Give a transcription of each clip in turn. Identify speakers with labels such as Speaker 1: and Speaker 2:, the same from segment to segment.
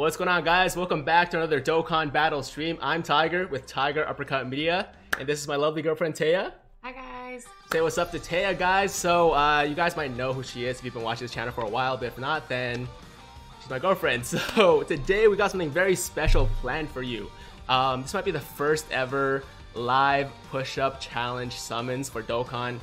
Speaker 1: What's going on guys? Welcome back to another Dokkan Battle stream. I'm Tiger with Tiger Uppercut Media, and this is my lovely girlfriend Taya.
Speaker 2: Hi guys.
Speaker 1: Say what's up to Taya guys. So uh, you guys might know who she is if you've been watching this channel for a while, but if not, then she's my girlfriend. So today we got something very special planned for you. Um, this might be the first ever live push-up challenge summons for Dokkan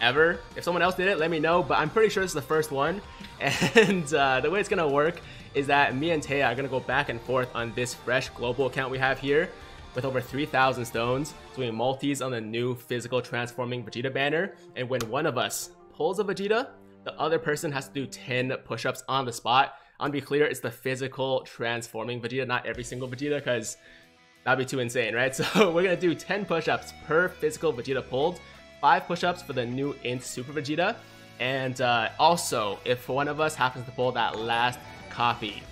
Speaker 1: ever. If someone else did it, let me know, but I'm pretty sure this is the first one. And uh, the way it's gonna work is that me and Taya are gonna go back and forth on this fresh global account we have here with over 3,000 stones, doing multis on the new physical transforming Vegeta banner. And when one of us pulls a Vegeta, the other person has to do 10 push-ups on the spot. I want to be clear, it's the physical transforming Vegeta, not every single Vegeta, because that'd be too insane, right? So we're gonna do 10 push-ups per physical Vegeta pulled, 5 push-ups for the new Int Super Vegeta, and uh, also, if one of us happens to pull that last copy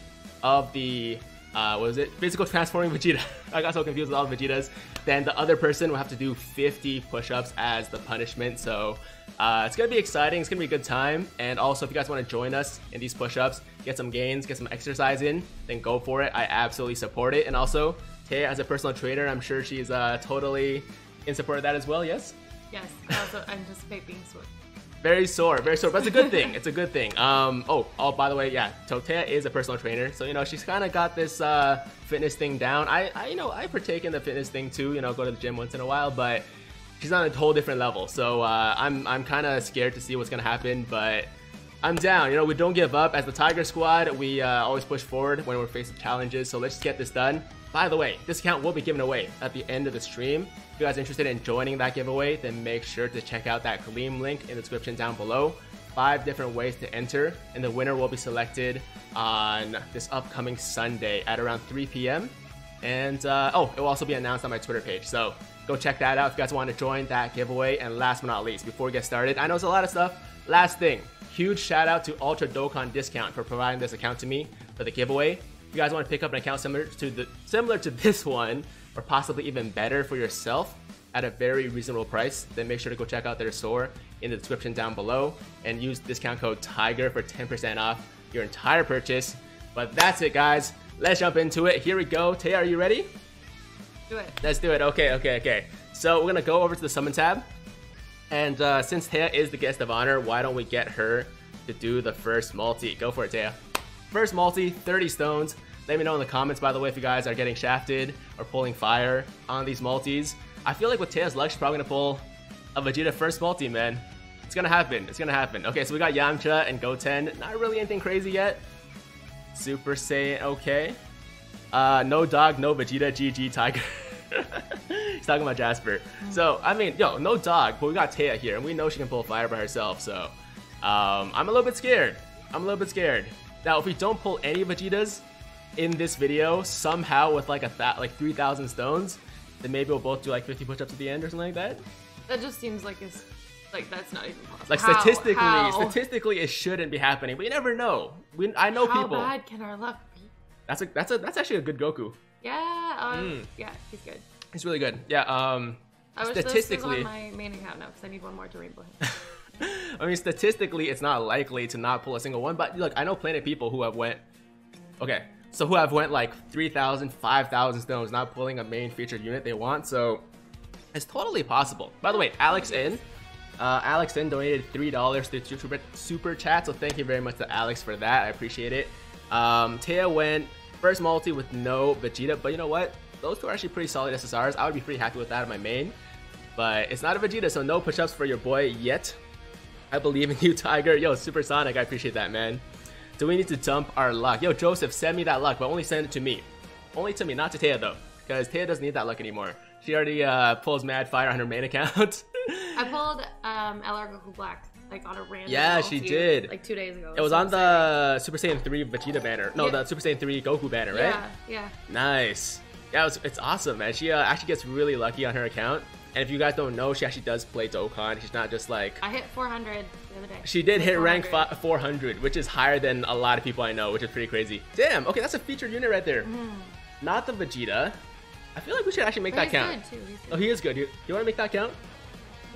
Speaker 1: of the uh, what was it? Physical transforming Vegeta. I got so confused with all the Vegetas. Then the other person will have to do 50 push-ups as the punishment. So uh, it's gonna be exciting. It's gonna be a good time. And also, if you guys want to join us in these push-ups, get some gains, get some exercise in, then go for it. I absolutely support it. And also, Taya, as a personal trainer, I'm sure she's uh, totally in support of that as well. Yes.
Speaker 2: Yes, I also anticipate being sore.
Speaker 1: Very sore, very sore. But it's a good thing. It's a good thing. Um. Oh. Oh. By the way, yeah. Totea is a personal trainer, so you know she's kind of got this uh, fitness thing down. I, I, you know, I partake in the fitness thing too. You know, go to the gym once in a while, but she's on a whole different level. So uh, I'm, I'm kind of scared to see what's gonna happen, but I'm down. You know, we don't give up. As the Tiger Squad, we uh, always push forward when we're facing challenges. So let's just get this done. By the way, this account will be given away at the end of the stream. If you guys are interested in joining that giveaway, then make sure to check out that Gleam link in the description down below. Five different ways to enter, and the winner will be selected on this upcoming Sunday at around 3 p.m. And uh, oh, it will also be announced on my Twitter page. So go check that out if you guys want to join that giveaway. And last but not least, before we get started, I know it's a lot of stuff. Last thing, huge shout out to Ultra Dokkan Discount for providing this account to me for the giveaway. If you guys want to pick up an account similar to the similar to this one, or possibly even better for yourself at a very reasonable price, then make sure to go check out their store in the description down below and use discount code TIGER for 10% off your entire purchase. But that's it, guys. Let's jump into it. Here we go. Tay, are you ready?
Speaker 2: Do it.
Speaker 1: Let's do it. Okay, okay, okay. So we're gonna go over to the summon tab, and uh, since Taya is the guest of honor, why don't we get her to do the first multi? Go for it, Taya. First multi, 30 stones. Let me know in the comments, by the way, if you guys are getting shafted or pulling fire on these multis. I feel like with Taya's luck, she's probably gonna pull a Vegeta first multi, man. It's gonna happen. It's gonna happen. Okay, so we got Yamcha and Goten. Not really anything crazy yet. Super Saiyan, okay. Uh, no dog, no Vegeta, GG Tiger. He's talking about Jasper. So, I mean, yo, no dog, but we got Taya here, and we know she can pull fire by herself, so. Um, I'm a little bit scared. I'm a little bit scared. Now, if we don't pull any Vegetas in this video, somehow with like a th like 3,000 stones, then maybe we'll both do like 50 push-ups at the end or something like that.
Speaker 2: That just seems like it's like that's not even possible.
Speaker 1: Like
Speaker 2: How?
Speaker 1: statistically,
Speaker 2: How?
Speaker 1: statistically, it shouldn't be happening, but you never know. We, I know
Speaker 2: How
Speaker 1: people.
Speaker 2: How bad can our luck be?
Speaker 1: That's a that's a that's actually a good Goku.
Speaker 2: Yeah. Um,
Speaker 1: Mm.
Speaker 2: Yeah, he's good.
Speaker 1: He's really good. Yeah. Um.
Speaker 2: I wish this was
Speaker 1: Statistically-
Speaker 2: on my main account now because I need one more to rainbow him.
Speaker 1: I mean, statistically, it's not likely to not pull a single one. But look, I know plenty of people who have went. Okay, so who have went like 3,000, 5,000 stones, not pulling a main featured unit they want. So it's totally possible. By the way, Alex in. Uh, Alex in donated three dollars to super, super chat, so thank you very much to Alex for that. I appreciate it. Um, Taya went first multi with no Vegeta, but you know what? Those two are actually pretty solid SSRs. I would be pretty happy with that in my main. But it's not a Vegeta, so no push-ups for your boy yet. I believe in you, Tiger. Yo, Supersonic, I appreciate that, man. Do we need to dump our luck? Yo, Joseph, send me that luck, but only send it to me. Only to me, not to Taya, though. Because Taya doesn't need that luck anymore. She already uh, pulls Mad Fire on her main account.
Speaker 2: I pulled um LR Goku Black like on a random.
Speaker 1: Yeah, she did.
Speaker 2: Like two days ago.
Speaker 1: it was on
Speaker 2: exciting.
Speaker 1: the Super Saiyan 3 Vegeta banner. No,
Speaker 2: Yeah.
Speaker 1: the Super Saiyan 3 Goku banner, right?
Speaker 2: Yeah, yeah.
Speaker 1: Nice. Yeah, it was, it's awesome, man. She uh, actually gets really lucky on her account. And if you guys don't know, she actually does play Dokkan. She's not just like...
Speaker 2: I hit 400 the other day.
Speaker 1: She did hit rank
Speaker 2: 400.
Speaker 1: fi- 400, which is higher than a lot of people I know, which is pretty crazy. Damn, okay, that's a featured unit right there. Mm-hmm. Not the Vegeta. I feel like we should actually make
Speaker 2: But
Speaker 1: that
Speaker 2: he's
Speaker 1: count.
Speaker 2: good too.
Speaker 1: Oh, he is good. You, you want to make that count?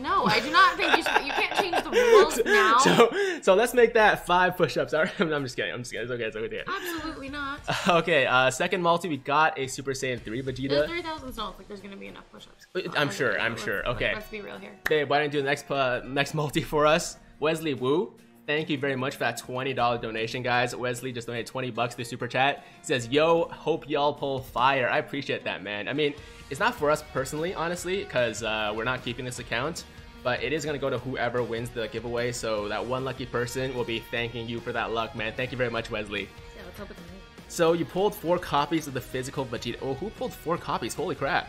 Speaker 2: No, I do not think you should. You can't change the rules now.
Speaker 1: So, so let's make that five push-ups. All right, I'm just kidding. I'm just kidding. It's okay. It's okay.
Speaker 2: Absolutely not.
Speaker 1: Okay. Uh, second multi, we got a Super Saiyan 3
Speaker 2: There's
Speaker 1: Vegeta.
Speaker 2: 3,000 stones. Like, there's gonna be enough push-ups.
Speaker 1: I'm sure, I'm
Speaker 2: let's-
Speaker 1: sure. Okay.
Speaker 2: let's be real here.
Speaker 1: Babe, why don't you do the next uh, next multi for us? Wesley Wu. Thank you very much for that $20 donation, guys. Wesley just donated 20 bucks through Super Chat. He says, Yo, hope y'all pull fire. I appreciate that, man. I mean, it's not for us personally, honestly, because uh, we're not keeping this account, but it is going to go to whoever wins the giveaway. So that one lucky person will be thanking you for that luck, man. Thank you very much, Wesley.
Speaker 2: Yeah, let's hope it's me.
Speaker 1: So you pulled four copies of the physical Vegeta. Oh, who pulled four copies? Holy crap.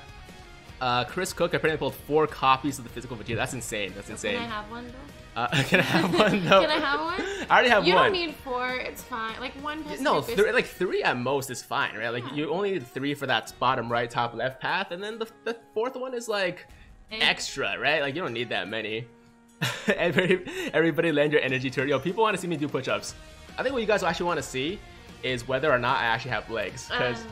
Speaker 1: Uh, Chris Cook apparently pulled four copies of the physical Vegeta. That's insane. That's insane.
Speaker 2: Can I have one though?
Speaker 1: Uh, can I have one? No.
Speaker 2: Can I have one?
Speaker 1: I already have
Speaker 2: you
Speaker 1: one.
Speaker 2: You don't need four. It's fine. Like one.
Speaker 1: No, three, like three at most is fine, right? Like
Speaker 2: Yeah.
Speaker 1: you only need three for that bottom right, top left path, and then the, the fourth one is like
Speaker 2: Eh.
Speaker 1: extra, right? Like you don't need that many. everybody, everybody lend your energy to it. Yo, people want to see me do push-ups. I think what you guys actually want to see is whether or not I actually have legs. Because
Speaker 2: Uh,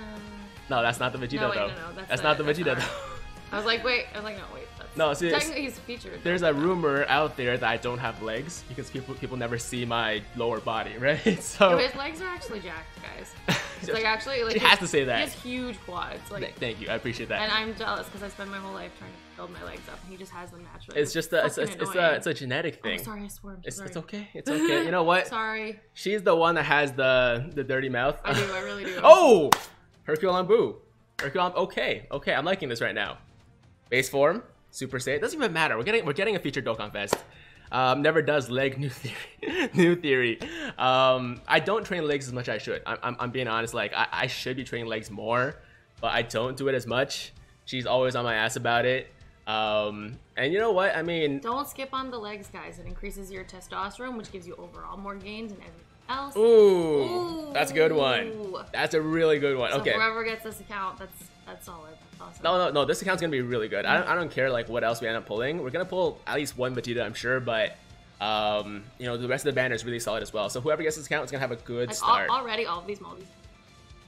Speaker 1: no, that's not the Vegeta
Speaker 2: no, wait,
Speaker 1: though.
Speaker 2: no, no, that's
Speaker 1: that's
Speaker 2: not
Speaker 1: not the Vegeta though.
Speaker 2: I was like, wait. I was like, no, wait. That's,
Speaker 1: No, see,
Speaker 2: technically he's featured.
Speaker 1: There's a rumor out there that I don't have legs because people people never see my lower body, right?
Speaker 2: No,
Speaker 1: So
Speaker 2: his legs are actually jacked, guys. It's like actually like his-
Speaker 1: has to say that.
Speaker 2: He has huge quads, like,
Speaker 1: thank you, I appreciate that.
Speaker 2: and I'm jealous because I spend my whole life trying to build my legs up, and he just has them naturally.
Speaker 1: it's just a it's, it's, it's a it's a genetic
Speaker 2: Oh,
Speaker 1: thing.
Speaker 2: sorry, I swore. I'm
Speaker 1: It's,
Speaker 2: sorry.
Speaker 1: it's okay. It's okay. You know what?
Speaker 2: Sorry,
Speaker 1: She's the one that has the the dirty mouth.
Speaker 2: I do. I really do.
Speaker 1: oh, Hercule on Boo. Hercule. Okay, okay. I'm liking this right now. Base form, Super Saiyan. Doesn't even matter. We're getting we're getting a featured Dokkan Fest. Um, never does leg new theory. new theory. Um, I don't train legs as much as I should. I'm, I'm, I'm being honest. Like I, I should be training legs more, but I don't do it as much. She's always on my ass about it. Um, and you know what? I mean,
Speaker 2: Don't skip on the legs, guys. It increases your testosterone, which gives you overall more gains and everything else.
Speaker 1: ooh, that's a good one. That's a really good one.
Speaker 2: So
Speaker 1: Okay.
Speaker 2: whoever gets this account, that's that's solid. Awesome.
Speaker 1: No, no, no. This account's gonna be really good. I don't, I don't care like what else we end up pulling. We're gonna pull at least one Vegeta, I'm sure, but um, you know, the rest of the banner is really solid as well. So whoever gets this account is gonna have a good
Speaker 2: Like
Speaker 1: start.
Speaker 2: al- already, all of these multis.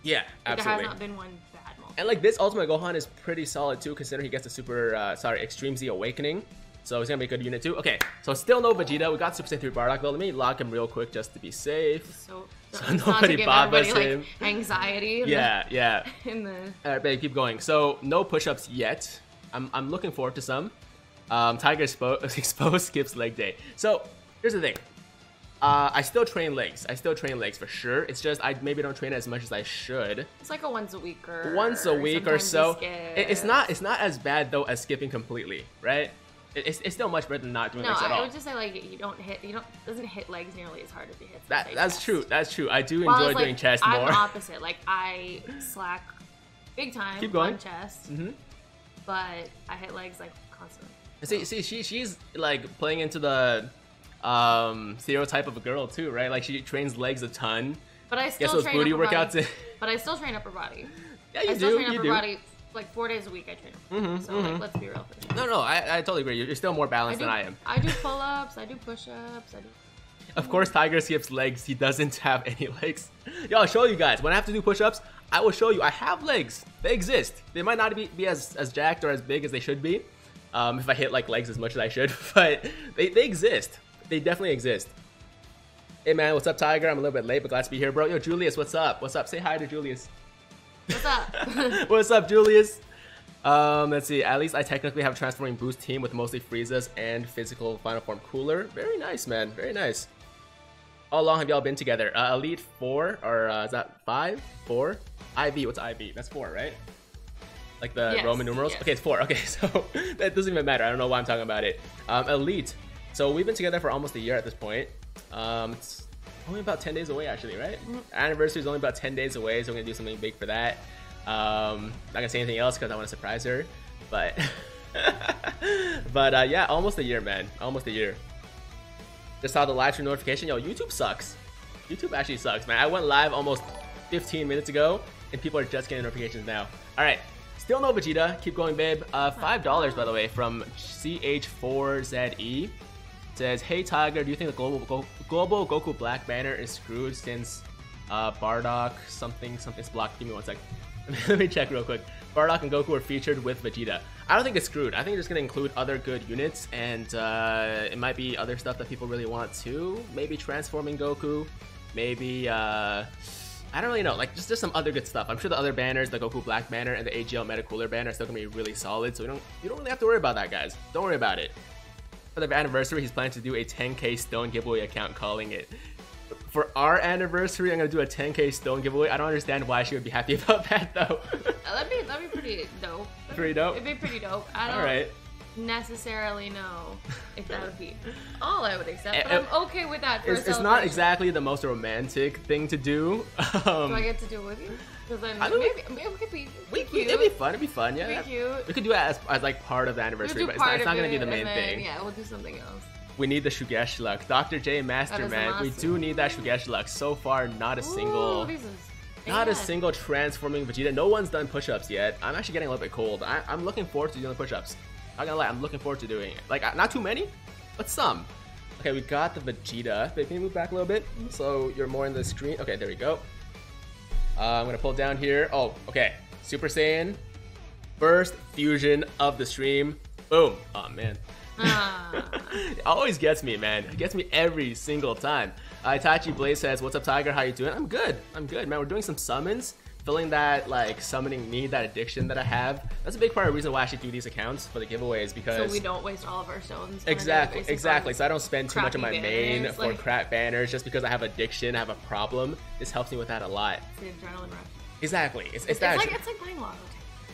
Speaker 1: yeah,
Speaker 2: Like,
Speaker 1: absolutely.
Speaker 2: There has not been one bad multi.
Speaker 1: And like this Ultimate Gohan is pretty solid too, considering he gets a super, uh, sorry, Extreme Z Awakening. So he's gonna be a good unit too. Okay, so still no Vegeta. We got Super Saiyan 3 Bardock though. Let me lock him real quick just to be safe.
Speaker 2: So,
Speaker 1: So nobody
Speaker 2: to give
Speaker 1: bothers him.
Speaker 2: like, anxiety.
Speaker 1: Yeah, yeah.
Speaker 2: In the
Speaker 1: All right, babe, keep going. So no push-ups yet. I'm, I'm looking forward to some. Um, Tiger Expo- Exposed skips leg day. So here's the thing. Uh, I still train legs. I still train legs for sure. It's just I maybe don't train as much as I should.
Speaker 2: it's like a once a week or
Speaker 1: Once a week or so. It- it's not it's not as bad though as skipping completely, right? It- It's, it's still much better than not doing
Speaker 2: No,
Speaker 1: legs at
Speaker 2: I
Speaker 1: all.
Speaker 2: would just say like you don't hit. You don't doesn't hit legs nearly as hard as you hit.
Speaker 1: That that's
Speaker 2: chest.
Speaker 1: true. That's true. I do enjoy doing
Speaker 2: like,
Speaker 1: chest
Speaker 2: I'm
Speaker 1: more.
Speaker 2: opposite. Like I slack big time
Speaker 1: Keep going.
Speaker 2: on chest,
Speaker 1: hmm
Speaker 2: but I hit legs like constantly.
Speaker 1: See, see, she she's like playing into the um stereotype of a girl too, right? Like she trains legs a ton.
Speaker 2: But I still
Speaker 1: Guess those
Speaker 2: train
Speaker 1: booty
Speaker 2: upper
Speaker 1: workouts.
Speaker 2: Body. But I still train upper body.
Speaker 1: yeah, you
Speaker 2: I still
Speaker 1: do.
Speaker 2: train
Speaker 1: You
Speaker 2: upper
Speaker 1: do.
Speaker 2: body like four days a week. I train.
Speaker 1: Mhm,
Speaker 2: so
Speaker 1: mhm.
Speaker 2: like, let's be real.
Speaker 1: No, no, I, I totally agree. You're you're still more
Speaker 2: I
Speaker 1: balanced
Speaker 2: do,
Speaker 1: than I am.
Speaker 2: I do pull ups. I do push ups. I do.
Speaker 1: Of course, Tiger skips legs. He doesn't have any legs. Yo, I'll show you guys. When I have to do push-ups, I will show you. I have legs. They exist. They might not be, be as, as jacked or as big as they should be. Um, if I hit like legs as much as I should, but they, they exist. They definitely exist. Hey man, what's up, Tiger? I'm a little bit late, but glad to be here, bro. Yo, Julius, what's up? What's up? Say hi to Julius.
Speaker 2: What's up?
Speaker 1: What's up, Julius? Um, let's see. At least I technically have a transforming boost team with mostly Frieza's and physical final form cooler. Very nice, man. Very nice. How long have y'all been together? Uh, Elite four or uh, is that five? Four? IV. What's IV? That's four, right? Like the
Speaker 2: Yes,
Speaker 1: Roman numerals.
Speaker 2: yes.
Speaker 1: Okay, it's four. Okay, so that doesn't even matter. I don't know why I'm talking about it. Um, Elite. So we've been together for almost a year at this point. Um, it's only about 10 days away, actually, right?
Speaker 2: Mm-hmm.
Speaker 1: Anniversary is only about 10 days away, so I'm gonna do something big for that. Um, not gonna say anything else because I want to surprise her, but but uh, yeah, almost a year, man. Almost a year. Just saw the live stream notification. Yo, YouTube sucks. YouTube actually sucks, man. I went live almost 15 minutes ago, and people are just getting notifications now. All right, still no Vegeta. Keep going, babe. Uh, Five dollars, by the way, from CH4ZE. Says, "Hey Tiger, do you think the global Go- global Goku Black banner is screwed since Uh, Bardock, something, something's blocked. Give me one sec. Let me check real quick. Bardock and Goku are featured with Vegeta. I don't think it's screwed. I think they're just gonna include other good units, and uh, it might be other stuff that people really want too. Maybe transforming Goku. Maybe uh, I don't really know. Like just just some other good stuff. I'm sure the other banners, the Goku Black banner and the AGL Meta Cooler banner, are still gonna be really solid. So you don't you don't really have to worry about that, guys. Don't worry about it. For the anniversary, he's planning to do a 10k stone giveaway account, calling it for our anniversary, I'm gonna do a 10k stone giveaway. I don't understand why she would be happy about that though.
Speaker 2: Uh, that'd be that'd be pretty dope. That'd
Speaker 1: Pretty dope?
Speaker 2: It'd be pretty dope. I don't
Speaker 1: All right.
Speaker 2: necessarily know if that would be all I would accept, but
Speaker 1: Eh,
Speaker 2: I'm okay with that.
Speaker 1: It's, it's not exactly the most romantic thing to do.
Speaker 2: Do
Speaker 1: Um,
Speaker 2: I get to do it with you? Because then
Speaker 1: I mean,
Speaker 2: maybe, maybe it could be,
Speaker 1: we,
Speaker 2: cute.
Speaker 1: it'd be fun. It'd be fun. Yeah.
Speaker 2: Be cute.
Speaker 1: We could do it as, as like part of the
Speaker 2: We'll
Speaker 1: anniversary, but it's not, it's not gonna be the main
Speaker 2: then,
Speaker 1: thing.
Speaker 2: Yeah, we'll do something else.
Speaker 1: We need the Shugesh luck. Dr. J Master
Speaker 2: That is
Speaker 1: man. We do need that Shugesh luck. So far, not a single.
Speaker 2: Ooh, is
Speaker 1: Not a single transforming Vegeta. No one's done push-ups yet. I'm actually getting a little bit cold. I, I'm looking forward to doing the push-ups. Not gonna lie, I'm looking forward to doing it. Like, uh, not too many, but some. Okay, we got the Vegeta. Can you move back a little bit? So you're more in the screen. Okay, there we go. Uh, I'm gonna pull down here. Oh, okay. Super Saiyan. First fusion of the stream. Boom. Oh, man.
Speaker 2: Ah.
Speaker 1: it always gets me, man. It gets me every single time. Uh, Itachi Blaze says, "What's up, Tiger? How you doing? I'm good. I'm good, man. We're doing some summons, filling that like summoning need, that addiction that I have. That's a big part of the reason why I actually do these accounts for the giveaways because so
Speaker 2: we don't waste all of our stones.
Speaker 1: exactly, exactly. So I don't spend too much of my
Speaker 2: crappy
Speaker 1: main for
Speaker 2: like-
Speaker 1: crap banners just because I have addiction, I have a problem. This helps me with that a lot.
Speaker 2: The adrenaline rush.
Speaker 1: Exactly. It's, it's,
Speaker 2: It's,
Speaker 1: that.
Speaker 2: like it's like buying lotto.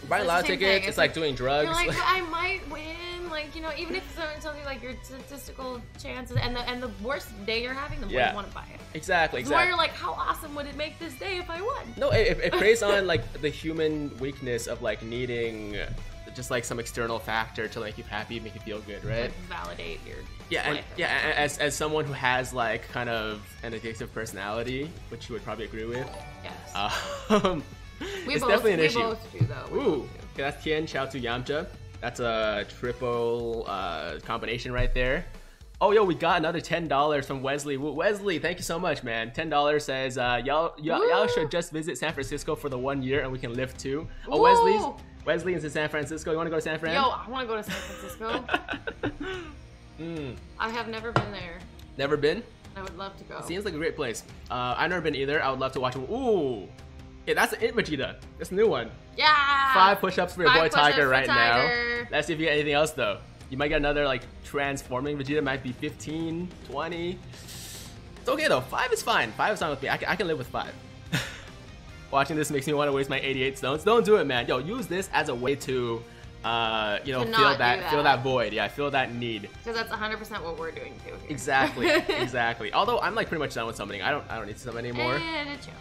Speaker 1: Buying
Speaker 2: it's
Speaker 1: lotto
Speaker 2: same
Speaker 1: tickets.
Speaker 2: thing.
Speaker 1: It's, like, doing drugs.
Speaker 2: You're like, I might win, like you know, even if someone tells something like your statistical chances, and the and the worse day you're having, the more
Speaker 1: Yeah.
Speaker 2: you want to buy it.
Speaker 1: exactly, exactly.
Speaker 2: you're like, how awesome would it make this day if I won?
Speaker 1: No, it, it preys on like the human weakness of like needing just like some external factor to make you happy, make you feel good, right?
Speaker 2: Like, validate your
Speaker 1: Yeah, and yeah, as, as someone who has like kind of an addictive personality, which you would probably agree with,
Speaker 2: Yes.
Speaker 1: um,
Speaker 2: we
Speaker 1: it's
Speaker 2: both,
Speaker 1: definitely an
Speaker 2: we
Speaker 1: issue.
Speaker 2: both do though. We
Speaker 1: Ooh,
Speaker 2: both
Speaker 1: okay, that's Tien, Chiaotzu Yamcha. That's a triple uh, combination right there. Oh, yo, we got another ten dollars from Wesley. Wesley, thank you so much, man. Ten dollars says uh, y'all y'all, y'all should just visit San Francisco for the one year and we can live too. Oh,
Speaker 2: Ooh.
Speaker 1: Wesley's Wesley is in San Francisco. You want to go to San
Speaker 2: do.
Speaker 1: Fran?
Speaker 2: Yo, I want to go to San Francisco.
Speaker 1: mm,
Speaker 2: I have never been there.
Speaker 1: never been.
Speaker 2: I would love to go.
Speaker 1: Seems like a great place. Uh, I've never been either. I would love to watch. Ooh, yeah, that's an it Vegeta. That's a new one.
Speaker 2: yeah.
Speaker 1: Five push-ups for your boy
Speaker 2: Five push-ups
Speaker 1: Tiger right
Speaker 2: Tiger.
Speaker 1: now. Let's see if you get anything else though. You might get another like transforming Vegeta. Might be 15, 20. It's okay though. Five is fine. Five is fine with me. I can, I can live with five. Watching this makes me want to waste my 88 stones. Don't do it, man. Yo, use this as a way to, uh, you know, feel
Speaker 2: not
Speaker 1: that, feel
Speaker 2: that.
Speaker 1: that void. Yeah, feel that need.
Speaker 2: Because that's 100% what we're doing too. Here.
Speaker 1: Exactly, exactly. Although I'm like pretty much done with summoning. I don't, I don't need to summon anymore.
Speaker 2: And a chill.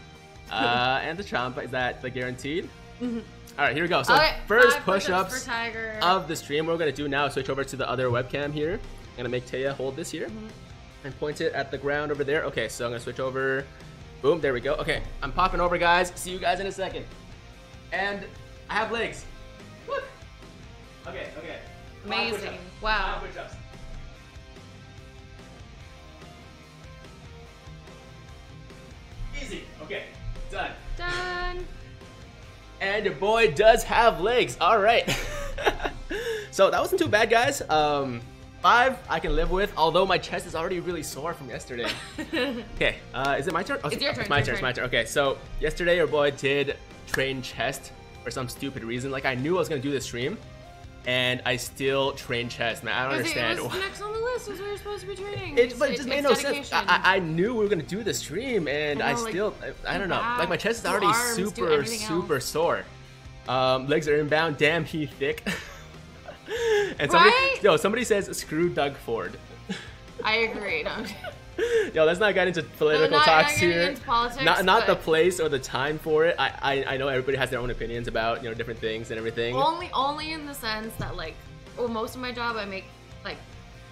Speaker 1: Uh, and the Champa is that the guaranteed? All right, here we go. So
Speaker 2: Okay,
Speaker 1: first
Speaker 2: push-ups
Speaker 1: push-ups
Speaker 2: for Tiger.
Speaker 1: of the stream. What we're gonna do now is switch over to the other webcam here. I'm gonna make Taya hold this here and point it at the ground over there. Okay, so I'm gonna switch over. Boom, there we go. Okay, I'm popping over, guys. See you guys in a second. And I have legs. Look. Okay, okay.
Speaker 2: Amazing. Wow.
Speaker 1: Easy. Okay, done.
Speaker 2: Done.
Speaker 1: And your boy does have legs. All right. so that wasn't too bad, guys. Um, five I can live with, although my chest is already really sore from yesterday. okay, uh, is it my turn? Oh,
Speaker 2: It's your turn,
Speaker 1: It's my
Speaker 2: your
Speaker 1: turn. It's my turn. Okay, so yesterday your boy did train chest for some stupid reason. Like I knew I was gonna do this stream, and I still train chest, man. I don't understand.
Speaker 2: It was next on the list. Was where you're supposed to be training.
Speaker 1: It, but it just made no sense.
Speaker 2: dedication.
Speaker 1: I, I I knew we were gonna do the stream, and
Speaker 2: I
Speaker 1: I,
Speaker 2: know, like,
Speaker 1: still, I, I don't know.
Speaker 2: back,
Speaker 1: Like my chest is already
Speaker 2: arms,
Speaker 1: super, super
Speaker 2: else.
Speaker 1: sore. Um, legs are inbound. Damn, he thick. and somebody,
Speaker 2: Right?
Speaker 1: yo, somebody says screw Doug Ford.
Speaker 2: I agree. No.
Speaker 1: yo, let's not get into political
Speaker 2: not-
Speaker 1: talks
Speaker 2: not
Speaker 1: here.
Speaker 2: politics,
Speaker 1: not not the place or the time for it. I, I I know everybody has their own opinions about you know different things and everything.
Speaker 2: only, only in the sense that like, well, most of my job I make like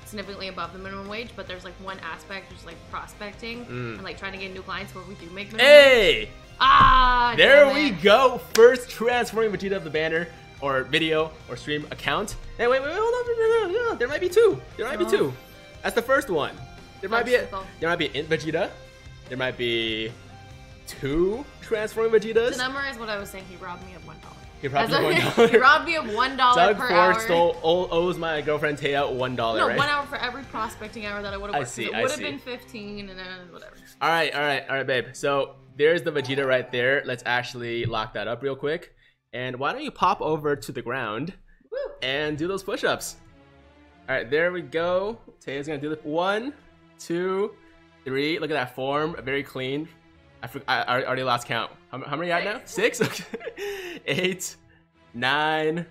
Speaker 2: significantly above the minimum wage, but there's like one aspect, which is like prospecting
Speaker 1: Mm.
Speaker 2: and like trying to get new clients where we do make minimum wage.
Speaker 1: Hey.
Speaker 2: Ah,
Speaker 1: There we go. First transforming Vegeta of the banner or video or stream account. Hey, wait, wait, wait, hold on. No, no, no, no. There might be two. There might be
Speaker 2: Oh.
Speaker 1: two. That's the first one. There might be a, there might be an Int Vegeta. There might be two transforming Vegetas.
Speaker 2: The number is what I was saying, he robbed me of one dollar.
Speaker 1: He robbed
Speaker 2: a-
Speaker 1: one
Speaker 2: he robbed me of one dollar
Speaker 1: Doug
Speaker 2: per
Speaker 1: Ford
Speaker 2: hour.
Speaker 1: stole owes my girlfriend Taya one dollar.
Speaker 2: no,
Speaker 1: right?
Speaker 2: one hour for every prospecting hour that I would
Speaker 1: I
Speaker 2: have worked. 'cause
Speaker 1: see,
Speaker 2: It would have been fifteen, and then whatever.
Speaker 1: All right, all right, all right, babe. So there's the Vegeta right there. Let's actually lock that up real quick. And why don't you pop over to the ground
Speaker 2: Woo.
Speaker 1: and do those push-ups? All right, there we go. Taya's gonna do the one, two, three. Look at that form, very clean. I, I, I already lost count. How, how many are now? Six. Okay. Eight, nine,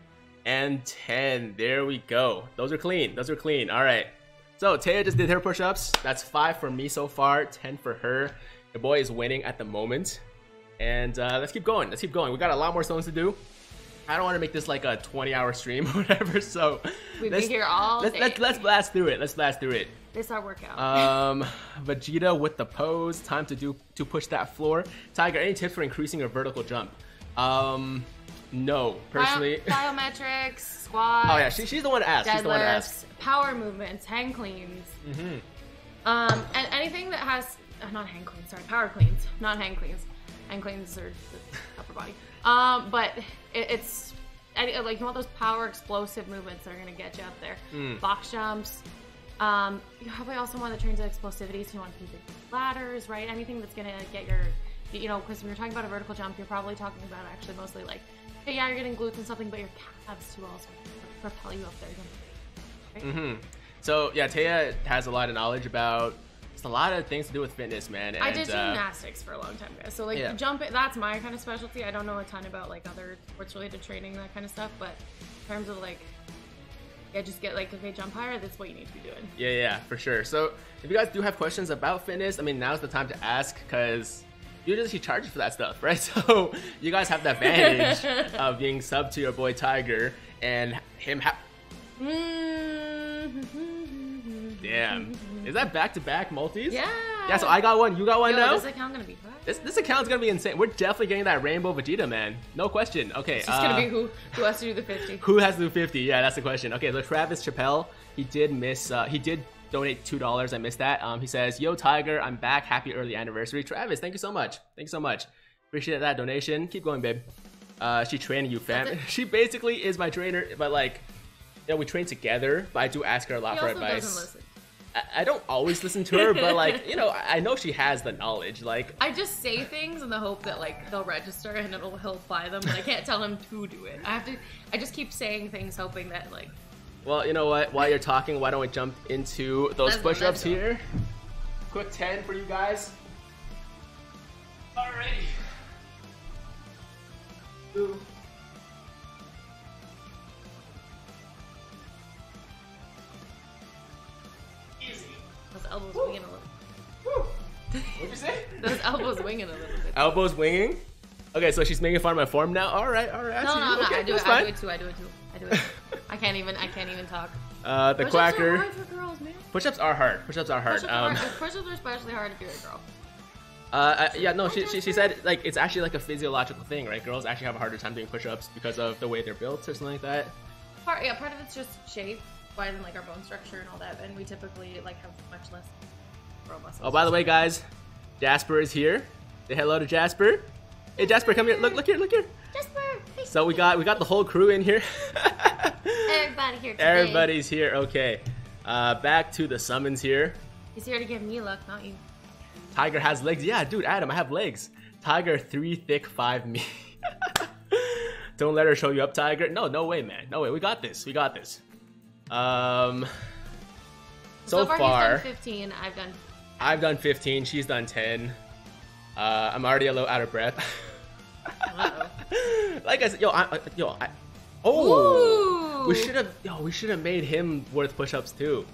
Speaker 1: and ten. There we go. Those are clean. Those are clean. All right. So Taya just did her push-ups. That's five for me so far, ten for her. The boy is winning at the moment. And uh, let's keep going. Let's keep going. We got a lot more stones to do. I don't want to make this like a 20-hour stream or whatever. So
Speaker 2: We'd
Speaker 1: let's,
Speaker 2: be here all
Speaker 1: let's,
Speaker 2: day.
Speaker 1: let's let's blast through it. Let's blast through it.
Speaker 2: This our workout.
Speaker 1: Um, Vegeta with the pose. Time to do to push that floor. Tiger, any tips for increasing your vertical jump? Um, no, personally.
Speaker 2: Bio- plyometrics, squats.
Speaker 1: oh yeah, she, she's the one to ask. She's the one to ask.
Speaker 2: power movements, hang cleans.
Speaker 1: Mm-hmm.
Speaker 2: Um, and anything that has uh, not hang cleans, sorry, power cleans, not hang cleans. Hang cleans are the upper body. Um, but it, it's like you want those power explosive movements that are gonna get you up there.
Speaker 1: Mm.
Speaker 2: Box jumps. Um, you probably also want to train to explosivity, so you want to keep ladders, right? Anything that's gonna get your, you know, because when you're talking about a vertical jump, you're probably talking about actually mostly like, okay, yeah, you're getting glutes and something, but your calves too also propel you up there. Right?
Speaker 1: hmm So yeah, Taya has a lot of knowledge about a lot of things to do with fitness, man. And,
Speaker 2: I did
Speaker 1: uh,
Speaker 2: gymnastics for a long time, guys. So like
Speaker 1: yeah.
Speaker 2: jumping, that's my kind of specialty. I don't know a ton about like other sports related training, that kind of stuff. But in terms of like, yeah, just get like okay, jump higher. That's what you need to be doing.
Speaker 1: Yeah, yeah, for sure. So if you guys do have questions about fitness, I mean, now's the time to ask because usually she charges for that stuff, right? So you guys have the advantage of being sub to your boy Tiger and him. Ha- mm-hmm. Damn, is that back to back multis?
Speaker 2: Yeah.
Speaker 1: Yeah. So I got one, you got one
Speaker 2: Yo,
Speaker 1: now.
Speaker 2: this account gonna be fun.
Speaker 1: This this account's gonna be insane. We're definitely getting that rainbow Vegeta, man. No question. Okay.
Speaker 2: It's just
Speaker 1: uh,
Speaker 2: gonna be who who has to do the fifty.
Speaker 1: Who has to do 50? Yeah, that's the question. Okay, so Travis Chappelle, he did miss, uh, he did donate $2. I missed that. Um, he says, Yo, Tiger, I'm back. Happy early anniversary. Travis, thank you so much. Thank you so much. Appreciate that donation. Keep going, babe. Uh, she training you, fam. She basically is my trainer, but like, you know, we train together, but I do ask her a lot
Speaker 2: He
Speaker 1: for advice.
Speaker 2: Doesn't listen.
Speaker 1: I, I don't always listen to her, but like, you know, I I know she has the knowledge. Like,
Speaker 2: I just say things in the hope that like they'll register and it'll he'll apply them. But I can't tell him to do it. I have to. I just keep saying things hoping that like
Speaker 1: Well, you know what? While you're talking, why don't we jump into those push-ups here? Quick 10 for you guys. Alrighty. Ooh.
Speaker 2: Those elbows winging a little.
Speaker 1: What'd you say?
Speaker 2: Those elbows winging a little bit.
Speaker 1: Elbows winging. Okay, so she's making fun of my form now. All right, all right. I
Speaker 2: No,
Speaker 1: see
Speaker 2: no,
Speaker 1: you.
Speaker 2: no,
Speaker 1: Okay,
Speaker 2: I do
Speaker 1: that's
Speaker 2: it. I do it too. I do it too. I do it. Too. I can't even. I can't even talk.
Speaker 1: Uh, the
Speaker 2: Push-ups are
Speaker 1: quacker.
Speaker 2: hard for girls, man.
Speaker 1: Push-ups are hard. Push-ups are hard.
Speaker 2: Push-ups are,
Speaker 1: Um,
Speaker 2: hard. Push-ups are especially hard if you're a girl.
Speaker 1: Uh, I- yeah, no, she, she, she said like it's actually like a physiological thing, right? Girls actually have a harder time doing push-ups because of the way they're built or something like that.
Speaker 2: Part, yeah, part of it's just shape, why than like our bone structure and all that, and we typically like have much less girl muscles.
Speaker 1: Oh, by the way, guys, Jasper is here. Say hello to Jasper. Hey, Jasper, come here. Look, look here, look here.
Speaker 2: Jasper, hey.
Speaker 1: So we got we got the whole crew in here.
Speaker 2: everybody here today.
Speaker 1: Everybody's here. Okay. Uh, back to the summons here.
Speaker 2: He's here to give me luck, not you.
Speaker 1: Tiger has legs. Yeah, dude, Adam, I have legs. Tiger three thick five me. Don't let her show you up, Tiger. No, no way, man. No way. We got this. We got this. Um. So,
Speaker 2: far,
Speaker 1: far,
Speaker 2: done 15. I've done.
Speaker 1: I've done 15. She's done 10. Uh, I'm already a little out of breath. Like I said, yo, I, yo, I, oh,
Speaker 2: Ooh.
Speaker 1: we should have, yo, we should have made him worth push-ups too.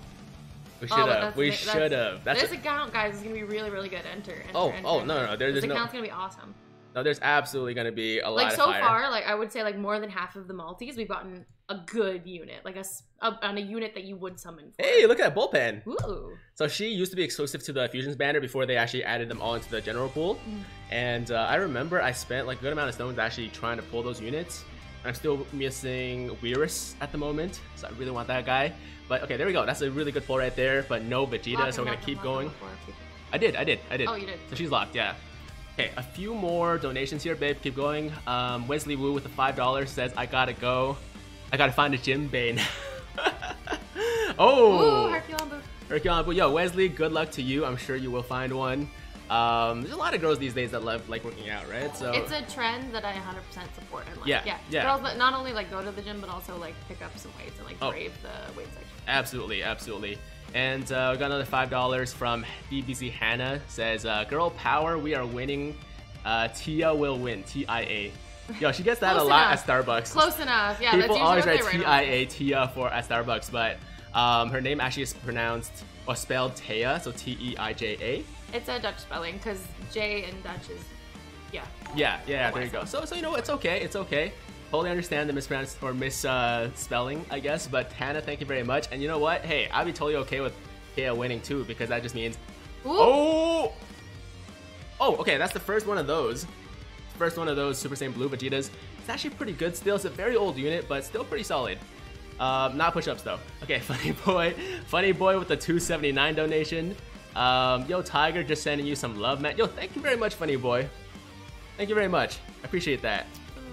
Speaker 1: We should
Speaker 2: Oh,
Speaker 1: have.
Speaker 2: that's
Speaker 1: we should have. That's
Speaker 2: this
Speaker 1: a-
Speaker 2: account, guys, is gonna be really, really good. Enter. enter
Speaker 1: Oh,
Speaker 2: enter,
Speaker 1: oh,
Speaker 2: enter.
Speaker 1: no, no, no, there-
Speaker 2: this
Speaker 1: there's no-
Speaker 2: account's gonna be awesome.
Speaker 1: No, there's absolutely gonna be a lot
Speaker 2: Like so
Speaker 1: fire.
Speaker 2: far, like I would say, like more than half of the multis, we've gotten a good unit, like a, a- on a unit that you would summon. For.
Speaker 1: Hey, look at that bullpen.
Speaker 2: Ooh.
Speaker 1: So she used to be exclusive to the Fusions banner before they actually added them all into the general pool.
Speaker 2: Mm.
Speaker 1: And uh, I remember I spent like a good amount of stones actually trying to pull those units. I'm still missing Weirus at the moment, so I really want that guy. But okay, there we go. That's a really good pull right there, but no Vegeta,
Speaker 2: Lock
Speaker 1: so we're gonna
Speaker 2: him,
Speaker 1: keep
Speaker 2: him
Speaker 1: going. I did, I did, I did.
Speaker 2: Oh, you did.
Speaker 1: So she's locked, yeah. Okay, a few more donations here, babe. Keep going. Um, Wesley Wu with the five dollars says, "I gotta go. I gotta find a gym bane." oh,
Speaker 2: Ooh, Hercule Boo.
Speaker 1: Yo, Wesley, good luck to you. I'm sure you will find one. Um, there's a lot of girls these days that love like working out, right? So
Speaker 2: It's a trend that I 100% support and like
Speaker 1: Yeah,
Speaker 2: yeah,
Speaker 1: yeah.
Speaker 2: Girls that not only like go to the gym but also like pick up some weights and like
Speaker 1: Oh.
Speaker 2: brave the weight section.
Speaker 1: Absolutely, absolutely. And uh, we got another five dollars from BBC Hannah. Says, uh, "Girl power, we are winning. Uh, Tia will win. T-I-A. Yo, she gets that a lot
Speaker 2: enough.
Speaker 1: at Starbucks.
Speaker 2: Close enough. Yeah,
Speaker 1: People always write
Speaker 2: they
Speaker 1: T
Speaker 2: write
Speaker 1: I
Speaker 2: on.
Speaker 1: A Tia for at Starbucks, but um, her name actually is pronounced or spelled Taya, so T E I J A.
Speaker 2: It's a Dutch spelling because J in Dutch is yeah.
Speaker 1: Yeah, yeah, there you go. So, so you know, it's okay, it's okay. Totally understand the mispronounce or mis uh, spelling, I guess. But Hannah, thank you very much. And you know what? Hey, I'd be totally okay with Taya winning too because that just means
Speaker 2: Ooh.
Speaker 1: Oh! Oh, okay, that's the first one of those. First one of those Super Saiyan Blue Vegetas. It's actually pretty good still. It's a very old unit, but still pretty solid. Um, not push-ups though. Okay, funny boy, funny boy with the 279 donation. Um, yo, Tiger, just sending you some love, man. Yo, thank you very much, funny boy. Thank you very much. I appreciate that.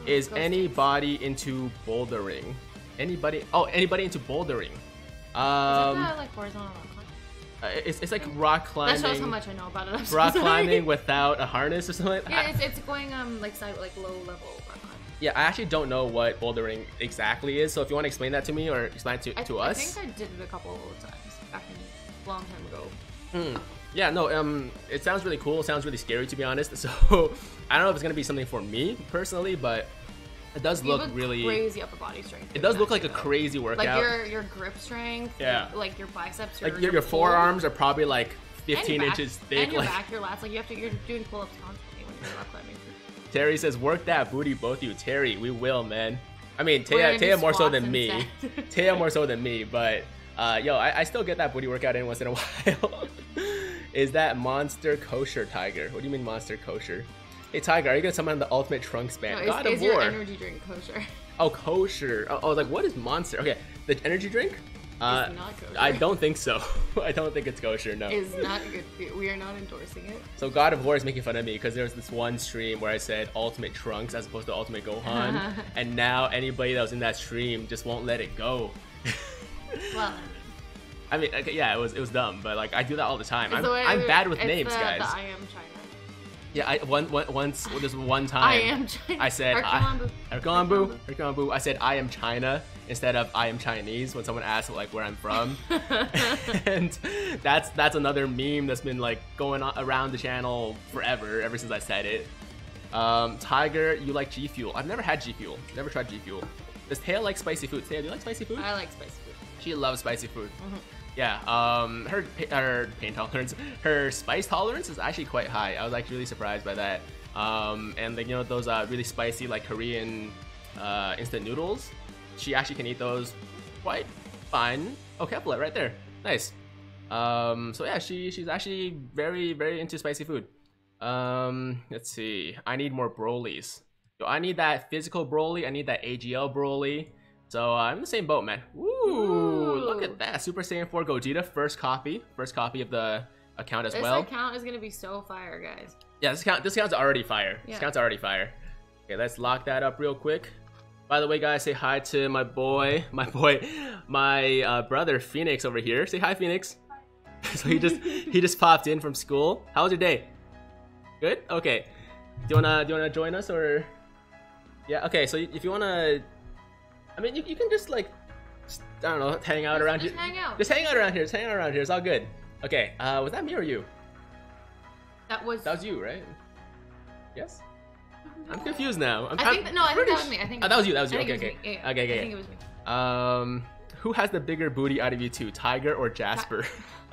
Speaker 1: Is anybody into bouldering? Anybody? Oh, anybody into bouldering?
Speaker 2: Is
Speaker 1: Um,
Speaker 2: that like horizontal rock climbing?
Speaker 1: uh, it's, it's like rock climbing.
Speaker 2: That shows how much I know about it. I'm
Speaker 1: rock
Speaker 2: sorry.
Speaker 1: climbing without a harness or something
Speaker 2: Yeah, it's, it's going um like side like low level rock climb.
Speaker 1: Yeah, I actually don't know what bouldering exactly is. So if you want to explain that to me or explain it to,
Speaker 2: I,
Speaker 1: to
Speaker 2: I
Speaker 1: us.
Speaker 2: think I did it a couple of times back in a long time ago.
Speaker 1: Hmm. Yeah, no, um, it sounds really cool. It sounds really scary to be honest. So I don't know if it's gonna be something for me personally, but it does
Speaker 2: You
Speaker 1: look
Speaker 2: a
Speaker 1: really.
Speaker 2: crazy upper body strength.
Speaker 1: It does look like a
Speaker 2: though.
Speaker 1: crazy workout.
Speaker 2: Like your your grip strength.
Speaker 1: Yeah.
Speaker 2: your- like your biceps.
Speaker 1: like
Speaker 2: your,
Speaker 1: your, your forearms are probably like 15
Speaker 2: your back,
Speaker 1: inches thick.
Speaker 2: And your
Speaker 1: like
Speaker 2: back, your lats. Like you have to. You're doing pull ups constantly when you're rock climbing.
Speaker 1: Terry says, work that booty, both of you. Terry, we will, man. I mean, Taya, Taya more so than me. Taya more so than me, but uh, yo, I, I still get that booty workout in once in a while. Is that monster kosher, Tiger? What do you mean monster kosher? Hey, Tiger, are you gonna summon the ultimate trunks
Speaker 2: No,
Speaker 1: band?
Speaker 2: is,
Speaker 1: God
Speaker 2: is
Speaker 1: of
Speaker 2: your
Speaker 1: War.
Speaker 2: energy drink kosher?
Speaker 1: Oh, kosher. Oh, oh, like what is monster? Okay, the energy drink. Uh,
Speaker 2: not kosher.
Speaker 1: I don't think so. I don't think it's kosher. No.
Speaker 2: is not good. We are not endorsing it.
Speaker 1: So God of War is making fun of me because there was this one stream where I said Ultimate Trunks as opposed to Ultimate Gohan, and now anybody that was in that stream just won't let it go.
Speaker 2: Well,
Speaker 1: I mean, okay, yeah, it was it was dumb, but like I do that all the time.
Speaker 2: it's
Speaker 1: I'm,
Speaker 2: the
Speaker 1: I'm bad with
Speaker 2: it's
Speaker 1: names,
Speaker 2: the,
Speaker 1: guys.
Speaker 2: The I am China.
Speaker 1: Yeah, I one, one once well, there's one time
Speaker 2: I am China.
Speaker 1: I said Herculambu. I said I am China instead of I am Chinese when someone asks like where I'm from, and that's that's another meme that's been like going on around the channel forever ever since I said it. Um, Tiger, you like G Fuel? I've never had G Fuel. Never tried G Fuel. Does Taya like spicy food? Taya, do you like spicy food?
Speaker 2: I like spicy food.
Speaker 1: She loves spicy food.
Speaker 2: Mm-hmm.
Speaker 1: Yeah, um, her her pain tolerance, her spice tolerance is actually quite high. I was actually really surprised by that. Um, and like you know those uh, really spicy like Korean uh, instant noodles, she actually can eat those quite fine. Oh, Kefla right there, nice. Um, so yeah, she she's actually very very into spicy food. Um, let's see. I need more Brolys. Yo, I need that physical Broly. I need that AGL Broly. So uh, I'm in the same boat, man. Ooh, look at that. Super Saiyan 4 Gogeta, first copy. First copy of the account as
Speaker 2: This
Speaker 1: well.
Speaker 2: This account is gonna be so fire, guys.
Speaker 1: Yeah, this count this count's already fire. This account's already fire. Okay, let's lock that up real quick. By the way, guys, say hi to my boy, my boy, my uh, brother Phoenix over here. Say hi, Phoenix. so he just he just popped in from school. How was your day? Good. Okay. Do you wanna do you wanna join us or? Yeah. Okay. So if you wanna, I mean, you, you can just like, just, I don't know, hang out
Speaker 2: Just-
Speaker 1: around
Speaker 2: just
Speaker 1: here.
Speaker 2: hang out.
Speaker 1: Just hang out around here. Just hang out around here. It's all good. Okay. Uh, was that me or you?
Speaker 2: That was.
Speaker 1: That was you, right? Yes. I'm confused now. I'm,
Speaker 2: I think that, no, I think that was me. I think.
Speaker 1: Oh, that was you. That was you.
Speaker 2: think
Speaker 1: Okay, okay.
Speaker 2: me. Yeah,
Speaker 1: Okay, okay.
Speaker 2: I think it was me.
Speaker 1: Um, who has the bigger booty out of you two, Tiger or Jasper?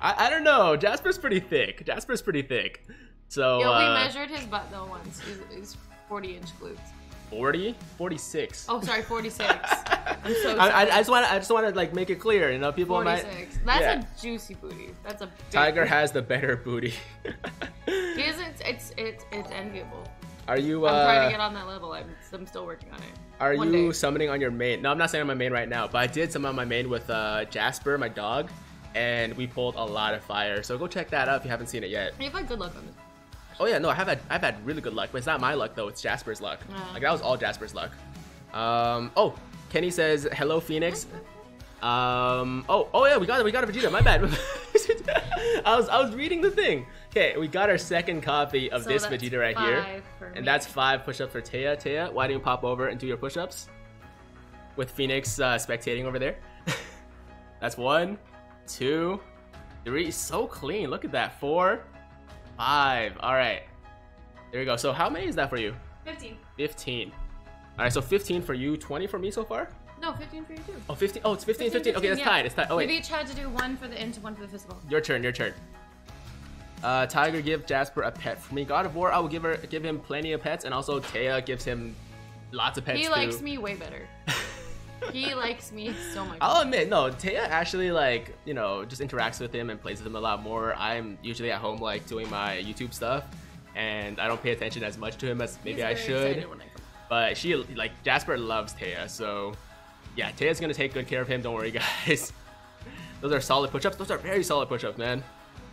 Speaker 1: I, I don't know. Jasper's pretty thick. Jasper's pretty thick. So
Speaker 2: Yo, we
Speaker 1: uh,
Speaker 2: measured his butt though once. He's, he's 40 inch glutes.
Speaker 1: 40, 46.
Speaker 2: Oh, sorry, 46. I'm so.
Speaker 1: I, I, just want to I just want to like make it clear, you know, people might
Speaker 2: 46. That's
Speaker 1: Yeah.
Speaker 2: a juicy booty. That's a big
Speaker 1: Tiger
Speaker 2: booty.
Speaker 1: has the better booty.
Speaker 2: He is, it's, it's, it's, enviable.
Speaker 1: Are you
Speaker 2: I'm trying
Speaker 1: uh
Speaker 2: to get on that level. I'm, I'm still working on it.
Speaker 1: are
Speaker 2: One
Speaker 1: you
Speaker 2: day.
Speaker 1: summoning on your main? No, I'm not saying on my main right now, but I did summon on my main with uh Jasper, my dog, and we pulled a lot of fire. So go check that out if you haven't seen it yet.
Speaker 2: You've had good luck on this.
Speaker 1: Oh yeah, no, I have had I've had really good luck, but it's not my luck though. It's Jasper's luck.
Speaker 2: Oh.
Speaker 1: Like that was all Jasper's luck. Um. Oh, Kenny says hello, Phoenix. Um. Oh. Oh yeah, we got it. We got a Vegeta. My bad. I was I was reading the thing. Okay, we got our second copy of
Speaker 2: So
Speaker 1: this Vegeta right here,
Speaker 2: five for me.
Speaker 1: and that's five push-ups for Taya. Taya, why don't you pop over and do your push-ups with Phoenix uh, spectating over there? that's one, two, three. So clean. Look at that. Four, five. All right. There you go. So how many is that for you?
Speaker 2: 15.
Speaker 1: 15. All right, so 15 for you, 20 for me so far?
Speaker 2: No, 15 for you too.
Speaker 1: Oh, 15. Oh, it's 15, 15. Okay, that's
Speaker 2: yeah.
Speaker 1: tied. It's tied. Oh, wait.
Speaker 2: each had to do one for the int, one for the physical.
Speaker 1: Your turn, your turn. Uh, Tiger, give Jasper a pet for me. God of War, I will give her, give him plenty of pets, and also Taya gives him lots of pets
Speaker 2: He
Speaker 1: too.
Speaker 2: likes me way better. he likes me so much.
Speaker 1: I'll admit, no, Taya actually like, you know, just interacts with him and plays with him a lot more. I'm usually at home like doing my YouTube stuff, and I don't pay attention as much to him as maybe
Speaker 2: He's
Speaker 1: I should.
Speaker 2: when I come.
Speaker 1: But she like Jasper loves Taya, so yeah, Taya's gonna take good care of him. Don't worry, guys. Those are solid push-ups. Those are very solid push-ups, man.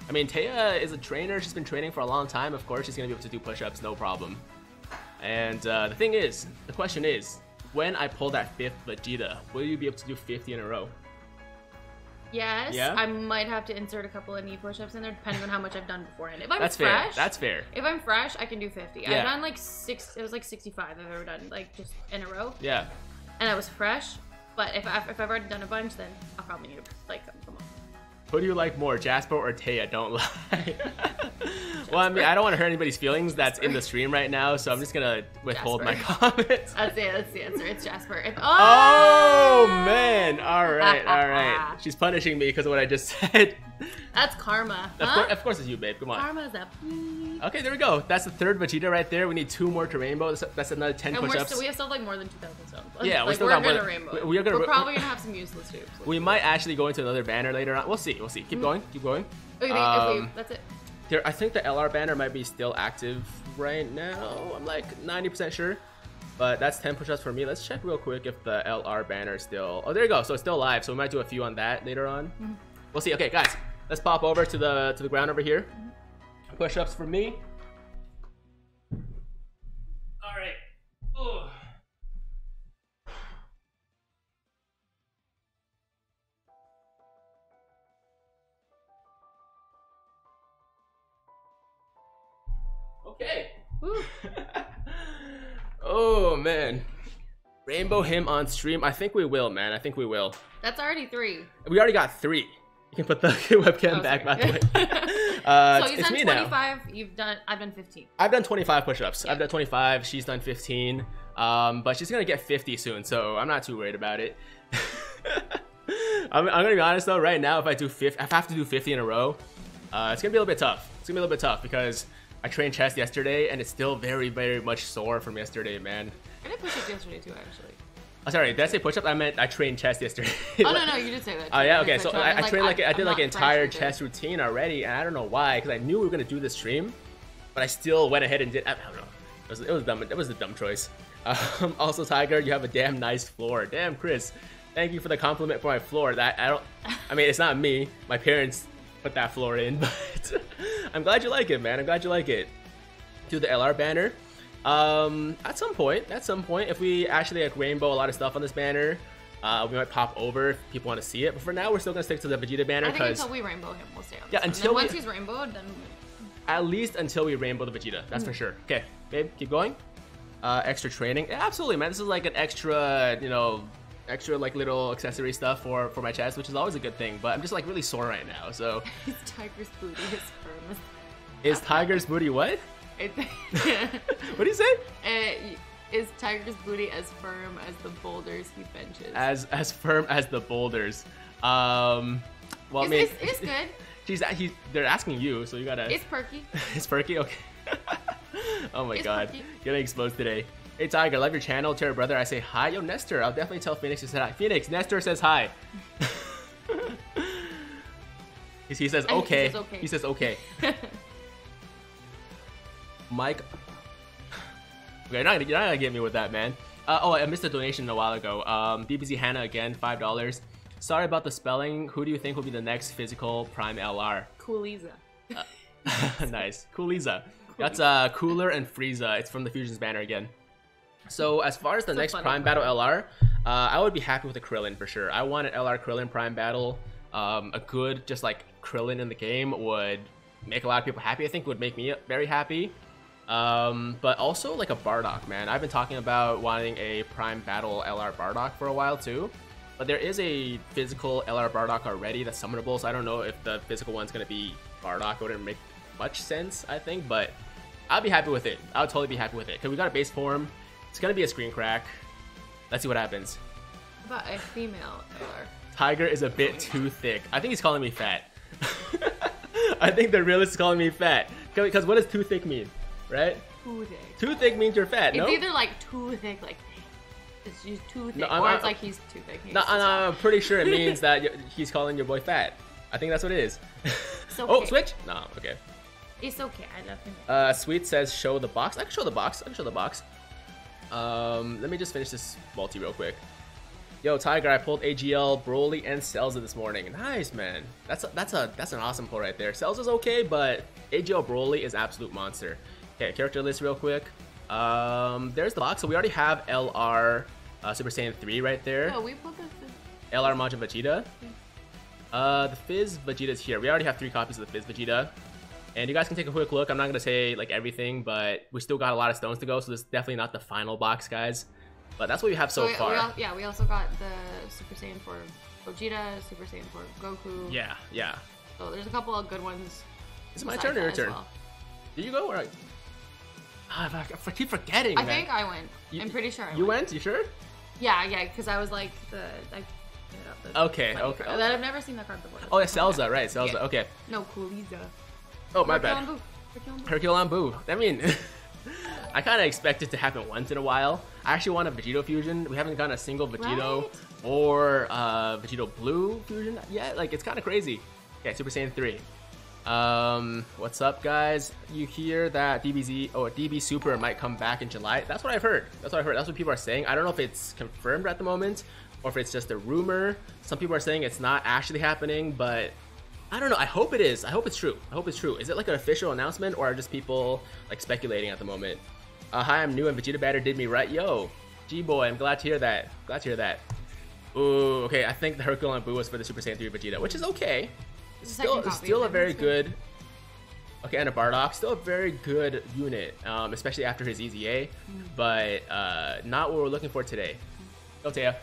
Speaker 1: I mean, Taya is a trainer. She's been training for a long time. Of course, she's gonna be able to do push-ups, no problem. And uh, the thing is, the question is, when I pull that fifth Vegeta, will you be able to do 50 in a row?
Speaker 2: Yes,
Speaker 1: Yeah?
Speaker 2: I might have to insert a couple of knee push-ups in there, depending on how much I've done beforehand. If I'm
Speaker 1: That's
Speaker 2: fresh,
Speaker 1: fair. That's fair.
Speaker 2: if I'm fresh, I can do 50.
Speaker 1: Yeah.
Speaker 2: I've done like six. It was like 65 I've ever done, like just in a row,
Speaker 1: Yeah.
Speaker 2: and I was fresh. But if, I, if I've already done a bunch, then I'll probably need like.
Speaker 1: Who do you like more, Jasper or Taya? Don't lie. well, I mean, I don't want to hurt anybody's feelings that's in the stream right now, so I'm just gonna withhold my comments.
Speaker 2: That's it. That's the answer. It's Jasper. If,
Speaker 1: Oh man! All right, all right. She's punishing me because of what I just said.
Speaker 2: That's karma.
Speaker 1: Of,
Speaker 2: Huh?
Speaker 1: cour- of course, it's you, babe. Come on.
Speaker 2: Karma's. And
Speaker 1: Okay, there we go. That's the third Vegeta right there. We need two more to rainbow. That's, that's another ten push-ups.
Speaker 2: still, we have still like more than 2,000 stones.
Speaker 1: Yeah, we
Speaker 2: like,
Speaker 1: still
Speaker 2: we're gonna rainbow.
Speaker 1: we- we are gonna-
Speaker 2: We're probably gonna have some useless dupes.
Speaker 1: we might actually go into another banner later on. We'll see. We'll see. Keep going. Keep going.
Speaker 2: Okay, we,
Speaker 1: Um,
Speaker 2: that's it.
Speaker 1: There, I think the LR banner might be still active right now. I'm like 90% sure. But that's 10 push-ups for me. Let's check real quick if the LR banner is still... Oh, there you go. So it's still live. So we might do a few on that later on.
Speaker 2: Mm-hmm.
Speaker 1: We'll see. Okay, guys. Let's pop over to the to the ground over here. Push-ups for me. All right. Ugh. Okay.
Speaker 2: Woo.
Speaker 1: oh man. Rainbow him on stream. I think we will, man. I think we will.
Speaker 2: That's already three.
Speaker 1: We already got three. You can put the webcam
Speaker 2: Oh,
Speaker 1: back, by the way. Uh,
Speaker 2: so
Speaker 1: it's
Speaker 2: done
Speaker 1: me now.
Speaker 2: 25. You've done. I've done 15.
Speaker 1: I've done 25 push-ups.
Speaker 2: Yeah.
Speaker 1: I've done 25. She's done 15. Um, but she's gonna get 50 soon, so I'm not too worried about it. I'm, I'm gonna be honest though. Right now, if I do 50, if I have to do 50 in a row, uh, it's gonna be a little bit tough. It's gonna be a little bit tough because I trained chest yesterday, and it's still very, very much sore from yesterday, man.
Speaker 2: I did push ups yesterday too, actually.
Speaker 1: Oh, sorry, did I say push-up? I meant I trained chest yesterday.
Speaker 2: Oh no, no, you did say that.
Speaker 1: Oh yeah, okay. So I,
Speaker 2: I'm
Speaker 1: trained like I
Speaker 2: I'm
Speaker 1: did like an entire chest routine already, and I don't know why, because I knew we were gonna do this stream, but I still went ahead and did. I don't know. It was, it was dumb. It was a dumb choice. Um, also, Tiger, you have a damn nice floor. Damn, Chris, thank you for the compliment for my floor. That I don't. I mean, it's not me. My parents put that floor in, but I'm glad you like it, man. I'm glad you like it. Do the LR banner. Um, at some point, at some point, if we actually like rainbow a lot of stuff on this banner, uh, we might pop over if people want to see it. But for now, we're still gonna stick to the Vegeta banner
Speaker 2: I think
Speaker 1: because
Speaker 2: until we rainbow him, we'll stay on.
Speaker 1: Yeah, until
Speaker 2: then
Speaker 1: we-
Speaker 2: once he's rainbowed, then
Speaker 1: at least until we rainbow the Vegeta. That's for sure. Okay, babe, keep going. Uh, extra training, Yeah, absolutely, man. This is like an extra, you know, extra like little accessory stuff for for my chest, which is always a good thing. But I'm just like really sore right now. So,
Speaker 2: his tiger's booty is firm.
Speaker 1: is Tiger's booty what?
Speaker 2: It,
Speaker 1: What do you say?
Speaker 2: uh, is tiger's booty as firm as the boulders he benches?
Speaker 1: As as firm as the boulders. Um, well, I
Speaker 2: it's,
Speaker 1: mean,
Speaker 2: it's, it's good.
Speaker 1: She's he's they're asking you, so you gotta.
Speaker 2: It's perky.
Speaker 1: It's perky. Okay. oh my
Speaker 2: It's
Speaker 1: god,
Speaker 2: perky.
Speaker 1: getting exposed today. Hey Tiger, love your channel. Tell your brother I say hi. Yo Nestor, I'll definitely tell Phoenix to say hi. Phoenix, Nestor says hi. he he says
Speaker 2: I think he says okay.
Speaker 1: He says okay. Mike. Okay, you're not, gonna, you're not gonna get me with that, man. Uh, oh, I missed a donation a while ago. Um, BBC Hannah again, five dollars. Sorry about the spelling. Who do you think will be the next physical Prime LR?
Speaker 2: Cooliza.
Speaker 1: nice, Cooliza. That's uh Cooler and Frieza. It's from the Fusions banner again. So as far as the
Speaker 2: It's
Speaker 1: next Prime. Battle LR, uh, I would be happy with a Krillin for sure. I want an LR Krillin Prime Battle. Um, a good just like Krillin in the game would make a lot of people happy. I think would make me very happy. Um, but also like a Bardock, man. I've been talking about wanting a Prime Battle LR Bardock for a while too. But there is a physical LR Bardock already that's summonable, so I don't know if the physical one's gonna be Bardock. It wouldn't make much sense, I think, but I'd be happy with it. I would totally be happy with it. Because we got a base form. It's gonna be a screen crack. Let's see what happens.
Speaker 2: But a female LR.
Speaker 1: Tiger is a bit too thick. I think he's calling me fat. I think the realist is calling me fat. Because what does too thick mean? Right?
Speaker 2: Too thick.
Speaker 1: Too thick means you're fat,
Speaker 2: It's
Speaker 1: no?
Speaker 2: either like too thick, like it's just too thick,
Speaker 1: I'm
Speaker 2: or it's like he's too thick. he
Speaker 1: No,
Speaker 2: needs to
Speaker 1: no. I'm pretty sure it means that he's calling your boy fat. I think that's what it is.
Speaker 2: It's
Speaker 1: Oh, switch? No, okay.
Speaker 2: It's okay. I love him.
Speaker 1: Uh, Sweet says show the box. I can show the box. I can show the box. Um, let me just finish this multi real quick. Yo, Tiger, I pulled AGL, Broly, and Celza this morning. Nice, man. That's a, that's a that's an awesome pull right there. Celza's okay, but AGL Broly is absolute monster. Okay, character list real quick. Um, there's the box. So we already have LR uh, Super Saiyan 3 right there.
Speaker 2: Oh, we pulled this.
Speaker 1: LR Majin Vegeta. Uh, the Fizz Vegeta's here. We already have three copies of the Fizz Vegeta. And you guys can take a quick look. I'm not going to say like everything, but we still got a lot of stones to go, so this is definitely not the final box, guys. But that's what we have so
Speaker 2: we,
Speaker 1: far.
Speaker 2: We al- yeah, we also got the Super Saiyan 4 Vegeta, Super Saiyan 4 Goku.
Speaker 1: Yeah, yeah.
Speaker 2: So there's a couple of good ones.
Speaker 1: Is it my turn or your turn?
Speaker 2: well.
Speaker 1: Did you go or I... Ah, I, I keep forgetting,
Speaker 2: I think I went.
Speaker 1: You-
Speaker 2: I'm pretty sure I
Speaker 1: You
Speaker 2: went.
Speaker 1: went? You sure?
Speaker 2: Yeah, yeah, because I was like the. I, the
Speaker 1: Okay, okay.
Speaker 2: card. I've never seen that card before.
Speaker 1: Oh, yeah, Celza, right? Celza.
Speaker 2: Yeah.
Speaker 1: Okay.
Speaker 2: No, Cooliza.
Speaker 1: Oh, my bad.
Speaker 2: Hercule Buu.
Speaker 1: Boo. I mean, I kind of expect it to happen once in a while. I actually want a Vegito fusion. We haven't gotten a single Vegito
Speaker 2: Right?
Speaker 1: or uh, Vegito Blue fusion yet. Like, it's kind of crazy. Okay, Super Saiyan 3. Um, what's up, guys? You hear that DBZ or DB Super might come back in July? That's what I've heard. That's what I've heard. That's what people are saying. I don't know if it's confirmed at the moment or if it's just a rumor. Some people are saying it's not actually happening, but I don't know. I hope it is. I hope it's true. I hope it's true. Is it like an official announcement or are just people like speculating at the moment? Uh, hi, I'm new and Vegeta Batter did me right. Yo, G boy, I'm glad to hear that. Glad to hear that. Ooh, okay. I think the Hercule and Boo was for the Super Saiyan 3 Vegeta, which is okay. Still,
Speaker 2: second
Speaker 1: it's
Speaker 2: copy,
Speaker 1: still a very
Speaker 2: good.
Speaker 1: Okay, and a Bardock, still a very good unit, um, especially after his EZA,
Speaker 2: Mm.
Speaker 1: but uh, not what we're looking for today. Go Taya.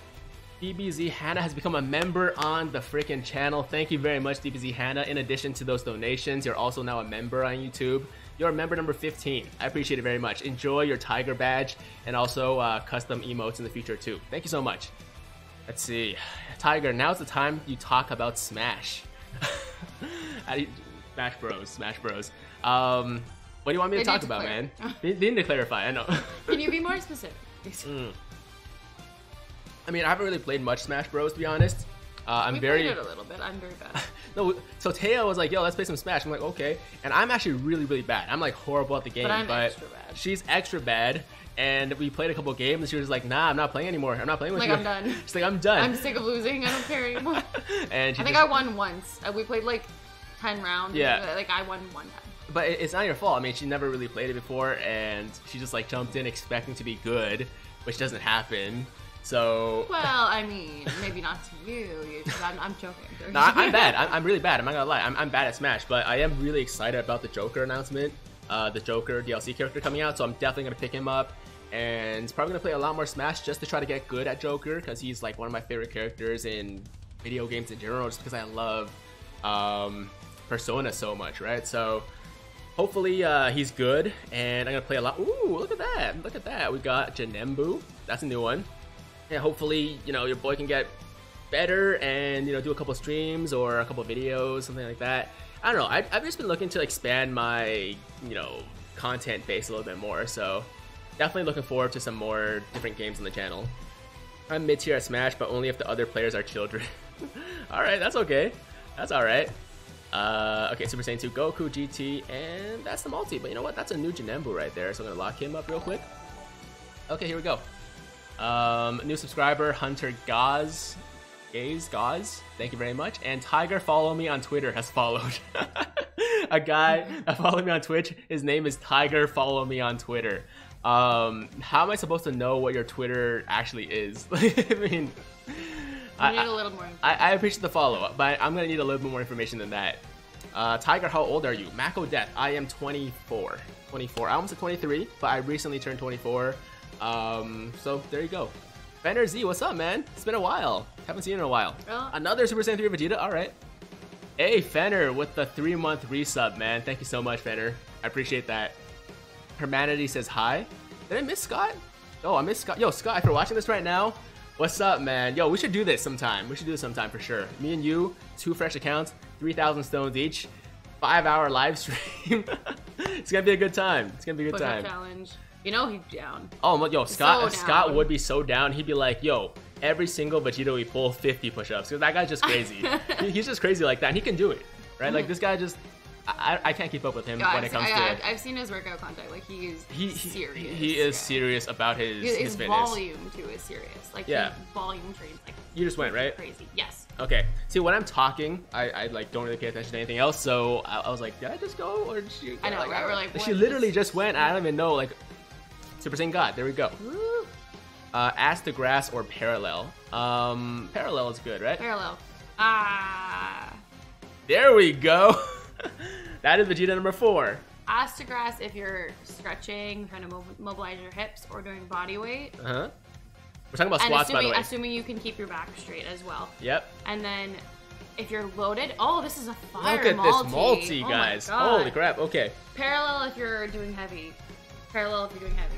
Speaker 1: DBZ Hannah has become a member on the freaking channel. Thank you very much, DBZ Hannah. In addition to those donations, you're also now a member on YouTube. You're member number 15. I appreciate it very much. Enjoy your tiger badge and also uh, custom emotes in the future too. Thank you so much. Let's see. Tiger, now's the time you talk about Smash. How do you- Smash Bros. Smash Bros. Um, what do you want me to talk about, man? They, they need to clarify. I know.
Speaker 2: Can you be more specific?
Speaker 1: Mm. I mean, I haven't really played much Smash Bros. To be honest. Uh, I'm
Speaker 2: we
Speaker 1: very
Speaker 2: played it a little bit. I'm very bad.
Speaker 1: no. So Taya was like, "Yo, let's play some Smash." I'm like, "Okay," and I'm actually really, really bad. I'm like horrible at the game,
Speaker 2: I'm extra bad.
Speaker 1: she's extra bad. And we played a couple games, and she was like, "Nah, I'm not playing anymore. I'm not playing with
Speaker 2: Like,
Speaker 1: you."
Speaker 2: I'm done.
Speaker 1: She's like, "I'm done."
Speaker 2: I'm sick of losing. I don't care anymore.
Speaker 1: and she
Speaker 2: I think
Speaker 1: just-
Speaker 2: I won once. Uh, We played like ten rounds.
Speaker 1: Yeah.
Speaker 2: Like I won one time.
Speaker 1: But it's not your fault. I mean, she never really played it before, and she just like jumped in expecting to be good, which doesn't happen. So
Speaker 2: Well, I mean, maybe not to you. I'm, I'm joking.
Speaker 1: No, I'm bad. I'm, I'm really bad. I'm not gonna lie. I'm, I'm bad at Smash, but I am really excited about the Joker announcement. Uh, the Joker DLC character coming out, so I'm definitely gonna pick him up, and probably gonna play a lot more Smash just to try to get good at Joker because he's like one of my favorite characters in video games in general, just because I love um, Persona so much, right? So hopefully uh, he's good, and I'm gonna play a lot. Ooh, look at that! Look at that! We got Janemba. That's a new one. Yeah, hopefully you know your boy can get better and you know do a couple streams or a couple videos something like that i don't know I've, I've just been looking to expand my you know content based a little bit more so definitely looking forward to some more different games on the channel i'm mid tier at smash but only if the other players are children all right that's okay that's all right uh, okay, Super Saiyan 2 Goku GT, and that's the multi. But you know what? That's a new Janemba right there. So I'm gonna lock him up real quick. Okay, here we go. Um, new subscriber Hunter Gaz, Gaze Gaz. Thank you very much. And Tiger Follow Me on Twitter has followed. a guy that followed me on Twitch. His name is Tiger. Follow me on Twitter. Um, how am I supposed to know what your Twitter actually is? I mean,
Speaker 2: I need a little more.
Speaker 1: I, I appreciate the follow up, but I'm gonna need a little bit more information than that. Uh, Tiger, how old are you? Mako Death, I am 24. 24. I almost said 23, but I recently turned 24. Um, so there you go. Fender Z, what's up, man? It's been a while. Haven't seen you in a while.
Speaker 2: Oh.
Speaker 1: Another Super Saiyan 3 Vegeta. All right. Hey, Fenner with the three month resub, man. Thank you so much, Fenner. I appreciate that. Hermanity says hi. Did I miss Scott? Oh, I missed Scott. Yo, Scott, if you're watching this right now, what's up, man? Yo, we should do this sometime. We should do this sometime for sure. Me and you, two fresh accounts, 3,000 stones each, five hour live stream. it's gonna be a good time. It's gonna be a good
Speaker 2: Push-up
Speaker 1: time.
Speaker 2: challenge. You know he's down.
Speaker 1: Oh, yo, Scott,
Speaker 2: So
Speaker 1: Scott would be so down. He'd be like, yo, every single Vegeta we pull 50 push-ups. Because that guy's just crazy. He- He's just crazy like that. And he can do it, right? Like mm-hmm. this guy just, I, I can't keep up with him when
Speaker 2: I've,
Speaker 1: it comes
Speaker 2: I,
Speaker 1: to.
Speaker 2: I've, I've seen his workout content. Like he is
Speaker 1: he, he,
Speaker 2: serious.
Speaker 1: he is
Speaker 2: yeah.
Speaker 1: serious about his,
Speaker 2: His,
Speaker 1: his fitness.
Speaker 2: volume too is serious. Like
Speaker 1: Yeah.
Speaker 2: volume trains like
Speaker 1: You just went, right?
Speaker 2: crazy. Yes.
Speaker 1: Okay. See, when I'm talking, I, I like don't really pay attention to anything else. So I, I was like, did I just go or did she?
Speaker 2: I know, right? We're like,
Speaker 1: she literally just went. I don't even know. Like, Super Saiyan God. There we go.
Speaker 2: Woo.
Speaker 1: Uh, Ass to Grass or Parallel. Um, Parallel is good, right?
Speaker 2: Parallel. Ah.
Speaker 1: There we go. that is Vegeta number four.
Speaker 2: Ass to grass if you're stretching, trying to mobilize your hips, or doing body weight.
Speaker 1: Uh huh. We're talking about
Speaker 2: and
Speaker 1: squats, by the
Speaker 2: assuming,
Speaker 1: way.
Speaker 2: assuming you can keep your back straight as well.
Speaker 1: Yep.
Speaker 2: And then if you're loaded, oh, this is a fire
Speaker 1: Look at
Speaker 2: multi.
Speaker 1: this multi,
Speaker 2: Oh
Speaker 1: guys.
Speaker 2: God.
Speaker 1: Holy crap. Okay.
Speaker 2: Parallel if you're doing heavy. Parallel if you're doing heavy.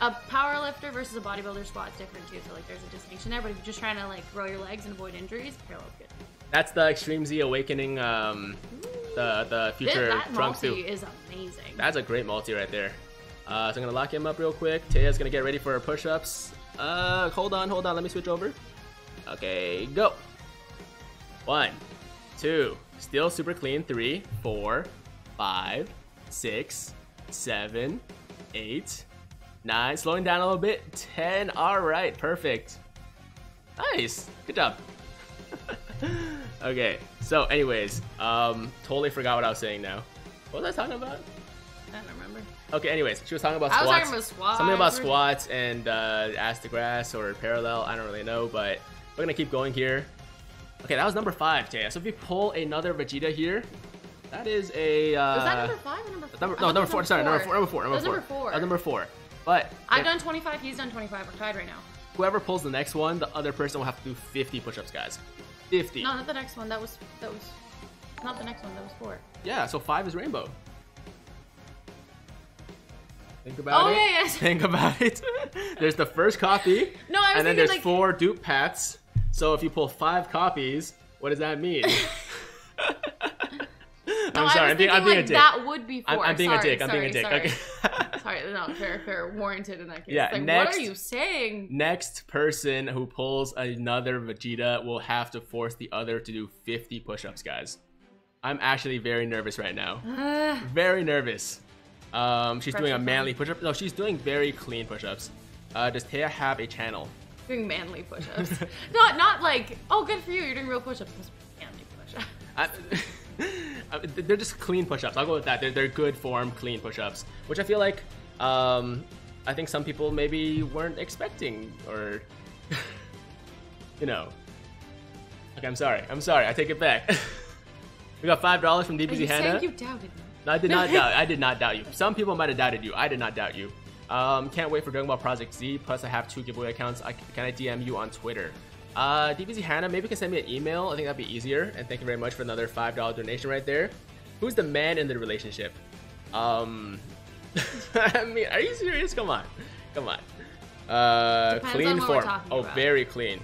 Speaker 2: A power lifter versus a bodybuilder squat is different too, so like there's a distinction there. But if you're just trying to like grow your legs and avoid injuries, parallel's good.
Speaker 1: That's the Extreme Z Awakening, um, the the future
Speaker 2: This,
Speaker 1: that
Speaker 2: multi
Speaker 1: too.
Speaker 2: is amazing.
Speaker 1: That's a great multi right there. Uh, so I'm gonna lock him up real quick. Taya's gonna get ready for her push-ups. Uh, hold on, hold on. Let me switch over. Okay, go. One, two, still super clean. Three, four, five, six, seven, eight, nine. Slowing down a little bit. Ten. All right, perfect. Nice. Good job. okay. So, anyways, um, totally forgot what I was saying now. What was I talking about?
Speaker 2: I don't remember.
Speaker 1: Okay, anyways, she was talking about
Speaker 2: I
Speaker 1: squats.
Speaker 2: was talking about squats.
Speaker 1: Something about squats and uh, ass to grass or parallel. I don't really know, but we're gonna keep going here. Okay, that was number five, Taya. So if we pull another Vegeta here, that is a. Uh,
Speaker 2: Was that number five or number four?
Speaker 1: Number,
Speaker 2: I
Speaker 1: no, number four.
Speaker 2: was
Speaker 1: Sorry, number four. Number four. Number four.
Speaker 2: number four.
Speaker 1: That was number four. But
Speaker 2: I've done 25. He's done 25. We're tied right now.
Speaker 1: whoever pulls the next one, the other person will have to do 50 push-ups, guys. 50.
Speaker 2: No, not the next one. That was that was not the next one. That was four.
Speaker 1: Yeah, so five is rainbow. Think about
Speaker 2: Oh,
Speaker 1: it.
Speaker 2: Oh yeah, yes.
Speaker 1: Think about it. There's the first copy.
Speaker 2: No, I was
Speaker 1: and then there's
Speaker 2: like-
Speaker 1: four dupe paths. So if you pull five copies, what does that mean?
Speaker 2: No,
Speaker 1: I'm
Speaker 2: I
Speaker 1: sorry. I'm being, I'm being a dick.
Speaker 2: That would be 4
Speaker 1: I'm, I'm being
Speaker 2: sorry,
Speaker 1: a dick. I'm
Speaker 2: sorry,
Speaker 1: being a dick.
Speaker 2: Sorry.
Speaker 1: Okay.
Speaker 2: sorry, no, fair, fair, warranted in that case.
Speaker 1: Yeah,
Speaker 2: like,
Speaker 1: next-
Speaker 2: what are you saying?
Speaker 1: Next person who pulls another Vegeta will have to force the other to do 50 push-ups, guys. I'm actually very nervous right now. Very nervous. Um, she's doing a manly push-up. No, she's doing very clean push-ups. Uh, does Taya have a channel?
Speaker 2: doing manly push-ups. not, not like, oh, good for you. You're doing real push-ups. Manly push-ups.
Speaker 1: I- they're just clean push-ups. I'll go with that. They're, they're good form, clean push-ups, which I feel like um, I think some people maybe weren't expecting, or you know. Okay, I'm sorry. I'm sorry. I take it back. we got five dollars from
Speaker 2: Are
Speaker 1: DBZ
Speaker 2: you
Speaker 1: Hannah.
Speaker 2: you doubted me?
Speaker 1: No, I did not doubt. I did not doubt you. Some people might have doubted you. I did not doubt you. Um, can't wait for Dragon Ball Project Z. Plus, I have two giveaway accounts. I, can I DM you on Twitter? Uh, DBZ Hannah, maybe you can send me an email. I think that'd be easier. And thank you very much for another five dollar donation right there. Who's the man in the relationship? Um, I mean, are you serious? Come on, come on. Uh,
Speaker 2: Depends
Speaker 1: clean
Speaker 2: on
Speaker 1: form. Oh,
Speaker 2: about.
Speaker 1: very clean.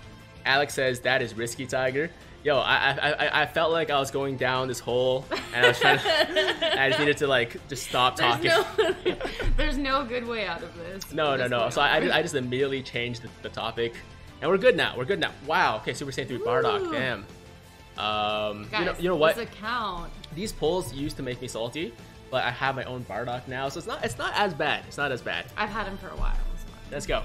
Speaker 1: Alex says that is risky, Tiger. Yo, I, I I felt like I was going down this hole, and I was trying. to, I just needed to like just stop
Speaker 2: There's
Speaker 1: talking.
Speaker 2: no, there's no good way out of this.
Speaker 1: No, no, no. So I, I, just, I just immediately changed the, the topic, and we're good now. We're good now. Wow. Okay, Super Saiyan 3 Bardock. Damn. Um,
Speaker 2: Guys,
Speaker 1: you know, you know what?
Speaker 2: This account.
Speaker 1: These polls used to make me salty, but I have my own Bardock now, so it's not it's not as bad. It's not as bad.
Speaker 2: I've had him for a while. so-
Speaker 1: Let's go.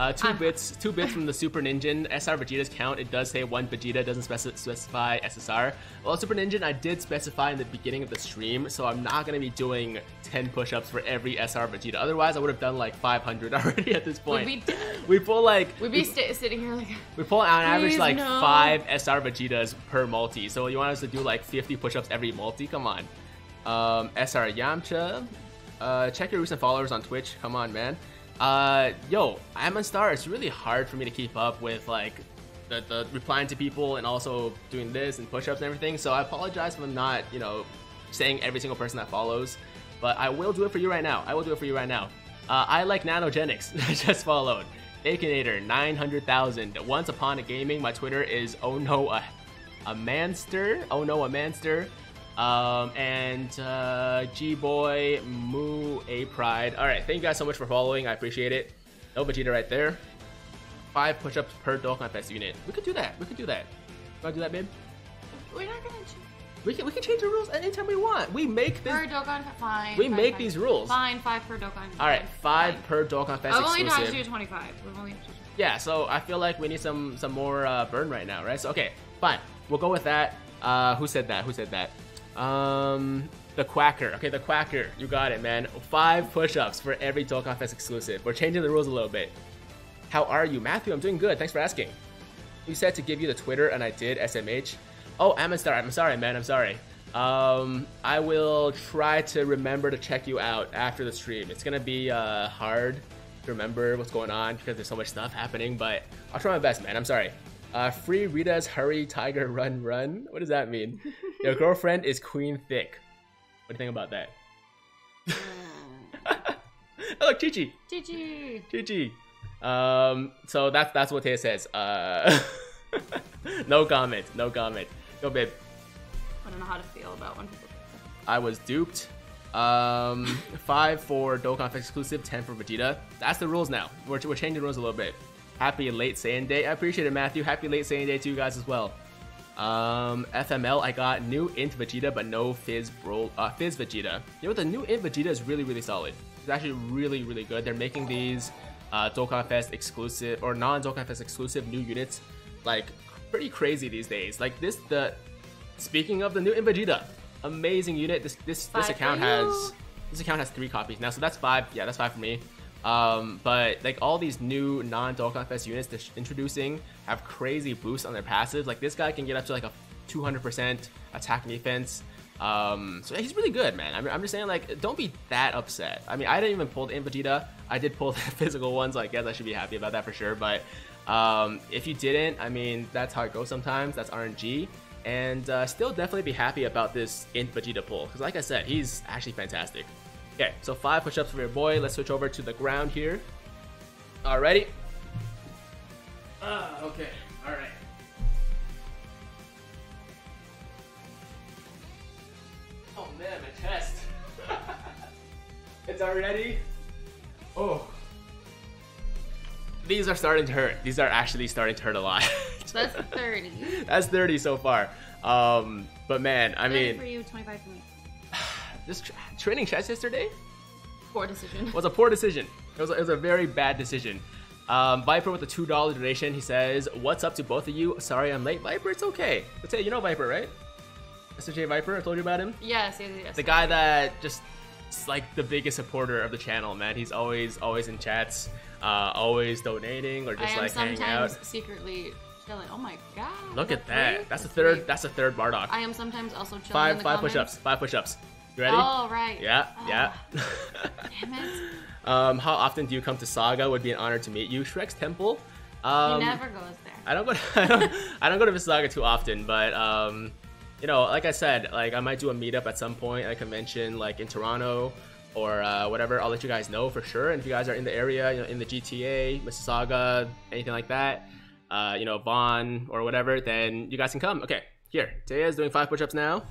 Speaker 1: Uh, 2
Speaker 2: I'm-
Speaker 1: bits, two bits from the Super Ninja SR Vegeta's count. It does say one Vegeta, doesn't speci- specify SSR. Well, Super Ninja, I did specify in the beginning of the stream, so I'm not gonna be doing 10 push-ups for every SR Vegeta. Otherwise, I would have done like 500 already at this point.
Speaker 2: We'd be,
Speaker 1: we pull like
Speaker 2: we'd be st- sitting here like,
Speaker 1: we pull on average like
Speaker 2: no.
Speaker 1: five SR Vegetas per multi. So you want us to do like 50 push-ups every multi? Come on. Um, SR Yamcha. Uh, check your recent followers on Twitch. Come on, man. Uh, yo, I'm a star. It's really hard for me to keep up with like the, the replying to people and also doing this and push-ups and everything. So I apologize for not, you know, saying every single person that follows. But I will do it for you right now. I will do it for you right now. Uh, I like Nanogenix. just followed. Akinator 900,000. Once upon a gaming, my Twitter is oh no a, a manster. Oh no a manster. Um, and uh, G Boy Moo A Pride. All right, thank you guys so much for following. I appreciate it. No Vegeta right there. Five push-ups per Dokkan Fest unit. We could do that. We could do that. Want to do that, babe?
Speaker 2: we're not gonna
Speaker 1: We can we can change the rules anytime we want. We make this.
Speaker 2: per Dokkan. Fine.
Speaker 1: We
Speaker 2: fine,
Speaker 1: make
Speaker 2: fine.
Speaker 1: these rules.
Speaker 2: Fine, five per Dokkan.
Speaker 1: All right, five
Speaker 2: Fine.
Speaker 1: per Dokkan Fest
Speaker 2: I've only
Speaker 1: exclusive.
Speaker 2: had to do 25. We've only had to do
Speaker 1: Yeah, so I feel like we need some some more uh, burn right now, right? So okay, fine, we'll go with that. Uh, who said that? Who said that? Um, the Quacker. Okay, the Quacker. You got it, man. Five push-ups for every Dokkan Fest exclusive. We're changing the rules a little bit. How are you, Matthew? I'm doing good. Thanks for asking. You said to give you the Twitter, and I did. SMH. Oh, Amistar. I'm sorry, man. I'm sorry. Um, I will try to remember to check you out after the stream. It's gonna be uh, hard to remember what's going on because there's so much stuff happening, but I'll try my best, man. I'm sorry. Uh, free Rita's hurry, tiger, run, run. What does that mean? Your girlfriend is Queen Thick. What do you think about that? oh, look, Chichi. Chichi.
Speaker 2: GG.
Speaker 1: Um, so that's that's what Taya says. Uh, no comment. No comment. Go, babe.
Speaker 2: I don't know how to feel about when people.
Speaker 1: I was duped. Um, five for Dokkan exclusive, ten for Vegeta. That's the rules now. We're, we're changing the rules a little bit. Happy late Saiyan Day. I appreciate it, Matthew. Happy late Saiyan Day to you guys as well. Um, FML, I got new Int Vegeta, but no Fizz Bro, uh, Fizz Vegeta. You know, the new Int Vegeta is really, really solid. It's actually really, really good. They're making these uh, Dokkan Fest exclusive or non-Dokkan Fest exclusive new units like pretty crazy these days. Like this, the speaking of the new Int Vegeta, amazing unit. This this this account has this account has three copies now, so that's five. Yeah, that's five for me. Um, but like all these new non-Dokkan Fest units they're introducing have crazy boosts on their passives. Like this guy can get up to like a 200% attack and defense. Um, so he's really good, man. I'm, I'm just saying, like, don't be that upset. I mean, I didn't even pull the in Vegeta. I did pull the physical ones. So I guess I should be happy about that for sure. But um, if you didn't, I mean, that's how it goes sometimes. That's RNG. And uh, still definitely be happy about this Int pull. Because like I said, he's actually fantastic. Okay, so five push-ups for your boy. Let's switch over to the ground here. Alrighty. Ah, okay. Alright. Oh man, my chest. it's already. Oh. These are starting to hurt. These are actually starting to hurt a lot.
Speaker 2: That's 30.
Speaker 1: That's 30 so far. Um, but man, I
Speaker 2: 30
Speaker 1: mean,
Speaker 2: for you, 25 for me.
Speaker 1: This tra- training chess yesterday
Speaker 2: Poor decision.
Speaker 1: was a poor decision. It was a, it was a very bad decision. Um, Viper with a two dollar donation. He says, "What's up to both of you? Sorry I'm late, Viper. It's okay. Let's say you know Viper, right? Mr. J Viper. I told you about him.
Speaker 2: Yes, yes, yes.
Speaker 1: The guy that just is like the biggest supporter of the channel, man. He's always always in chats, uh, always donating or just like hanging out.
Speaker 2: sometimes secretly chilling. Oh my god.
Speaker 1: Look at that. That's the
Speaker 2: That's
Speaker 1: third. That's the third Bardock.
Speaker 2: I am sometimes also chilling in
Speaker 1: Five five
Speaker 2: comments.
Speaker 1: push-ups. Five push-ups. You ready?
Speaker 2: Oh, right.
Speaker 1: Yeah, yeah.
Speaker 2: Damn it.
Speaker 1: um, how often do you come to Sauga? Would be an honor to meet you. Shrek's Temple. Um,
Speaker 2: he never goes there.
Speaker 1: I don't go. To, I don't. I don't go to Sauga too often, but um, you know, like I said, like I might do a meetup at some point at a convention, like in Toronto or uh, whatever. I'll let you guys know for sure. And if you guys are in the area, you know, in the GTA, Mississauga, anything like that, uh, you know, Vaughan or whatever, then you guys can come. Okay, here, Taya is doing five push-ups now.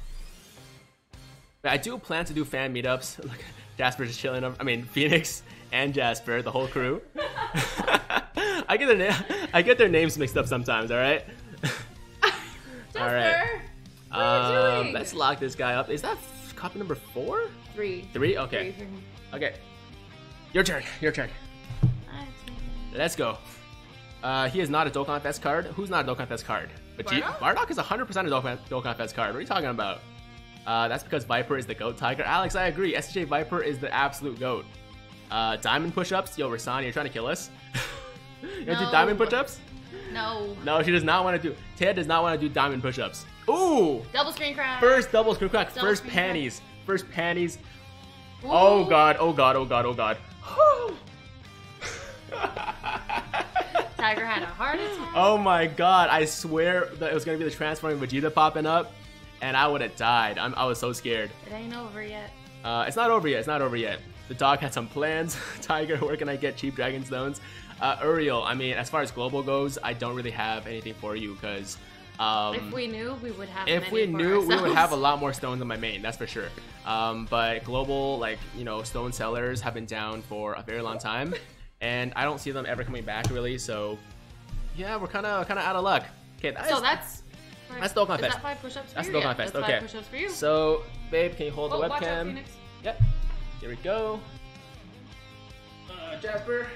Speaker 1: But I do plan to do fan meetups. Look, Jasper's just chilling. I mean, Phoenix and Jasper, the whole crew. I get their na- I get their names mixed up sometimes. All right.
Speaker 2: Jasper,
Speaker 1: All right.
Speaker 2: what are you
Speaker 1: Um,
Speaker 2: doing?
Speaker 1: let's lock this guy up. Is that copy number four?
Speaker 2: Three.
Speaker 1: Three. Okay.
Speaker 2: Three.
Speaker 1: Okay. Your turn. Your turn. Let's go. Uh, he is not a Dokkan Fest card. Who's not a Dokkan Fest card? Vegeta?
Speaker 2: Bardock?
Speaker 1: Bardock is 100% a Dokkan, Dokkan Fest card. What are you talking about? Uh, that's because Viper is the GOAT Tiger. Alex, I agree. SJ Viper is the absolute GOAT. Uh, diamond push-ups? Yo, Rasani, you're trying to kill us? you to do diamond push-ups?
Speaker 2: No.
Speaker 1: No, she does not want to do. Ted does not want to do diamond push-ups. Ooh!
Speaker 2: Double screen crack.
Speaker 1: First double screen crack.
Speaker 2: Double
Speaker 1: First
Speaker 2: screen crack.
Speaker 1: panties. First panties.
Speaker 2: Ooh.
Speaker 1: Oh god, oh god, oh god, oh god.
Speaker 2: Tiger had a heart attack.
Speaker 1: oh my god, I swear that it was gonna be the transforming Vegeta popping up, and I would have died. I'm, I was so scared.
Speaker 2: It ain't over yet.
Speaker 1: Uh, it's not over yet, it's not over yet. The dog had some plans. Tiger, where can I get cheap Dragon Stones? Uh, Uriel, I mean, as far as global goes, I don't really have anything for you, because. Um,
Speaker 2: if we knew, we would have.
Speaker 1: if we knew we would have a lot more stones in my main that's for sure um, but global like you know stone sellers have been down for a very long time and i don't see them ever coming back really so yeah we're kind of kind of out of luck okay that's,
Speaker 2: So that's.
Speaker 1: That's Dokkan
Speaker 2: Is
Speaker 1: Fest.
Speaker 2: that five push-ups? For
Speaker 1: that's
Speaker 2: you?
Speaker 1: Dokkan
Speaker 2: Yeah,
Speaker 1: Fest,
Speaker 2: that's
Speaker 1: okay.
Speaker 2: Five push-ups for you.
Speaker 1: so babe can you hold
Speaker 2: oh,
Speaker 1: the
Speaker 2: watch out,
Speaker 1: webcam
Speaker 2: Phoenix.
Speaker 1: yep here we go uh, jasper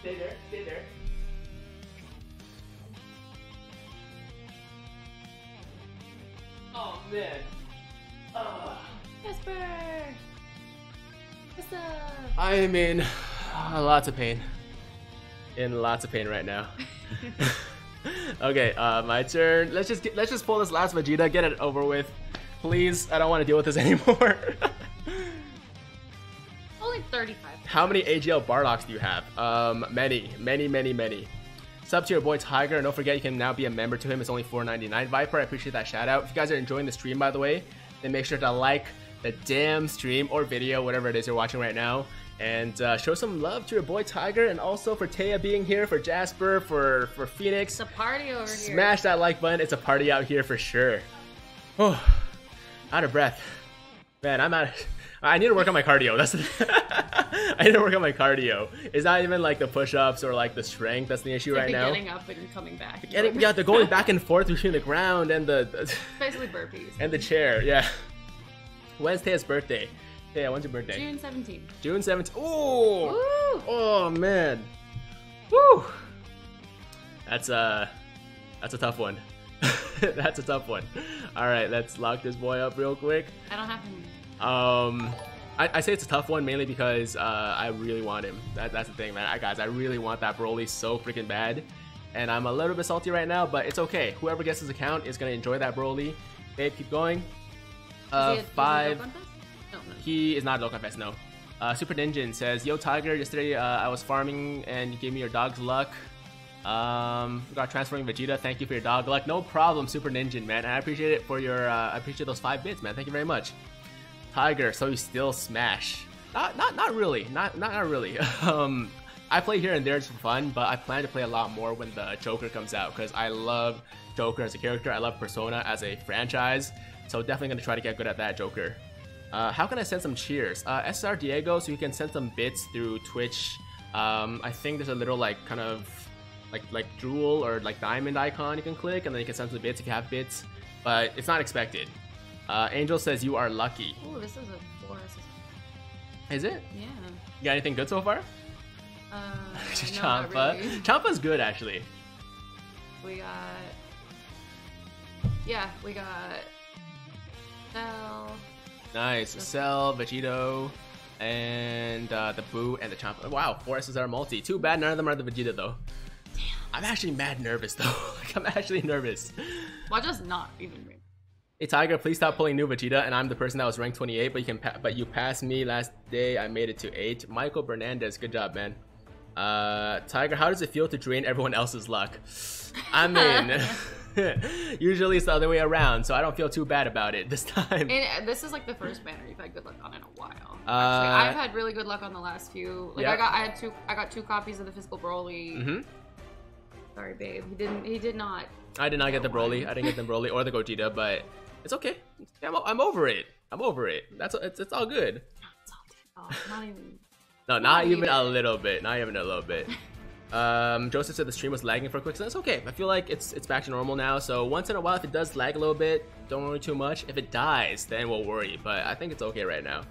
Speaker 1: stay there stay there oh man uh.
Speaker 2: Jasper. What's up?
Speaker 1: I am in lots of pain. In lots of pain right now. okay, uh, my turn. Let's just get, let's just pull this last Vegeta, get it over with, please. I don't want to deal with this anymore.
Speaker 2: Only 35.
Speaker 1: How many AGL Bardocks do you have? Um, many, many, many, many. Sub to your boy Tiger, and don't forget you can now be a member to him. It's only $4.99. Viper, I appreciate that shout out. If you guys are enjoying the stream, by the way, then make sure to like the damn stream or video, whatever it is you're watching right now, and uh, show some love to your boy Tiger, and also for Taya being here, for Jasper, for for Phoenix.
Speaker 2: It's a party over here.
Speaker 1: Smash that like button. It's a party out here for sure. Oh, out of breath. Man, I'm out. I need to work on my cardio. That's the I need to work on my cardio. It's not even like the push-ups or like the strength that's the issue
Speaker 2: It's
Speaker 1: right now.
Speaker 2: Getting up and coming back.
Speaker 1: Getting, yeah, they're going back and forth between the ground and the, the
Speaker 2: Basically burpees.
Speaker 1: and the chair. Yeah. When's Taya's birthday? Taya, when's your birthday?
Speaker 2: June 17th.
Speaker 1: June 17th. Ooh.
Speaker 2: Woo!
Speaker 1: Oh man. Woo. That's uh that's a tough one. that's a tough one. All right, let's lock this boy up real quick.
Speaker 2: I don't have him.
Speaker 1: Um I, I say it's a tough one mainly because uh, I really want him. That, that's the thing, man. I, guys, I really want that Broly so freaking bad. And I'm a little bit salty right now, but it's okay. Whoever gets his account is going to enjoy that Broly. Babe, keep going. Uh,
Speaker 2: Is he a- is he
Speaker 1: five. He is not a Dokkan Fest, no. Uh, Super Ninja says, Yo, Tiger, yesterday uh, I was farming and you gave me your dog's luck. Um, got Transforming Vegeta. Thank you for your dog luck. No problem, Super Ninja, man. And I appreciate it for your, uh, I appreciate those five bits, man. Thank you very much. Tiger, so you still smash? Not, not, not really. Not, not, not really. um, I play here and there just for fun, but I plan to play a lot more when the Joker comes out because I love Joker as a character. I love Persona as a franchise, so definitely gonna try to get good at that Joker. Uh, how can I send some cheers? Uh, SR Diego, so you can send some bits through Twitch. Um, I think there's a little like kind of like like jewel or like diamond icon you can click, and then you can send some bits if you have bits, but it's not expected. Uh, Angel says you are lucky.
Speaker 2: Ooh, this is a four.
Speaker 1: Is it?
Speaker 2: Yeah.
Speaker 1: You got anything good so far?
Speaker 2: Uh,
Speaker 1: Champa.
Speaker 2: really.
Speaker 1: Champa's good actually.
Speaker 2: We got. Yeah, we got. Bell.
Speaker 1: Nice. Cell, Vegito, and uh, the Boo and the Champa. Wow, four SSR multi. Too bad none of them are the Vegeta though. Damn. I'm actually mad nervous though. like, I'm actually nervous.
Speaker 2: Watch us not even read.
Speaker 1: Hey Tiger, please stop pulling new Vegeta. And I'm the person that was ranked 28, but you can pa- but you passed me last day. I made it to eight. Michael Bernandez, good job, man. Uh, Tiger, how does it feel to drain everyone else's luck? I mean, usually it's the other way around, so I don't feel too bad about it this time.
Speaker 2: And uh, this is like the first banner you've had good luck on in a while.
Speaker 1: Uh,
Speaker 2: Actually, I've had really good luck on the last few. Like
Speaker 1: Yeah.
Speaker 2: I got, I had two, I got two copies of the physical Broly.
Speaker 1: hmm
Speaker 2: Sorry, babe. He didn't, he did not.
Speaker 1: I did not get the Broly. I didn't get the Broly or the Gogeta, but it's okay. I'm, I'm over it. I'm over it. That's it's, it's all good.
Speaker 2: Oh, not even.
Speaker 1: No, not
Speaker 2: Not
Speaker 1: even a little bit. Not even a little bit. Um, Joseph said the stream was lagging for a quick second. It's okay. I feel like it's it's back to normal now. So once in a while, if it does lag a little bit, don't worry too much. If it dies, then we'll worry. But I think it's okay right now.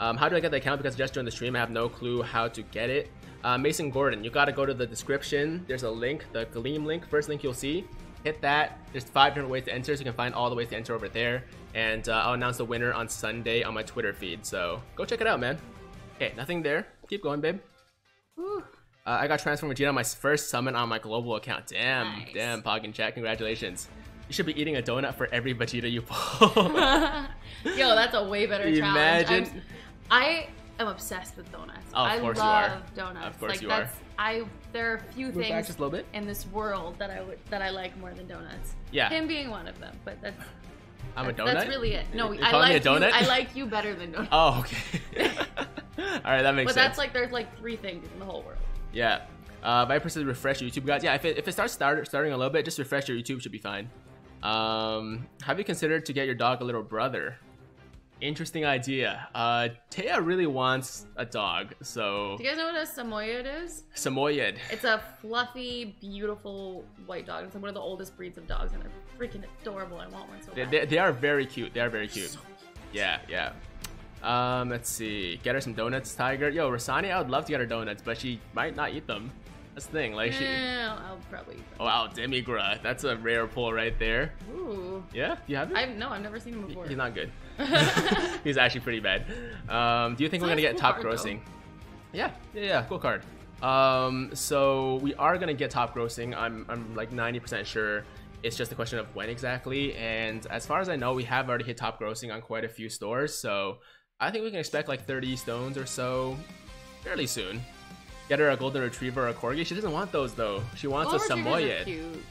Speaker 1: Um, how do I get the account? Because I just joined the stream, I have no clue how to get it. Uh, Mason Gordon, you gotta go to the description. There's a link, the Gleam link, first link you'll see. Hit that. There's five different ways to enter, so you can find all the ways to enter over there. And uh, I'll announce the winner on Sunday on my Twitter feed. So go check it out, man. Okay, nothing there. Keep going, babe. Uh, I got Transform Vegeta on my first summon on my global account. Damn,
Speaker 2: Nice.
Speaker 1: damn, Pog and chat, congratulations. You should be eating a donut for every Vegeta you pull.
Speaker 2: Yo, that's a way better challenge.
Speaker 1: Imagine-
Speaker 2: I'm- I am obsessed with donuts.
Speaker 1: Oh, of
Speaker 2: I
Speaker 1: course you
Speaker 2: love
Speaker 1: are.
Speaker 2: donuts.
Speaker 1: Of course
Speaker 2: like
Speaker 1: you are.
Speaker 2: that's I there are a few
Speaker 1: Move back
Speaker 2: things
Speaker 1: just a little bit.
Speaker 2: in this world that I would that I like more than donuts.
Speaker 1: Yeah.
Speaker 2: Him being one of them, but that's
Speaker 1: I'm a donut.
Speaker 2: that's really it. No,
Speaker 1: You're
Speaker 2: I like
Speaker 1: a donut?
Speaker 2: you. I like you better than donuts.
Speaker 1: Oh, okay. All right, that makes
Speaker 2: but
Speaker 1: sense.
Speaker 2: But that's like there's like three things in the whole world.
Speaker 1: Yeah. Uh, Viper says refresh your YouTube, guys. Yeah, if it, if it starts start, starting a little bit, just refresh your YouTube, should be fine. Um, have you considered to get your dog a little brother? Interesting idea. Uh, Taya really wants a dog, so
Speaker 2: Do you guys know what a Samoyed is?
Speaker 1: Samoyed.
Speaker 2: It's a fluffy, beautiful white dog. It's like one of the oldest breeds of dogs, and they're freaking adorable. I want one so
Speaker 1: They,
Speaker 2: bad.
Speaker 1: they, they are very cute. They are very cute.
Speaker 2: So
Speaker 1: Yeah, yeah. Um, let's see. Get her some donuts, Tiger. Yo, Rasani, I would love to get her donuts, but she might not eat them. That's the thing. Like she.
Speaker 2: Eh, I'll probably. eat
Speaker 1: Oh wow, Demigra. That's a rare pull right there.
Speaker 2: them. Ooh.
Speaker 1: Yeah, you have it.
Speaker 2: I've no, I've never seen him before.
Speaker 1: He's not good. He's actually pretty bad. Um, do you think we're gonna get
Speaker 2: cool
Speaker 1: top
Speaker 2: card, though.
Speaker 1: grossing? Yeah, yeah, yeah, cool card. Um, so we are gonna get top grossing. I'm, I'm like 90% sure. It's just a question of when exactly. And as far as I know, we have already hit top grossing on quite a few stores. So I think we can expect like 30 stones or so fairly soon. Get her a golden retriever or a corgi. She doesn't want those though. She wants a Samoyed.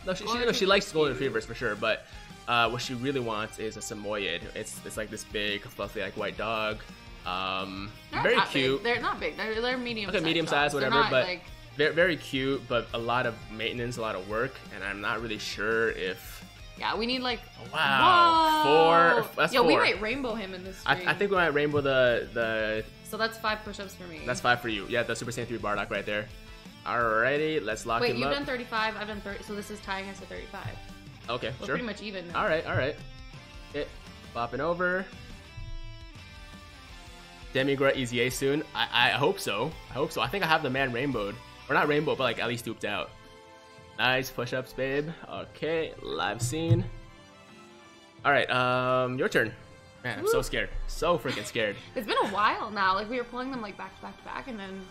Speaker 1: No, she, she, no, she likes golden retrievers for sure, but uh, what she really wants is a Samoyed. It's it's like this big, fluffy, like white dog. Um,
Speaker 2: They're
Speaker 1: very
Speaker 2: not big.
Speaker 1: cute.
Speaker 2: They're not big. They're they're medium.
Speaker 1: Okay, medium size. Whatever,
Speaker 2: not,
Speaker 1: but
Speaker 2: like,
Speaker 1: very, very cute, but a lot of maintenance, a lot of work, and I'm not really sure if.
Speaker 2: Yeah, we need like.
Speaker 1: Oh, wow,
Speaker 2: Whoa!
Speaker 1: four. That's
Speaker 2: Yo, we might rainbow him in this
Speaker 1: I. I think we might rainbow the the.
Speaker 2: so. That's five push-ups for me.
Speaker 1: That's five for you. Yeah, the Super Saiyan 3 Bardock right there. Alrighty, let's lock
Speaker 2: it
Speaker 1: up.
Speaker 2: Wait,
Speaker 1: you've
Speaker 2: done 35. I've done 30. So this is tying us at 35.
Speaker 1: okay,
Speaker 2: We're
Speaker 1: sure.
Speaker 2: pretty much even. Now.
Speaker 1: All right, all right. It bopping over. Demigra EZA soon. I, I hope so. I hope so. I think I have the man rainbowed, or not rainbow, but like at least duped out. Nice push-ups, babe. Okay, live scene. All right, um, your turn. Man, I'm so scared. So freaking scared.
Speaker 2: It's been a while now. Like we were pulling them like back to back to back, and then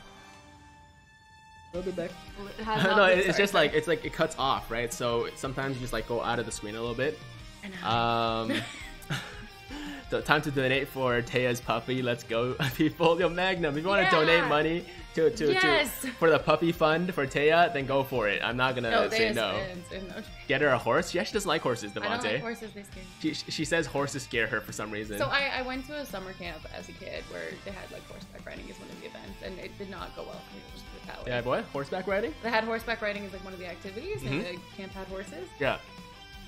Speaker 1: A little bit back.
Speaker 2: it
Speaker 1: no, it's
Speaker 2: sorry,
Speaker 1: just like it's like it cuts off, right? So sometimes you just like go out of the screen a little bit.
Speaker 2: I know.
Speaker 1: Um, so time to donate for Taya's puppy. Let's go, people. Yo, Magnum, if you want to
Speaker 2: Yeah.
Speaker 1: donate money to to,
Speaker 2: Yes.
Speaker 1: to for the puppy fund for Taya, then go for it. I'm not gonna
Speaker 2: no,
Speaker 1: say no.
Speaker 2: is- is no.
Speaker 1: Get her a horse. She actually doesn't like horses,
Speaker 2: I don't like
Speaker 1: Devontae.
Speaker 2: horses. They scare.
Speaker 1: She, she says horses scare her for some reason.
Speaker 2: So I, I went to a summer camp as a kid where they had like horseback riding as one of the events, and it did not go well. for me, Just put it that way.
Speaker 1: yeah, boy, Horseback riding?
Speaker 2: They had horseback riding as like one of the activities,
Speaker 1: Mhm.
Speaker 2: and the camp had horses.
Speaker 1: Yeah.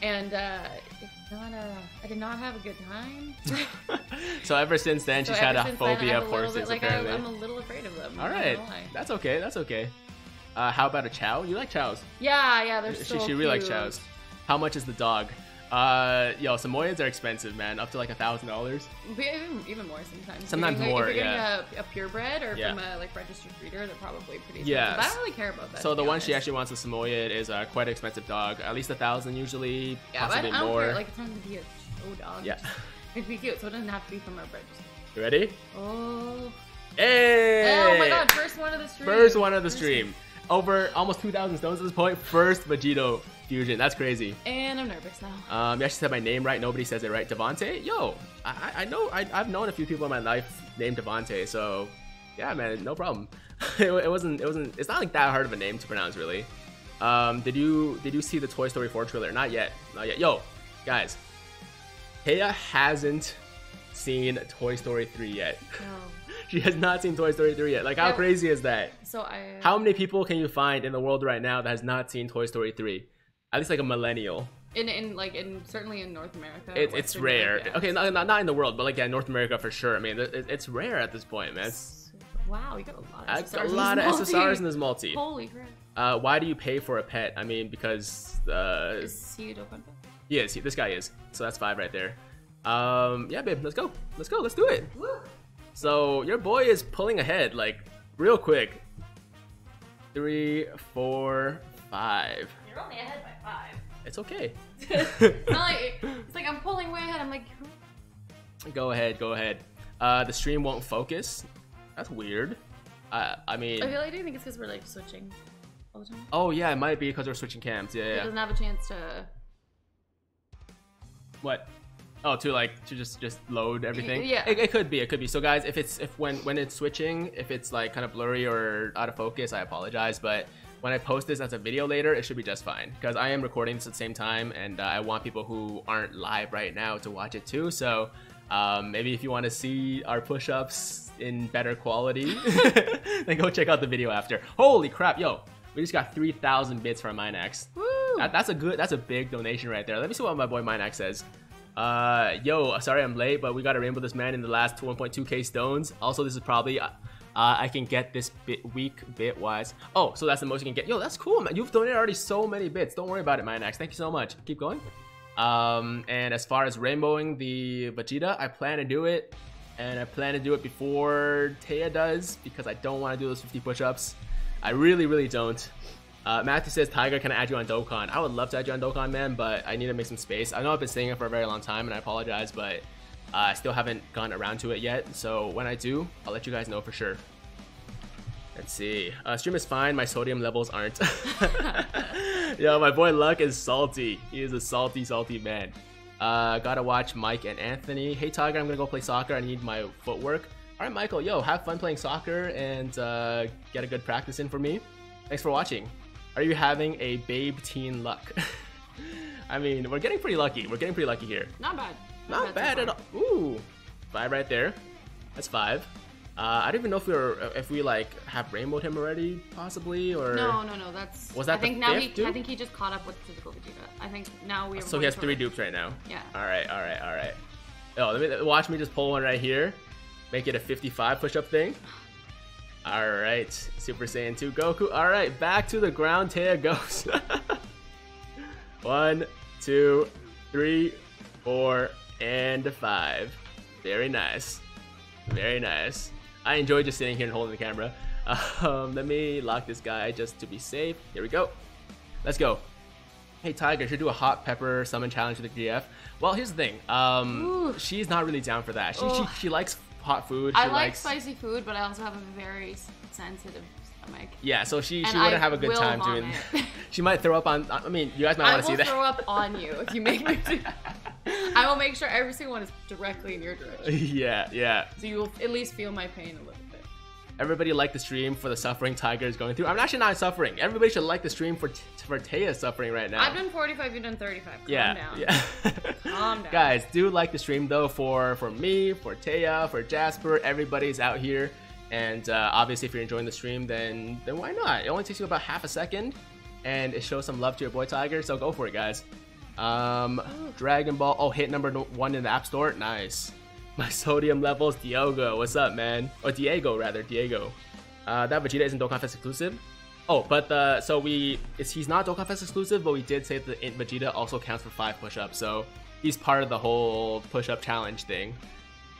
Speaker 2: And uh, not, uh, I did not have a good time.
Speaker 1: so ever since then,
Speaker 2: So
Speaker 1: she's had a phobia of horses.
Speaker 2: Bit, like
Speaker 1: apparently.
Speaker 2: I, I'm a little afraid of them.
Speaker 1: All right, that's okay. That's okay. Uh, how about a chow? You like chows?
Speaker 2: Yeah, yeah, they're
Speaker 1: she,
Speaker 2: so
Speaker 1: she really likes chows. How much is the dog? Uh, yo, Samoyeds are expensive, man. Up to like a thousand dollars.
Speaker 2: Even, even more sometimes.
Speaker 1: Sometimes
Speaker 2: getting,
Speaker 1: more,
Speaker 2: If you're
Speaker 1: yeah.
Speaker 2: getting a, a purebred or
Speaker 1: Yeah.
Speaker 2: from a like registered breeder, they're probably pretty. But I don't really care about that.
Speaker 1: So the one she actually wants, a Samoyed, is a quite expensive dog. At least a thousand usually,
Speaker 2: Yeah, but I
Speaker 1: possibly
Speaker 2: don't, I don't
Speaker 1: more.
Speaker 2: care. Like it's not gonna be a show dog.
Speaker 1: Yeah.
Speaker 2: It'd be cute, so it doesn't have to be from a register.
Speaker 1: You ready?
Speaker 2: Oh.
Speaker 1: Hey!
Speaker 2: Oh my god, first one of the stream.
Speaker 1: First one of the
Speaker 2: First
Speaker 1: stream. Over almost 2,000 stones at this point. First Vegito fusion. That's crazy.
Speaker 2: And I'm nervous now.
Speaker 1: Um, you actually said my name right. Nobody says it right. Devonte. Yo, I, I I know. I, I've known a few people in my life named Devonte. So, yeah, man, no problem. it, it wasn't. It wasn't. It's not like that hard of a name to pronounce, really. Um, did you did you see the Toy Story 4 trailer? Not yet. Not yet. Yo, guys, Taya hasn't seen Toy Story 3 yet.
Speaker 2: No.
Speaker 1: she has not seen Toy Story 3 yet. Like, how crazy is that?
Speaker 2: So I.
Speaker 1: How many people can you find in the world right now that has not seen Toy Story 3? At least like a millennial.
Speaker 2: In, in like in certainly in North America.
Speaker 1: It, it's rare.
Speaker 2: Yeah.
Speaker 1: Okay, not, not, not in the world, but like yeah, North America for sure. I mean, it, it's rare at this point, man. It's
Speaker 2: Wow, you got a lot
Speaker 1: a,
Speaker 2: of
Speaker 1: a
Speaker 2: SSRs.
Speaker 1: lot of
Speaker 2: in this
Speaker 1: SSRs
Speaker 2: multi.
Speaker 1: in this multi.
Speaker 2: Holy crap.
Speaker 1: Uh, why do you pay for a pet? I mean, because uh,
Speaker 2: Is he a dope
Speaker 1: he this guy is. So that's five right there. Um, yeah, babe, let's go. Let's go. Let's do it.
Speaker 2: Woo.
Speaker 1: So your boy is pulling ahead like real quick. three, four, five.
Speaker 2: You're only ahead by five.
Speaker 1: It's okay.
Speaker 2: it's, like, it's like I'm pulling way ahead. I'm like,
Speaker 1: Go ahead, go ahead. Uh, the stream won't focus. That's weird. Uh, I mean,
Speaker 2: I feel like, do you think it's because we're like switching all the time?
Speaker 1: oh yeah, it might be because we're switching cams. Yeah,
Speaker 2: It
Speaker 1: yeah.
Speaker 2: doesn't have a chance to.
Speaker 1: What? Oh, to like to just just load everything.
Speaker 2: yeah.
Speaker 1: It, it could be. It could be. So guys, if it's if when when it's switching, if it's like kind of blurry or out of focus, I apologize. But when I post this as a video later, it should be just fine because I am recording this at the same time, and uh, I want people who aren't live right now to watch it too. So. Um, maybe if you want to see our push-ups in better quality, then go check out the video after. Holy crap, yo! We just got 3,000 bits from Minax.
Speaker 2: Woo!
Speaker 1: That, that's a good, that's a big donation right there. Let me see what my boy Minax says. Uh, yo, sorry I'm late, but we got to rainbow this man in the last 1.2k stones. Also, this is probably, uh, I can get this bit week bit wise. Oh, so that's the most you can get. Yo, that's cool, man. You've donated already so many bits. Don't worry about it, Minax. Thank you so much. Keep going. Um, and as far as rainbowing the Vegeta, I plan to do it, and I plan to do it before Taya does because I don't want to do those 50 push-ups. I really, really don't. Uh, Matthew says, Tiger, can I add you on Dokkan? I would love to add you on Dokkan, man, but I need to make some space. I know I've been saying it for a very long time, and I apologize, but I still haven't gone around to it yet. So when I do, I'll let you guys know for sure. Let's see. Uh, stream is fine. My sodium levels aren't. Yo, my boy Luck is salty. He is a salty, salty man. Uh, gotta watch Mike and Anthony. Hey, Tiger, I'm gonna go play soccer. I need my footwork. All right, Michael. Yo, have fun playing soccer and uh, get a good practice in for me. Thanks for watching. Are you having a babe teen luck? I mean, we're getting pretty lucky. We're getting pretty lucky here.
Speaker 2: Not bad.
Speaker 1: Not bad at all. Ooh, five right there. That's five. Uh, I don't even know if we were if we like have rainbowed him already, possibly, or
Speaker 2: No, no, no. That's.
Speaker 1: Was that
Speaker 2: I
Speaker 1: the
Speaker 2: think now
Speaker 1: fifth
Speaker 2: he.
Speaker 1: dupe?
Speaker 2: I think he just caught up with physical Vegeta. I think now we. Are
Speaker 1: So he has three dupes right now.
Speaker 2: Yeah.
Speaker 1: All right, all right, all right. Oh, let me watch me just pull one right here. Make it a 55 push-up thing. All right, Super Saiyan 2 Goku. All right, back to the ground. Taya goes. one, two, three, four, and a five. Very nice. Very nice. I enjoy just sitting here and holding the camera. Um, let me lock this guy just to be safe. Here we go. Let's go. Hey Tiger, should do a hot pepper summon challenge with the GF. Well, here's the thing. Um,
Speaker 2: Ooh.
Speaker 1: she's not really down for that. She, she, she likes hot food. She
Speaker 2: I like
Speaker 1: likes,
Speaker 2: spicy food, but I also have a very sensitive stomach.
Speaker 1: Yeah, so she, she wouldn't have a good time doing. she might throw up on. I mean, you guys might want to see that.
Speaker 2: I will throw up on you if you make me. Do- I will make sure every single one is directly in your direction,
Speaker 1: yeah, yeah.
Speaker 2: so you will at least feel my pain a little bit.
Speaker 1: Everybody like the stream for the suffering Tiger is going through. I'm actually not suffering. Everybody should like the stream for for Taya's suffering right now.
Speaker 2: I've done 45, you've done 35. Calm
Speaker 1: yeah,
Speaker 2: down.
Speaker 1: yeah.
Speaker 2: Calm down.
Speaker 1: Guys, do like the stream though for for me, for Taya, for Jasper. Everybody's out here, and uh, obviously, if you're enjoying the stream, then then why not? It only takes you about half a second, and it shows some love to your boy Tiger. So go for it, guys. Um, Dragon Ball. Oh, hit number one in the App Store. Nice. My sodium levels, Diogo. What's up, man? Or Diego, rather. Diego. Uh, that Vegeta isn't Dokkan Fest exclusive. Oh, but so we, he's not Dokkan Fest exclusive, but we did say that Vegeta also counts for five push-ups, so he's part of the whole push-up challenge thing.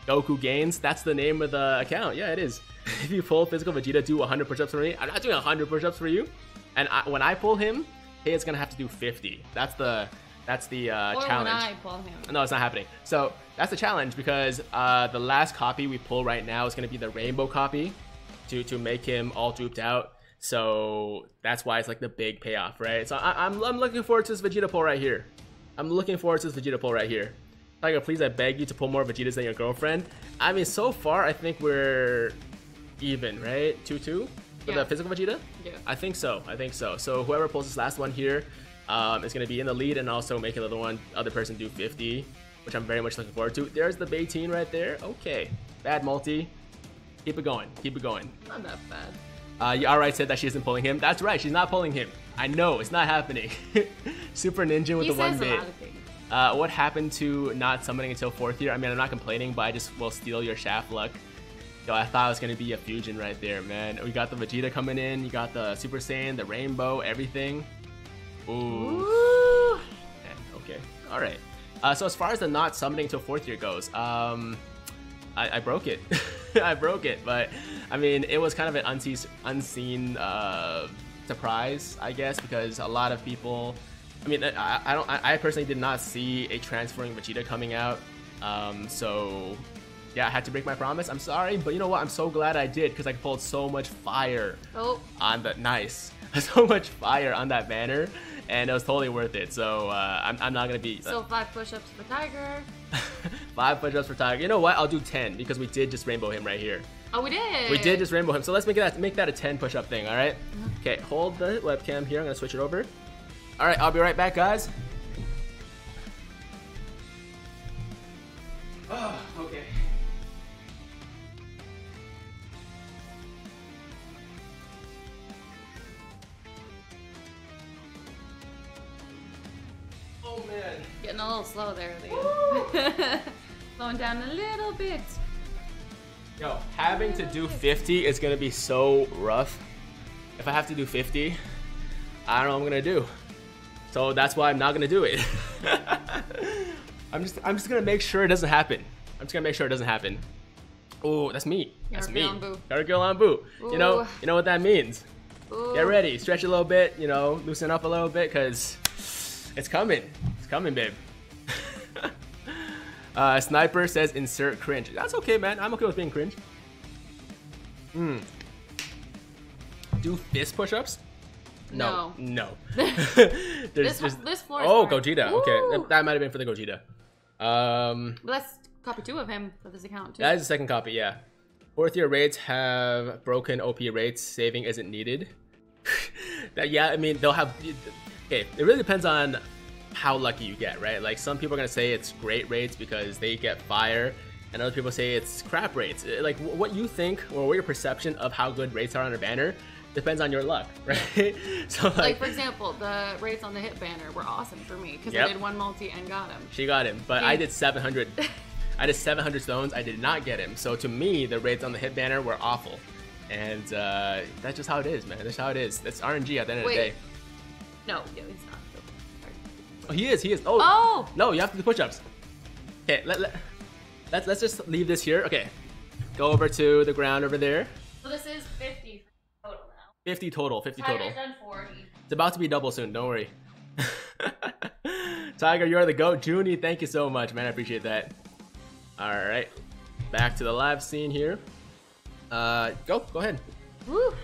Speaker 1: Goku Gains, that's the name of the account. Yeah, it is. if you pull physical Vegeta, do 100 push-ups for me. I'm not doing 100 push-ups for you. And I, when I pull him, Taya's gonna have to do 50. That's the, that's the uh,
Speaker 2: or
Speaker 1: challenge.
Speaker 2: when I pull him.
Speaker 1: No, it's not happening. So that's the challenge because uh, the last copy we pull right now is going to be the rainbow copy to to make him all duped out. So that's why it's like the big payoff, right? So I, I'm I'm looking forward to this Vegeta pull right here. I'm looking forward to this Vegeta pull right here. Tiger, please, I beg you to pull more Vegetas than your girlfriend. I mean, so far I think we're even, right? Two two for
Speaker 2: Yeah.
Speaker 1: the physical Vegeta.
Speaker 2: Yeah.
Speaker 1: I think so. I think so. So whoever pulls this last one here um, is going to be in the lead and also make another one other person do 50, which I'm very much looking forward to. There's the Bayteen right there. Okay, bad multi. Keep it going. Keep it going.
Speaker 2: Not that bad.
Speaker 1: Uh, you alright said that she isn't pulling him. That's right. She's not pulling him. I know it's not happening. Super Ninja with
Speaker 2: he
Speaker 1: the one bit.
Speaker 2: Lot of things.
Speaker 1: Uh, what happened to not summoning until fourth year? I mean, I'm not complaining, but I just will steal your shaft luck. Yo, I thought it was gonna be a fusion right there, man. We got the Vegeta coming in. You got the Super Saiyan, the Rainbow, everything. Ooh.
Speaker 2: Ooh.
Speaker 1: Okay. okay. All right. Uh, so as far as the not summoning until fourth year goes, um, I, I broke it. I broke it, but I mean, it was kind of an unseen, unseen uh, surprise, I guess, because a lot of people. I mean, I, I don't. I personally did not see a Transforming Vegeta coming out. Um, so yeah, I had to break my promise. I'm sorry, but you know what? I'm so glad I did because I pulled so much fire
Speaker 2: Oh,
Speaker 1: on the nice, so much fire on that banner, and it was totally worth it. So uh, I'm, I'm not gonna be
Speaker 2: So five push-ups for Tiger.
Speaker 1: five push-ups for Tiger. You know what? I'll do ten because we did just rainbow him right here.
Speaker 2: Oh, we did.
Speaker 1: We did just rainbow him. So let's make that make that a 10 push-up thing. All right? Okay, hold the webcam here. I'm gonna switch it over. All right, I'll be right back, guys. Oh, okay. Oh man.
Speaker 2: Getting a little slow there, Liam. Slowing down a little bit.
Speaker 1: Yo, having to do 50 is gonna be so rough. If I have to do 50, I don't know what I'm gonna do. So that's why I'm not gonna do it. I'm just I'm just gonna make sure it doesn't happen. I'm just gonna make sure it doesn't happen. Oh, that's me. That's me.
Speaker 2: Yargil on boo.
Speaker 1: On boo. You know, you know what that means.
Speaker 2: Ooh.
Speaker 1: Get ready, stretch a little bit, you know, loosen up a little bit, cause it's coming. It's coming, babe. uh, Sniper says insert cringe. That's okay, man. I'm okay with being cringe. Hmm. Do fist push-ups? No. No. there's,
Speaker 2: This,
Speaker 1: there's-
Speaker 2: this floor
Speaker 1: Oh,
Speaker 2: hard.
Speaker 1: Gogeta. Okay, that, that might have been for the Gogeta. Um,
Speaker 2: But let's copy two of him for this account too.
Speaker 1: that is the second copy, yeah. Fourth year rates have broken OP rates. Saving isn't needed. that yeah, I mean they'll have. Okay, it really depends on how lucky you get, right? Like some people are gonna say it's great rates because they get fire, and other people say it's crap rates. Like what you think or what your perception of how good rates are on a banner depends on your luck, right? so like,
Speaker 2: like for example, the rates on the hit banner were awesome for me because
Speaker 1: Yep.
Speaker 2: I did one multi and got him.
Speaker 1: She got him, but I did 700. I did 700 stones. I did not get him. So to me, the rates on the hit banner were awful, and uh, that's just how it is, man. That's how it is. That's RNG at the end of the
Speaker 2: Wait.
Speaker 1: day.
Speaker 2: No, yeah, he's not.
Speaker 1: Oh, he is. He is. Oh.
Speaker 2: Oh!
Speaker 1: No, you have to do push-ups. Okay, let, let let's let's just leave this here. Okay, go over to the ground over there.
Speaker 2: So this is 50 total now.
Speaker 1: 50 total. 50 total.
Speaker 2: Tiger's done 40.
Speaker 1: It's about to be double soon. Don't worry. Tiger, you're the goat. Junie, thank you so much, man. I appreciate that. All right, back to the live scene here. Uh, go, go ahead.
Speaker 2: Woo!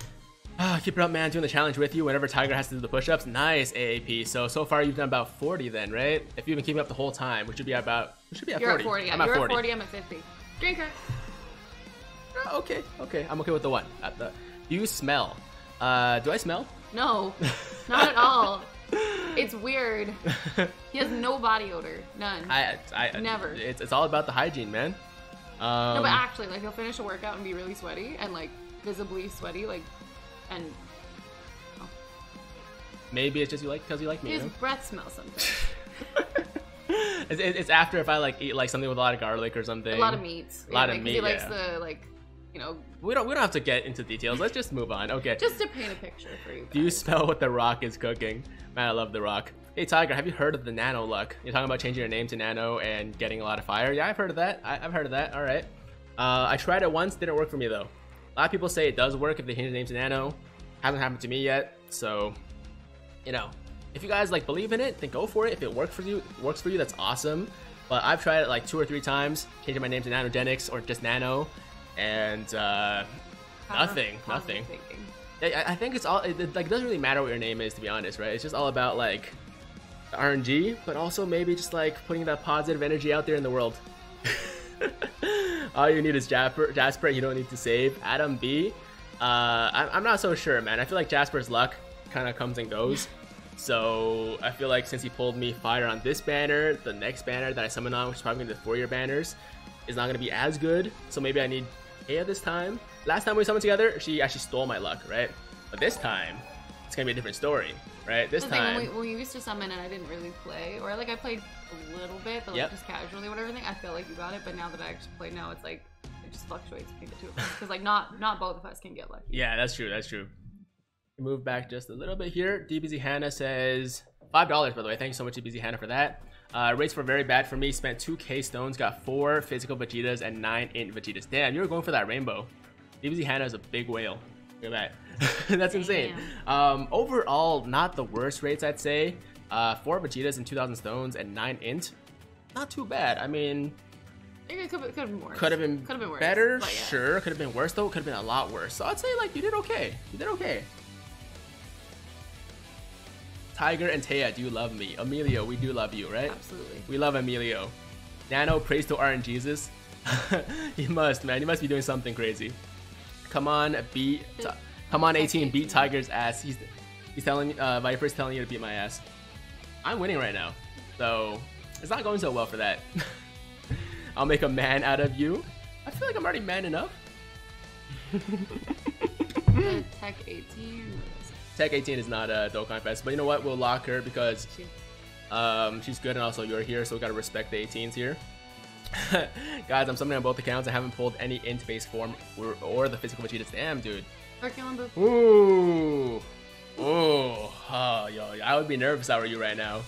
Speaker 1: Ah, keep it up, man. Doing the challenge with you whenever Tiger has to do the push-ups. Nice AAP. So so far you've done about 40 then, right? If you've been keeping up the whole time, we should be about. We should be at
Speaker 2: You're
Speaker 1: 40.
Speaker 2: at 40. Yeah,
Speaker 1: I'm at
Speaker 2: you're at 40. I'm at 50. Drinker.
Speaker 1: Ah, okay, okay. I'm okay with the one. At the. Do you smell? Uh, do I smell?
Speaker 2: No, not at all. It's weird. He has no body odor. None.
Speaker 1: I, I
Speaker 2: Never.
Speaker 1: It's, it's all about the hygiene, man. Um,
Speaker 2: no, but actually, like he'll finish a workout and be really sweaty and like visibly sweaty, like, and
Speaker 1: maybe it's just you like because you like me.
Speaker 2: his
Speaker 1: You know?
Speaker 2: breath smells something.
Speaker 1: it's, it's after if I like eat like something with a lot of garlic or something.
Speaker 2: A lot of meats.
Speaker 1: A lot of
Speaker 2: because
Speaker 1: meat,
Speaker 2: He likes
Speaker 1: yeah.
Speaker 2: the like, you know,
Speaker 1: We don't we don't have to get into details. Let's just move on. Okay.
Speaker 2: just to paint a picture for you.
Speaker 1: Do you
Speaker 2: guys.
Speaker 1: smell what the Rock is cooking? Man, I love the Rock. Hey Tiger, have you heard of the Nano luck? You're talking about changing your name to Nano and getting a lot of fire. Yeah, I've heard of that. I, I've heard of that. All right. Uh, I tried it once, didn't work for me though. A lot of people say it does work if they change their name to Nano. Hasn't happened to me yet, so you know, if you guys like believe in it, then go for it. If it works for you, works for you, that's awesome. But I've tried it like two or three times, changing my name to Nanogenix or just Nano, and uh, nothing, nothing. I, I think it's all it, like it doesn't really matter what your name is to be honest, right? It's just all about like RNG, but also maybe just like putting that positive energy out there in the world. all you need is Jasper. Jasper, you don't need to save. Adam B. Uh, I'm, I'm not so sure, man. I feel like Jasper's luck kind of comes and goes. So I feel like since he pulled me fire on this banner, the next banner that I summon on, which is probably be the four-year banners, is not gonna be as good. So maybe I need Aya this time. Last time we summoned together, she actually stole my luck, right? But this time, it's gonna be a different story, right? This
Speaker 2: The thing,
Speaker 1: time,
Speaker 2: when we, when we used to summon and I didn't really play, or like I played a little bit, but like
Speaker 1: Yep.
Speaker 2: just casually, whatever thing, I feel like you got it. But now that I actually play now, it's like it just fluctuates between the two of us because like not not both of us can get lucky.
Speaker 1: yeah, that's true. That's true. Move back just a little bit here. DBZ Hannah says five dollars. By the way, thank you so much, DBZ Hannah, for that. Uh, rates were very bad for me. Spent 2k stones, got 4 physical Vegetas and 9 int Vegetas. Damn, you were going for that rainbow. DBZ Hannah is a big whale. Look at that. That's insane. Um, overall, not the worst rates, I'd say. Uh, 4 Vegetas and 2,000 stones and 9 int. Not too bad. I mean,
Speaker 2: It could, could have been worse.
Speaker 1: could have been,
Speaker 2: Could have been worse.
Speaker 1: better,
Speaker 2: yeah.
Speaker 1: sure. Could have been worse, though. Could have been a lot worse. So I'd say, like, you did okay. You did okay. Tiger and Taya, do you love me? Emilio, we do love you, right?
Speaker 2: Absolutely.
Speaker 1: We love Emilio. Nano praise to RNGesus. you must, man. You must be doing something crazy. Come on, beat. Come on, 18. Beat Tiger's ass. He's he's telling uh, Viper's telling you to beat my ass. I'm winning right now, so it's not going so well for that. I'll make a man out of you. I feel like I'm already man enough.
Speaker 2: Tech 18.
Speaker 1: Tech 18 is not a Dokkan Fest, but you know what? We'll lock her because Um, she's good, and also you're here, so we gotta respect the 18s here. Guys, I'm summoning on both accounts. I haven't pulled any int base form or, or the physical Vegetas. Damn, dude. Ooh. Ooh. Oh, yo, I would be nervous if I were you right now.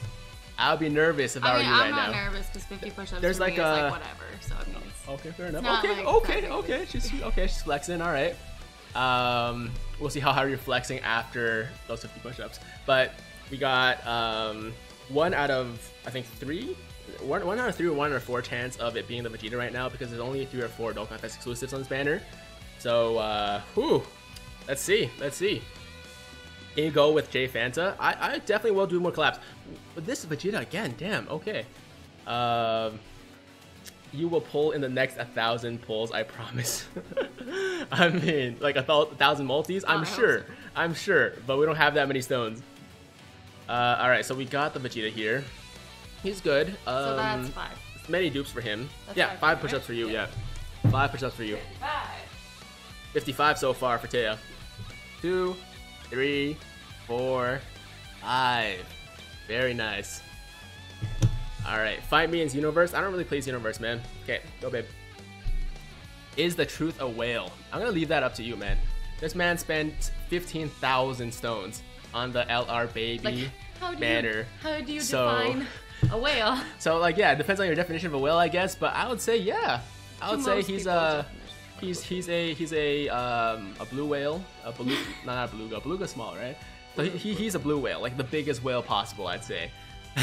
Speaker 1: I would be nervous if I,
Speaker 2: I
Speaker 1: were
Speaker 2: mean,
Speaker 1: you
Speaker 2: I'm
Speaker 1: right
Speaker 2: not nervous because 50 push-ups
Speaker 1: There's like a-
Speaker 2: like whatever. So I mean,
Speaker 1: Okay, fair enough. Okay,
Speaker 2: like
Speaker 1: okay, okay. She's okay. She's flexing. All right. Um, we'll see how hard you're flexing after those 50 push-ups. But we got um one out of I think three, one one out of three or one out of four chance of it being the Vegeta right now because there's only three or four Dokkan Fest exclusives on this banner. So, uh, whew. Let's see. Let's see. Can you go with Jay Fanta? I, I definitely will do more collabs. But this is Vegeta again. Damn. Okay. Um, you will pull in the next a thousand pulls. I promise. I mean, like a thousand multis. I'm sure. I'm sure. But we don't have that many stones. Uh, all right. So we got the Vegeta here. He's good. Um,
Speaker 2: so that's five.
Speaker 1: many dupes for him.
Speaker 2: That's
Speaker 1: yeah,
Speaker 2: five
Speaker 1: push-ups
Speaker 2: right?
Speaker 1: for you.
Speaker 2: Yeah.
Speaker 1: Yeah, five push-ups for you.
Speaker 2: Five.
Speaker 1: 55 so far for Taya. Two, three, four, five. Very nice. Alright, fight me in Universe. I don't really play Universe, man. Okay, go, babe. Is the truth a whale? I'm gonna leave that up to you, man. This man spent 15,000 stones on the LR baby
Speaker 2: Like, how do
Speaker 1: banner.
Speaker 2: you how do you
Speaker 1: So-
Speaker 2: define a whale?
Speaker 1: So, like, yeah, it depends on your definition of a whale, I guess. But I would say, yeah, I would
Speaker 2: To
Speaker 1: say he's a he's he's a he's a um a blue whale, a blue not a beluga. Beluga's small, right? So he, he, he's a blue whale, like the biggest whale possible, I'd say.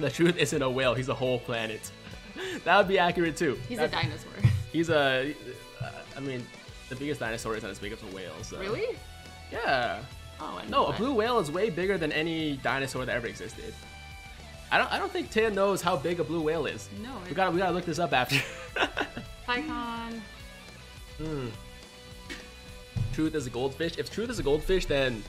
Speaker 1: the truth isn't a whale; he's a whole planet. that would be accurate too.
Speaker 2: He's a dinosaur.
Speaker 1: He's a. uh, I mean, the biggest dinosaur isn't as big as a whale. So.
Speaker 2: really?
Speaker 1: Yeah.
Speaker 2: Oh, I
Speaker 1: No,
Speaker 2: know
Speaker 1: a blue whale is way bigger than any dinosaur that ever existed. I don't. I don't think Taya knows how big a blue whale is.
Speaker 2: No,
Speaker 1: We gotta. We gotta look this up after.
Speaker 2: Python.
Speaker 1: Hmm. Truth is a goldfish. If truth is a goldfish, then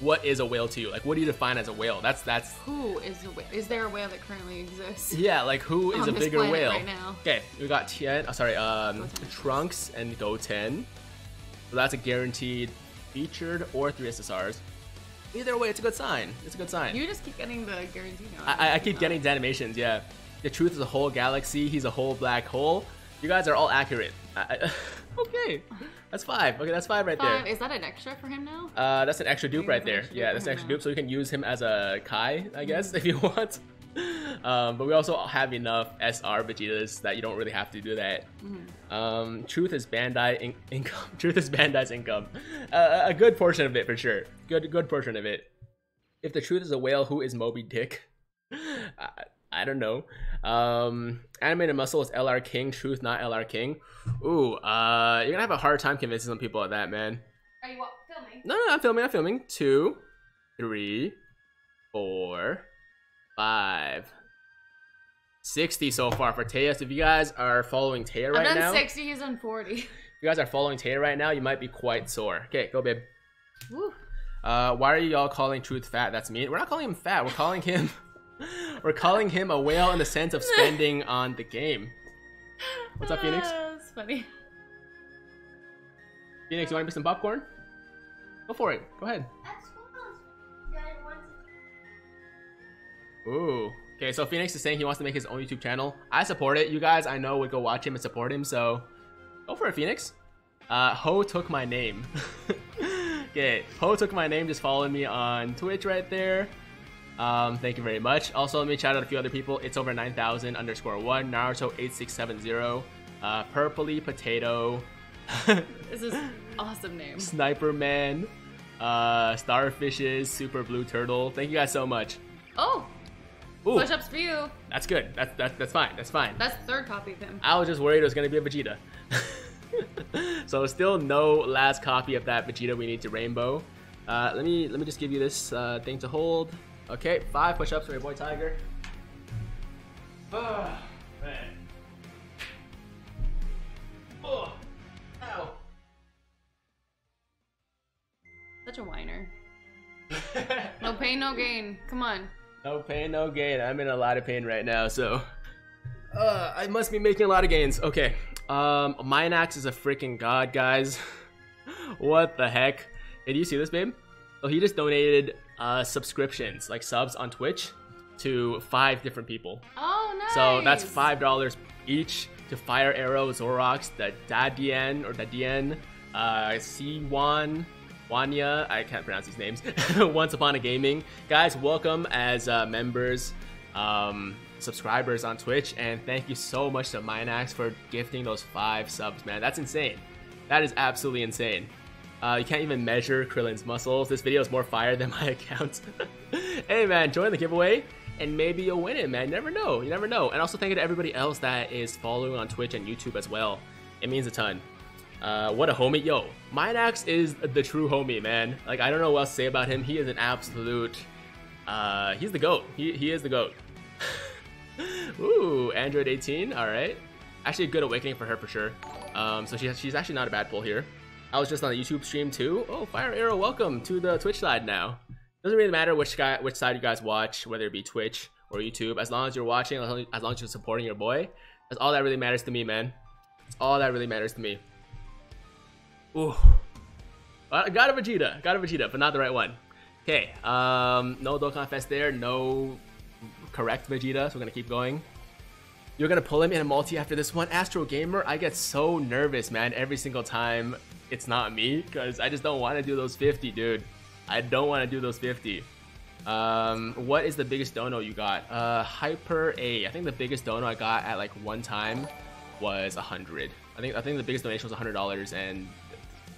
Speaker 1: what is a whale to you? Like, what do you define as a whale? That's that's.
Speaker 2: Who is a whale? Is there a whale that currently exists?
Speaker 1: Yeah, like who is a bigger whale?
Speaker 2: right now.
Speaker 1: Okay, we got Tien. Oh, sorry, um,
Speaker 2: Goten.
Speaker 1: Trunks and Goten. So that's a guaranteed featured or three SSRs. Either way, it's a good sign. It's a good sign.
Speaker 2: You just keep getting the guarantee now.
Speaker 1: I, I keep getting the animations. Yeah, the truth is a whole galaxy. He's a whole black hole. You guys are all accurate. I, I, okay, that's five. Okay, that's five right
Speaker 2: Five.
Speaker 1: there.
Speaker 2: Is that an extra for him now?
Speaker 1: Uh, that's an extra dupe right there. Yeah, that's an extra
Speaker 2: now.
Speaker 1: dupe, so you can use him as a Kai, I guess, if you want. Um, but we also have enough SR Vegetas that you don't really have to do that.
Speaker 2: Mm-hmm.
Speaker 1: Um, Truth is Bandai in- income. Truth is Bandai's income. Uh, a good portion of it for sure. Good, good portion of it. If the truth is a whale, who is Moby Dick? I, I don't know. Um, animated muscle is LR King. Truth, not LR King. Ooh, uh, you're gonna have a hard time convincing some people of that, man.
Speaker 2: Are you filming?
Speaker 1: No, no, I'm filming. I'm filming. Two, three, four, five, sixty so far for Taya. So if you guys are following Taya right now,
Speaker 2: 60, he's on 40.
Speaker 1: if you guys are following Taya right now, you might be quite sore. Okay, go, babe.
Speaker 2: Woo.
Speaker 1: Uh, why are y'all calling Truth fat? That's mean. We're not calling him fat. We're calling him. we're calling him a whale in the sense of spending on the game. What's up, Phoenix?
Speaker 2: Ah, That's funny.
Speaker 1: Phoenix, you want to make some popcorn? Go for it. Go ahead. Ooh. Okay, so Phoenix is saying he wants to make his own YouTube channel. I support it. You guys, I know, would go watch him and support him, so go for it, Phoenix. Uh, Ho took my name. okay, Ho took my name. Just follow me on Twitch right there. Um, thank you very much. Also, let me shout out a few other people. It's over 9,000 underscore one. Naruto 8670. Uh, Purpley Potato.
Speaker 3: This is awesome name.
Speaker 1: Sniper Man. Uh, Starfishes. Super Blue Turtle. Thank you guys so much.
Speaker 3: Oh,
Speaker 1: Ooh,
Speaker 3: push ups for you.
Speaker 1: that's good. That's, that's, that's fine. That's fine.
Speaker 3: That's third copy of him.
Speaker 1: I was just worried it was gonna be a Vegeta. so still no last copy of that Vegeta we need to rainbow. Uh, let me let me just give you this uh, thing to hold. Okay, five push-ups for your boy Tiger. Oh, man. Oh, ow.
Speaker 3: Such a whiner. No pain, no gain. Come on.
Speaker 1: no pain, no gain. I'm in a lot of pain right now, so uh, I must be making a lot of gains. Okay, um, Minax is a freaking god, guys. what the heck? Hey, do you see this, babe? Oh, he just donated uh, subscriptions, like subs on Twitch, to five different people.
Speaker 3: Oh, nice.
Speaker 1: So that's five dollars each to Fire Arrow, Zorox, the Dadien or Dadien, uh, Siwan, Wanya. I can't pronounce these names. Once Upon a Gaming, guys, welcome as uh, members, um, subscribers on Twitch, and thank you so much to Minax for gifting those five subs, man. That's insane. That is absolutely insane. Uh, you can't even measure Krillin's muscles. This video is more fire than my account. hey man, join the giveaway and maybe you'll win it, man. You never know. You never know. And also thank you to everybody else that is following on Twitch and YouTube as well. It means a ton. Uh, what a homie. Yo, Minax is the true homie, man. Like, I don't know what else to say about him. He is an absolute. Uh, he's the GOAT. He, he is the GOAT. Ooh, Android 18. All right. Actually, a good awakening for her for sure. Um, so she, she's actually not a bad pull here. I was just on the YouTube stream too. Oh, Fire Arrow, welcome to the Twitch side now. Doesn't really matter which guy, which side you guys watch, whether it be Twitch or YouTube. As long as you're watching, as long as, long as you're supporting your boy, that's all that really matters to me, man. That's all that really matters to me. Ooh, I got a Vegeta, got a Vegeta, but not the right one. Okay, um, no Dokkan Fest there, no correct Vegeta, so we're gonna keep going. You're gonna pull him in a multi after this one, Astro Gamer. I get so nervous, man, every single time it's not me, because I just don't want to do those 50, dude. I don't want to do those 50. Um, what is the biggest dono you got? Uh, Hyper A. I think the biggest dono I got at like one time was a hundred. I think I think the biggest donation was a hundred dollars, and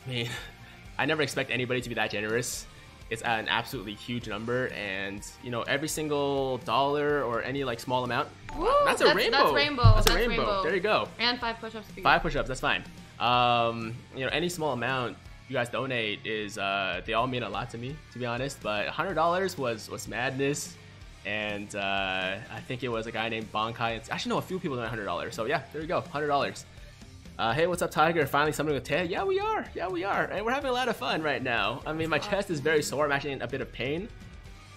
Speaker 1: I mean, I never expect anybody to be that generous. It's an absolutely huge number, and you know, every single dollar or any like small amount,
Speaker 3: Woo,
Speaker 1: that's a
Speaker 3: that's-
Speaker 1: rainbow.
Speaker 3: that's rainbow,
Speaker 1: That's a rainbow.
Speaker 3: rainbow.
Speaker 1: There you go.
Speaker 3: And five push ups.
Speaker 1: Five push-ups, that's fine. Um, you know, any small amount you guys donate is uh, they all mean a lot to me, to be honest. But hundred dollars was was madness, and uh, I think it was a guy named Bonkai. It's actually no, a few people donate hundred dollars. So yeah, there you go, hundred dollars. Uh, hey, what's up, Tiger? Finally, something with Ted. Yeah, we are. Yeah, we are, and we're having a lot of fun right now. I mean, my chest is very sore. I'm actually in a bit of pain,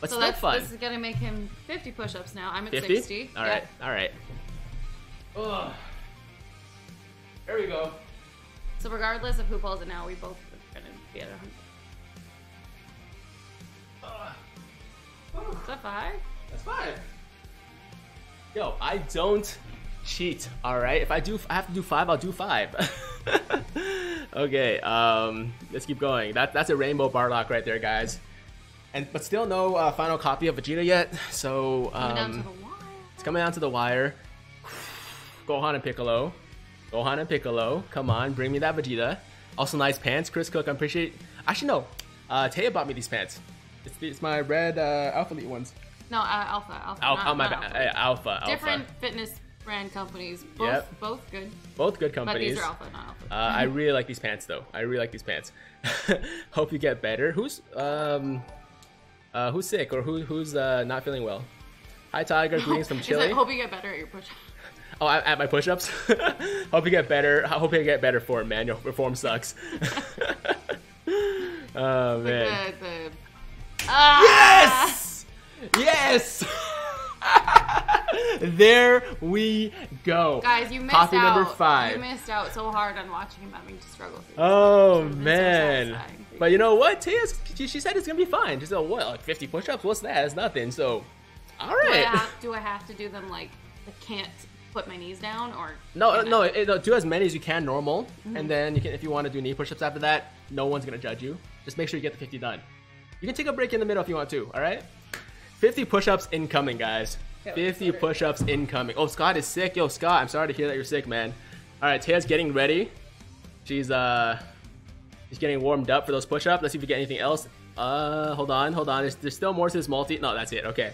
Speaker 1: but
Speaker 3: So
Speaker 1: still
Speaker 3: that's
Speaker 1: fun.
Speaker 3: this is gonna make him 50 push ups now. I'm at
Speaker 1: 50?
Speaker 3: 60.
Speaker 1: All right, all right. Ugh. There we go.
Speaker 3: So regardless of who pulls it now, we both are gonna be at 100.
Speaker 1: Ugh.
Speaker 3: Is that five?
Speaker 1: That's fine. Yo, I don't cheat. All right. If I do, I have to do five. I'll do five. okay. Um, let's keep going. That that's a rainbow Bardock right there, guys. And but still no uh, final copy of Vegeta yet. So
Speaker 3: Coming down to
Speaker 1: um,
Speaker 3: the wire.
Speaker 1: it's coming down to the wire. Gohan and Piccolo. Gohan and Piccolo. Come on, bring me that Vegeta. Also nice pants, Chris Cook. I appreciate. Actually no. Uh, Taya bought me these pants. It's, it's my red uh, Alphalete ones.
Speaker 3: No, uh, Alpha. Alpha.
Speaker 1: Alpha,
Speaker 3: not-
Speaker 1: oh, my bad.
Speaker 3: Alpha.
Speaker 1: Uh, Alpha. Alpha.
Speaker 3: Different fitness brand companies. Both,
Speaker 1: Yep.
Speaker 3: both good.
Speaker 1: Both good companies.
Speaker 3: But these are Alpha, not Alpha.
Speaker 1: Uh, I really like these pants though. I really like these pants. Hope you get better. Who's um uh who's sick or who who's uh not feeling well? Hi Tiger, greetings from Chile.
Speaker 3: like, hope you get better at your push
Speaker 1: oh, at, at my push-ups. Hope you get better. I hope you get better form, man. Your form sucks. oh man.
Speaker 3: The, the, ah!
Speaker 1: Yes! Yes! there we go.
Speaker 3: Guys, you missed out.
Speaker 1: number five.
Speaker 3: You missed out so hard on watching him having to struggle through.
Speaker 1: Oh
Speaker 3: so
Speaker 1: man! But you know what? Taya, she, she said it's gonna be fine. She said, "What? Like 50 push-ups? What's that? It's nothing." So, all right.
Speaker 3: Do I, have, do I have to do them like I can't put my knees down or
Speaker 1: No,
Speaker 3: can
Speaker 1: no, it, no. Do as many as you can normal,
Speaker 3: Mm-hmm.
Speaker 1: and then you can if you want to do knee push-ups after that, no one's gonna judge you. Just make sure you get the 50 done. You can take a break in the middle if you want to. All right. 50 push-ups incoming, guys. 50 push-ups incoming. Oh, Scott is sick. Yo, Scott, I'm sorry to hear that you're sick, man. All right, Taya's getting ready. She's uh, she's getting warmed up for those push-ups. Let's see if we get anything else. Uh, hold on, hold on. There's, there's still more to this multi. No, that's it. Okay,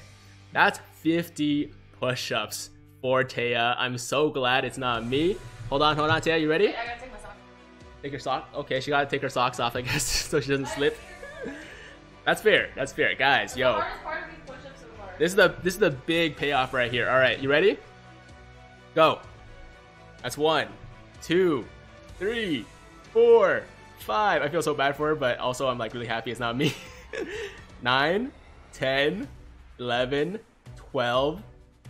Speaker 1: that's 50 push-ups for Taya. I'm so glad it's not me. Hold on, hold on, Taya. You ready?
Speaker 2: I gotta take my sock.
Speaker 1: Take her sock. Okay, she gotta take her socks off, I guess, so she doesn't slip. That's fair. That's fair, guys. Yo,
Speaker 2: hardest part of these push-ups so far.
Speaker 1: this is the this is the big payoff right here. All right, you ready? Go. That's one, two, three, four, five. I feel so bad for her, but also I'm like really happy it's not me. Nine, 10, 11, 12,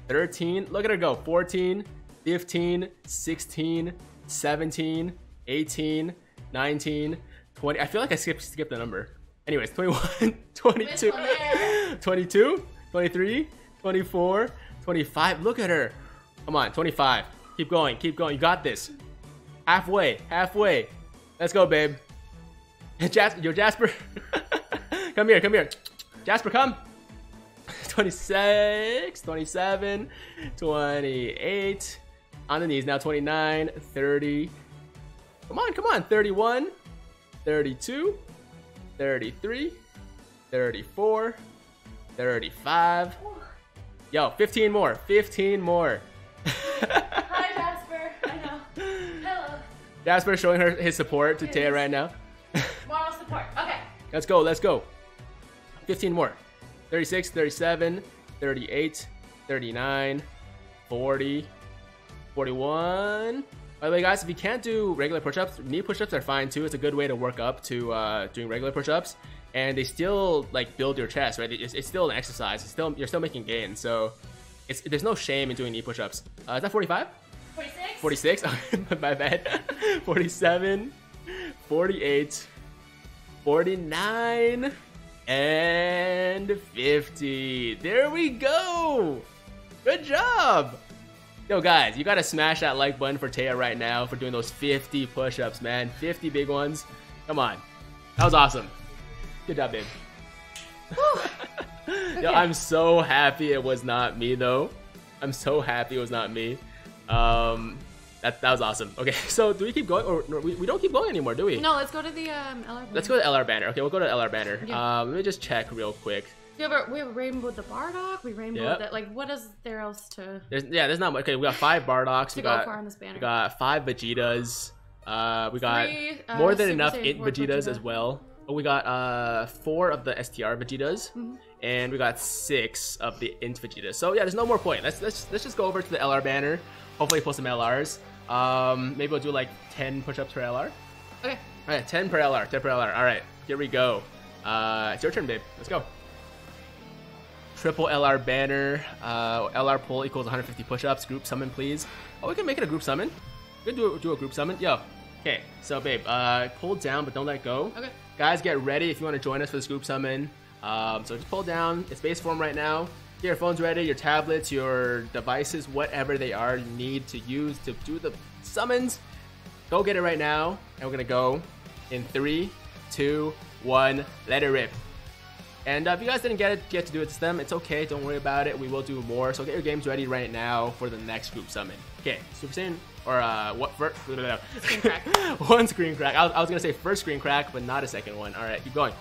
Speaker 1: 13. Look at her go. 14, 15, 16, 17, 18, 19, 20. I feel like I skipped skipped the number. Anyways, 21, 22, 22, 23, 24, 25. Look at her. Come on, 25. Keep going, keep going. You got this. Halfway, halfway. Let's go, babe. Jasper, yo, Jasper. come here, come here. Jasper, come. 26, 27, 28. On the knees now, 29, 30. Come on, come on. 31, 32, 33, 34, 35. Yo, 15 more, 15 more.
Speaker 2: Hi, Jasper. I know. Hello.
Speaker 1: Jasper showing her his support to Taya right now.
Speaker 2: Moral support. Okay.
Speaker 1: Let's go, let's go. 15 more. 36, 37, 38, 39, 40, 41. By the way, guys, if you can't do regular push-ups, knee push-ups are fine too. It's a good way to work up to uh, doing regular push-ups, and they still like build your chest, right? It's, it's still an exercise. It's still you're still making gains, so it's there's no shame in doing knee push-ups. Uh, is that 45?
Speaker 2: 46.
Speaker 1: 46? My bad. 47, 48, 49, and 50. There we go. Good job. Yo, guys, you gotta smash that like button for Taya right now for doing those 50 push-ups, man. 50 big ones. Come on. That was awesome. Good job, babe. Yo, I'm so happy it was not me, though. I'm so happy it was not me. Um, that, that was awesome. Okay, so do we keep going? Or no, we, we don't keep going anymore, do we?
Speaker 2: No, let's go to the um, LR.
Speaker 1: Let's go to LR banner. Okay, we'll go to LR banner.
Speaker 2: Yeah.
Speaker 1: Um, let me just check real quick.
Speaker 2: We have, we have rainbow the Bardock. We rainbow
Speaker 1: Yep.
Speaker 2: the like. What is there else to
Speaker 1: There's yeah, there's not much. Okay, we got five Bardocks. We
Speaker 2: go
Speaker 1: got
Speaker 2: for on this banner?
Speaker 1: we got five Vegetas. Uh, we got
Speaker 2: Three, uh,
Speaker 1: more than
Speaker 2: Super
Speaker 1: enough Int Vegetas
Speaker 2: Vegeta.
Speaker 1: as well. But we got uh four of the STR Vegetas,
Speaker 2: Mm-hmm.
Speaker 1: and we got six of the Int Vegetas. So yeah, there's no more point. Let's let's let's just go over to the LR banner. Hopefully, pull some LRs. Um, maybe we'll do like 10 push-ups per LR.
Speaker 2: Okay.
Speaker 1: All right, 10 per LR, 10 per LR. All right, here we go. Uh, it's your turn, babe. Let's go. Triple LR banner. Uh, LR pull equals 150 push-ups. Group summon, please. Oh, we can make it a group summon. We can do, do a group summon. Yo. Okay, so babe, uh, pull down, but don't let go.
Speaker 2: Okay.
Speaker 1: Guys, get ready if you want to join us for this group summon. Um, so just pull down. It's base form right now. Get your phones ready, your tablets, your devices, whatever they are you need to use to do the summons. Go get it right now, and we're gonna go in three, two, one. Let it rip. And uh, if you guys didn't get it, get to do it to them, it's okay. Don't worry about it. We will do more. So get your games ready right now for the next group summon. Okay, Super Saiyan or uh, what? First,
Speaker 2: Screen crack.
Speaker 1: one screen crack. I was, I was gonna say first screen crack, but not a second one. All right, keep going.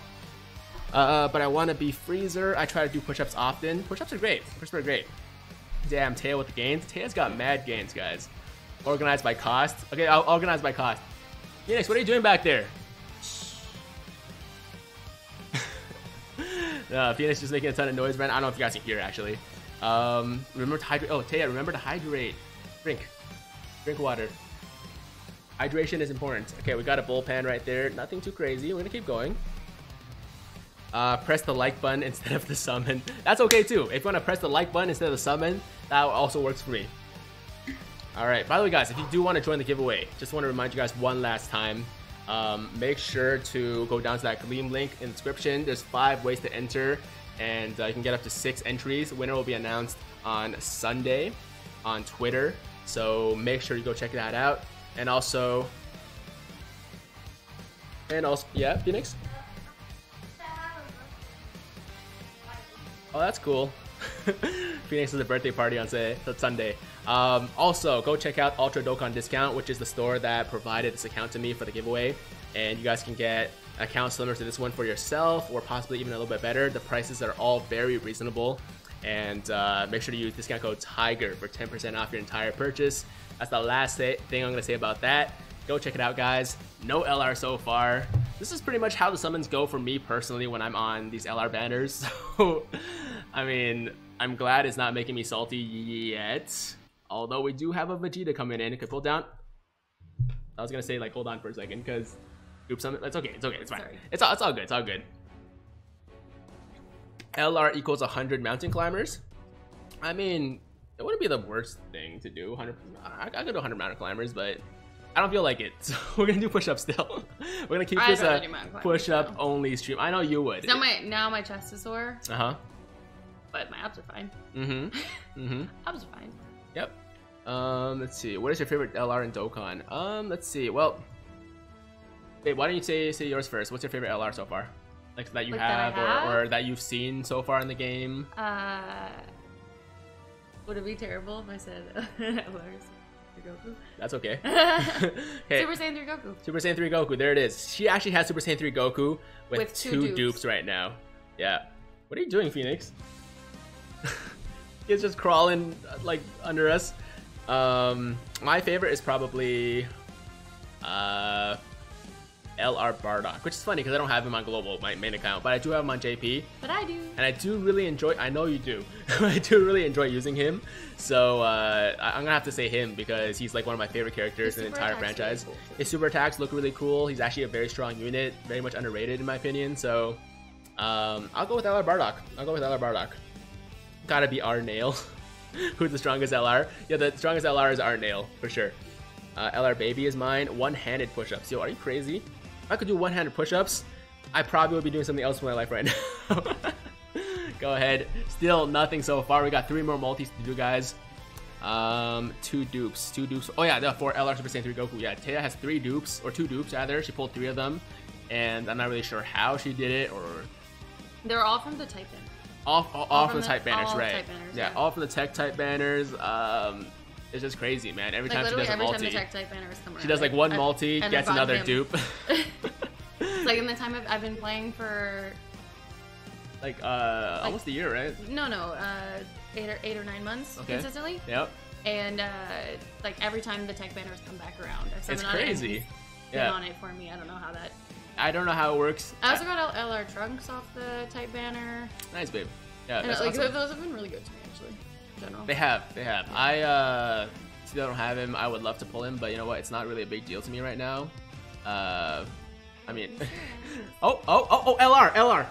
Speaker 1: Uh, but I want to be Freezer. I try to do push-ups often. Push-ups are great. Push-ups are great. Damn, Taya with the gains. Taya's got mad gains, guys. Organized by cost. Okay, I'll organize by cost. Phoenix, what are you doing back there? no, Phoenix just making a ton of noise, man. I don't know if you guys can hear actually. Um, remember to hydrate. Oh, Taya, remember to hydrate. Drink. Drink water. Hydration is important. Okay, we got a bullpen right there. Nothing too crazy. We're gonna keep going. Uh, press the like button instead of the summon. That's okay too. If you wanna press the like button instead of the summon, that also works for me. All right. By the way, guys, if you do want to join the giveaway, just want to remind you guys one last time. Um, make sure to go down to that Gleam link in the description. There's five ways to enter, and uh, you can get up to six entries. Winner will be announced on Sunday on Twitter. So make sure you go check that out. And also, and also, yeah, Phoenix. Oh, that's cool. Phoenix is a birthday party on say, Sunday. Um, also, go check out Ultra Dokkan Discount, which is the store that provided this account to me for the giveaway. And you guys can get accounts similar to this one for yourself, or possibly even a little bit better. The prices are all very reasonable. And uh, make sure to use discount code TIGER for 10% off your entire purchase. That's the last thing I'm going to say about that. Go check it out, guys. No LR so far. This is pretty much how the summons go for me personally when I'm on these LR banners. So, I mean, I'm glad it's not making me salty yet. Although we do have a Vegeta coming in. It could pull down. I was gonna say like hold on for a second because oops, something. It's okay. It's okay. It's fine.
Speaker 4: Sorry.
Speaker 1: It's all. It's all good. It's all good. LR equals 100 mountain climbers. I mean, it wouldn't be the worst thing to do. 100. I, I could do 100 mountain climbers, but I don't feel like it. So we're gonna do push-ups still. we're gonna keep
Speaker 2: I'd
Speaker 1: this a
Speaker 2: do
Speaker 1: push-up only stream. I know you would.
Speaker 2: Now my now my chest is sore,
Speaker 1: Uh huh.
Speaker 2: but my abs are fine.
Speaker 1: Mm-hmm. Mm-hmm.
Speaker 2: Abs are fine.
Speaker 1: Yep. Um, let's see. What is your favorite LR in Dokkan? Um, let's see. Well, wait. Why don't you say say yours first? What's your favorite LR so far? Like that you
Speaker 4: Like that
Speaker 1: have, or, or that you've seen so far in the game?
Speaker 2: Uh, would it be terrible if I said Lars Goku?
Speaker 1: That's okay. okay.
Speaker 2: Super Saiyan 3 Goku.
Speaker 1: Super Saiyan 3 Goku. There it is. She actually has Super Saiyan 3 Goku with,
Speaker 2: With two
Speaker 1: two,
Speaker 2: dupes.
Speaker 1: dupes. right now. Yeah. What are you doing, Phoenix? He's just crawling uh, like under us. Um, my favorite is probably uh, LR Bardock, which is funny because I don't have him on global, my main account, but I do have him on JP,
Speaker 2: But I do.
Speaker 1: and I do really enjoy. I know you do. I do really enjoy using him. So uh, I- I'm gonna have to say him because he's like one of my favorite characters
Speaker 2: His
Speaker 1: in the entire
Speaker 2: really
Speaker 1: franchise.
Speaker 2: cool.
Speaker 1: His super attacks look really cool. He's actually a very strong unit, very much underrated in my opinion. So um, I'll go with LR Bardock. I'll go with LR Bardock. Gotta be R Nail. Who's the strongest LR? Yeah, the strongest LR is R Nail for sure. Uh, LR Baby is mine. One-handed push-ups. Yo, are you crazy? If I could do one-handed push-ups, I probably would be doing something else with my life right now. Go ahead. Still nothing so far. We got three more multis to do, guys. Um, two dupes. Two dupes. Oh yeah, the four LR Super Saiyan 3 Goku. Yeah, Taya has three dupes, or two dupes rather. She pulled three of them, and I'm not really sure how she did it, or
Speaker 2: They're all from the type in.
Speaker 1: all, all, all
Speaker 2: from
Speaker 1: from the
Speaker 2: the-
Speaker 1: type banners, right.
Speaker 2: type banners,
Speaker 1: yeah,
Speaker 2: yeah.
Speaker 1: all from the tech type banners. Um, it's just crazy, man. Every
Speaker 2: Like
Speaker 1: time she does a
Speaker 2: every time
Speaker 1: multi,
Speaker 2: the tech type banners come around.
Speaker 1: she does like one
Speaker 2: I-
Speaker 1: multi, gets another
Speaker 2: him.
Speaker 1: dupe.
Speaker 2: It's like in the time I've, I've been playing for
Speaker 1: like uh, almost a year, right?
Speaker 2: no no uh eight or eight or nine months
Speaker 1: Okay.
Speaker 2: consistently,
Speaker 1: Yep.
Speaker 2: and uh like every time the tech banners come back around, I
Speaker 1: It's
Speaker 2: it
Speaker 1: crazy.
Speaker 2: been
Speaker 1: Yeah.
Speaker 2: on it for me. I don't know how that.
Speaker 1: I don't know how it works.
Speaker 2: I also got LR trunks off the type banner,
Speaker 1: nice, babe. Yeah,
Speaker 2: and like
Speaker 1: awesome.
Speaker 2: those have been really good to me general.
Speaker 1: They have, they have. I uh still don't have him. I would love to pull him, but you know what? It's not really a big deal to me right now. Uh, I mean, oh, oh, oh, oh, LR, LR,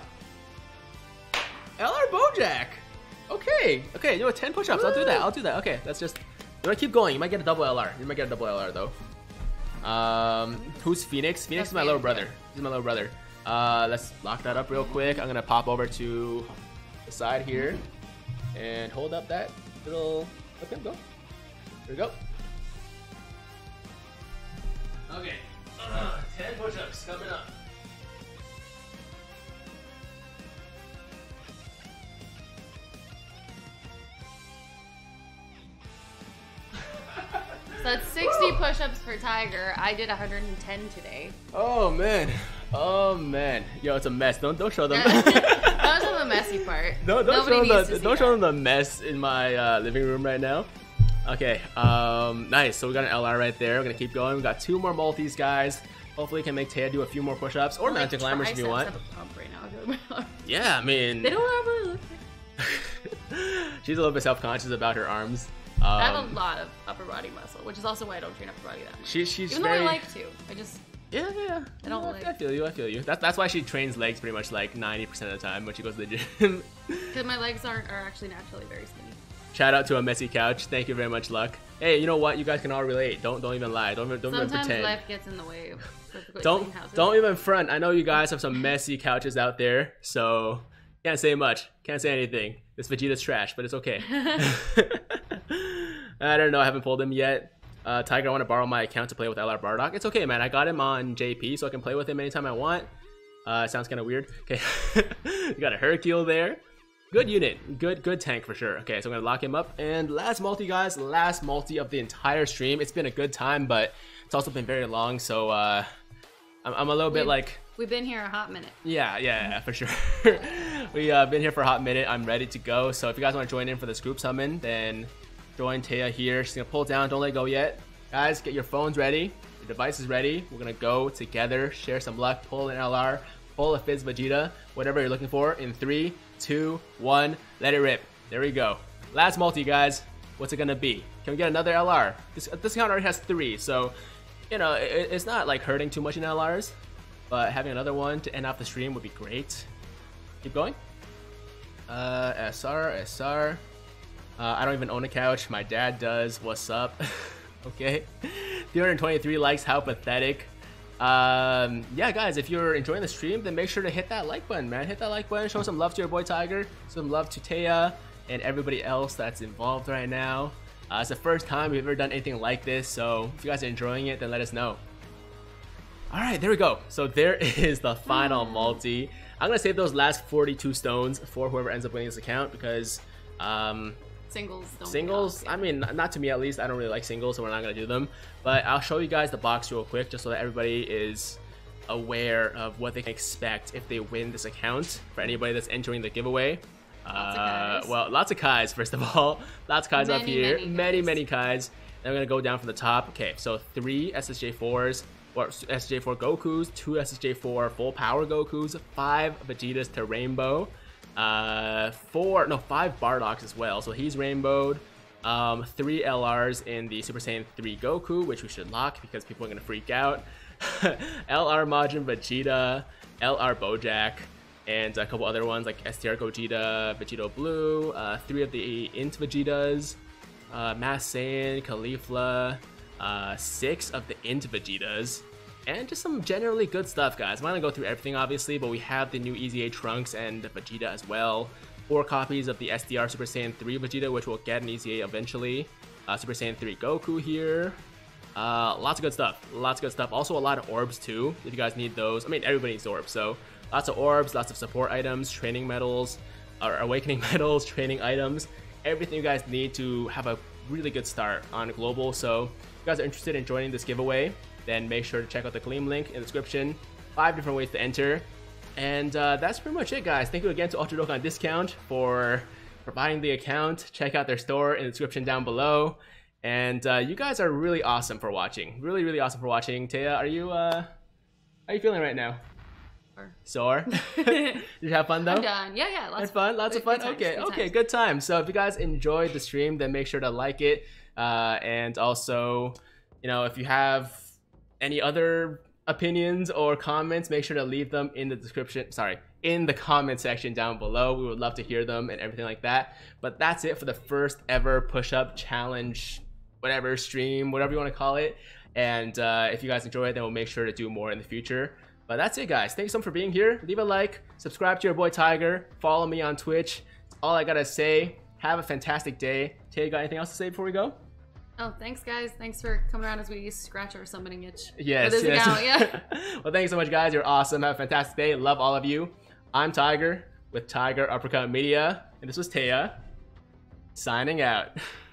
Speaker 1: LR Bojack. Okay, okay. You know what? Ten push-ups. I'll do that. I'll do that. Okay, that's just. You want to keep going? You might get a double LR. You might get a double LR though. Um, who's Phoenix? Phoenix
Speaker 2: That's
Speaker 1: is my little brother. He's my little brother. Uh, let's lock that up real quick. I'm gonna pop over to the side here and hold up that little. Him go. There we go. Okay. Uh, Ten push-ups coming up.
Speaker 2: So that's 60 push-ups for Tiger. I did 110 today.
Speaker 1: Oh man. Oh man. Yo, it's a mess. Don't don't show them.
Speaker 2: that was the messy part.
Speaker 1: don't don't
Speaker 2: Nobody
Speaker 1: show them the don't show them the mess in my uh, living room right now. Okay. Um. Nice. So we got an LR right there. We're gonna keep going. We got two more multis, guys. Hopefully, we can make Taya do a few more push-ups or
Speaker 2: My
Speaker 1: mountain climbers if you want.
Speaker 2: have a pump right now. I feel like my arms-
Speaker 1: Yeah, I mean,
Speaker 2: They don't have a look.
Speaker 1: she's a little bit self-conscious about her arms. Um,
Speaker 2: I have a lot of upper body muscle, which is also why I don't train upper body that much.
Speaker 1: she, she's
Speaker 2: Even
Speaker 1: very.
Speaker 2: though I like to, I just
Speaker 1: Yeah, yeah.
Speaker 2: I don't
Speaker 1: Yeah,
Speaker 2: like-
Speaker 1: I feel you. I feel you. That's that's why she trains legs pretty much like ninety percent of the time when she goes to the gym.
Speaker 2: because my legs aren't are actually naturally very skinny.
Speaker 1: Shout out to a messy couch. Thank you very much, Luck. Hey, you know what? You guys can all relate. Don't don't even lie. Don't even- don't even pretend.
Speaker 2: Sometimes life gets in the way of
Speaker 1: don't don't even front. I know you guys have some messy couches out there, so can't say much. Can't say anything. This Vegeta's trash, but it's okay. I don't know. I haven't pulled him yet. Uh, Tiger, I want to borrow my account to play with LR Bardock. It's okay, man. I got him on JP, so I can play with him anytime I want. Uh, sounds kind of weird. Okay, you got a Hercule there. Good unit, good good tank for sure. Okay, so I'm gonna lock him up. And last multi, guys, last multi of the entire stream. It's been a good time, but it's also been very long, so uh, I'm, I'm a little bit
Speaker 3: We've-
Speaker 1: like,
Speaker 3: We've been here a hot minute.
Speaker 1: yeah, yeah, yeah, for sure. we uh, been here for a hot minute. I'm ready to go. So if you guys want to join in for this group summon, then join Taya here. She's gonna pull down. Don't let go yet, guys. Get your phones ready. Your devices ready. We're gonna go together. Share some luck. Pull an LR. Pull a PHY Vegeta. Whatever you're looking for. In three, two, one. Let it rip. There we go. Last multi, guys. What's it gonna be? Can we get another LR? This this account already has three, so you know it, it's not like hurting too much in LRs. But having another one to end off the stream would be great. Keep going. Uh, SR, SR. Uh, I don't even own a couch. My dad does. What's up? okay. 323 likes. How pathetic. Um, yeah, guys, if you're enjoying the stream, then make sure to hit that like button, man. Hit that like button. Show some love to your boy Tiger. Some love to Taya and everybody else that's involved right now. Uh, it's the first time we've ever done anything like this, so if you guys are enjoying it, then let us know. All right, there we go. So there is the final multi. I'm gonna save those last 42 stones for whoever ends up winning this account because um,
Speaker 3: Singles don't.
Speaker 1: singles. I mean, not to me at least. I don't really like singles, so we're not gonna do them. But I'll show you guys the box real quick, just so that everybody is aware of what they can expect if they win this account. For anybody that's entering the giveaway.
Speaker 3: Lots
Speaker 1: Uh, well, lots of Kais, first of all. Lots of Kais up here.
Speaker 3: many
Speaker 1: Many,
Speaker 3: Kais.
Speaker 1: many Kais. Then we're gonna go down from the top. Okay, so three SSJ4s, or SSJ4 Gokus, two SSJ4 full power Gokus, five Vegetas to Rainbow, uh, four, no, five Bardocks as well. So he's rainbowed. Um, three LRs in the Super Saiyan 3 Goku, which we should lock because people are gonna freak out. LR Majin Vegeta, LR Bojack, and a couple other ones like STR Gogeta, Vegito Blue, uh, three of the Int Vegetas, uh, Mass Saiyan, uh, six of the Int Vegetas, and just some generally good stuff, guys. I'm not gonna go through everything, obviously, but we have the new EZA Trunks and Vegeta as well. Four copies of the STR Super Saiyan 3 Vegeta, which we'll get in EZA eventually. Uh, Super Saiyan 3 Goku here. Uh, lots of good stuff. Lots of good stuff. Also, a lot of orbs too. If you guys need those, I mean, everybody needs orbs. So, lots of orbs, lots of support items, training medals, or awakening medals, training items, everything you guys need to have a really good start on global. So, if you guys are interested in joining this giveaway, then make sure to check out the Gleam link in the description. Five different ways to enter. And uh, that's pretty much it, guys. Thank you again to Ultra Dokkan Discount for providing the account. Check out their store in the description down below. And uh, you guys are really awesome for watching. Really, really awesome for watching. Taya, are you uh, how are you feeling right now? Sore? Did you have fun though?
Speaker 3: I'm done. Yeah, yeah. Lots
Speaker 1: Had fun, lots of fun.
Speaker 3: times,
Speaker 1: okay,
Speaker 3: good
Speaker 1: okay,
Speaker 3: times.
Speaker 1: good time. So if you guys enjoyed the stream, then make sure to like it, uh, and also, you know, if you have any other opinions or comments, make sure to leave them in the description. Sorry, in the comment section down below. We would love to hear them and everything like that. But that's it for the first ever push-up challenge, whatever stream, whatever you want to call it. And uh, if you guys enjoy it, then we'll make sure to do more in the future. But that's it, guys. Thanks so much for being here. Leave a like, subscribe to your boy Tiger, follow me on Twitch. That's all I gotta say. Have a fantastic day. Tay, got anything else to say before we go?
Speaker 3: Oh, thanks, guys. Thanks for coming around as we scratch our summoning itch.
Speaker 1: Yes, yes.
Speaker 3: account, yeah.
Speaker 1: well, thanks so much, guys. You're awesome. Have a fantastic day. Love all of you. I'm Tiger with Tiger Uppercut Media, and this was Taya signing out.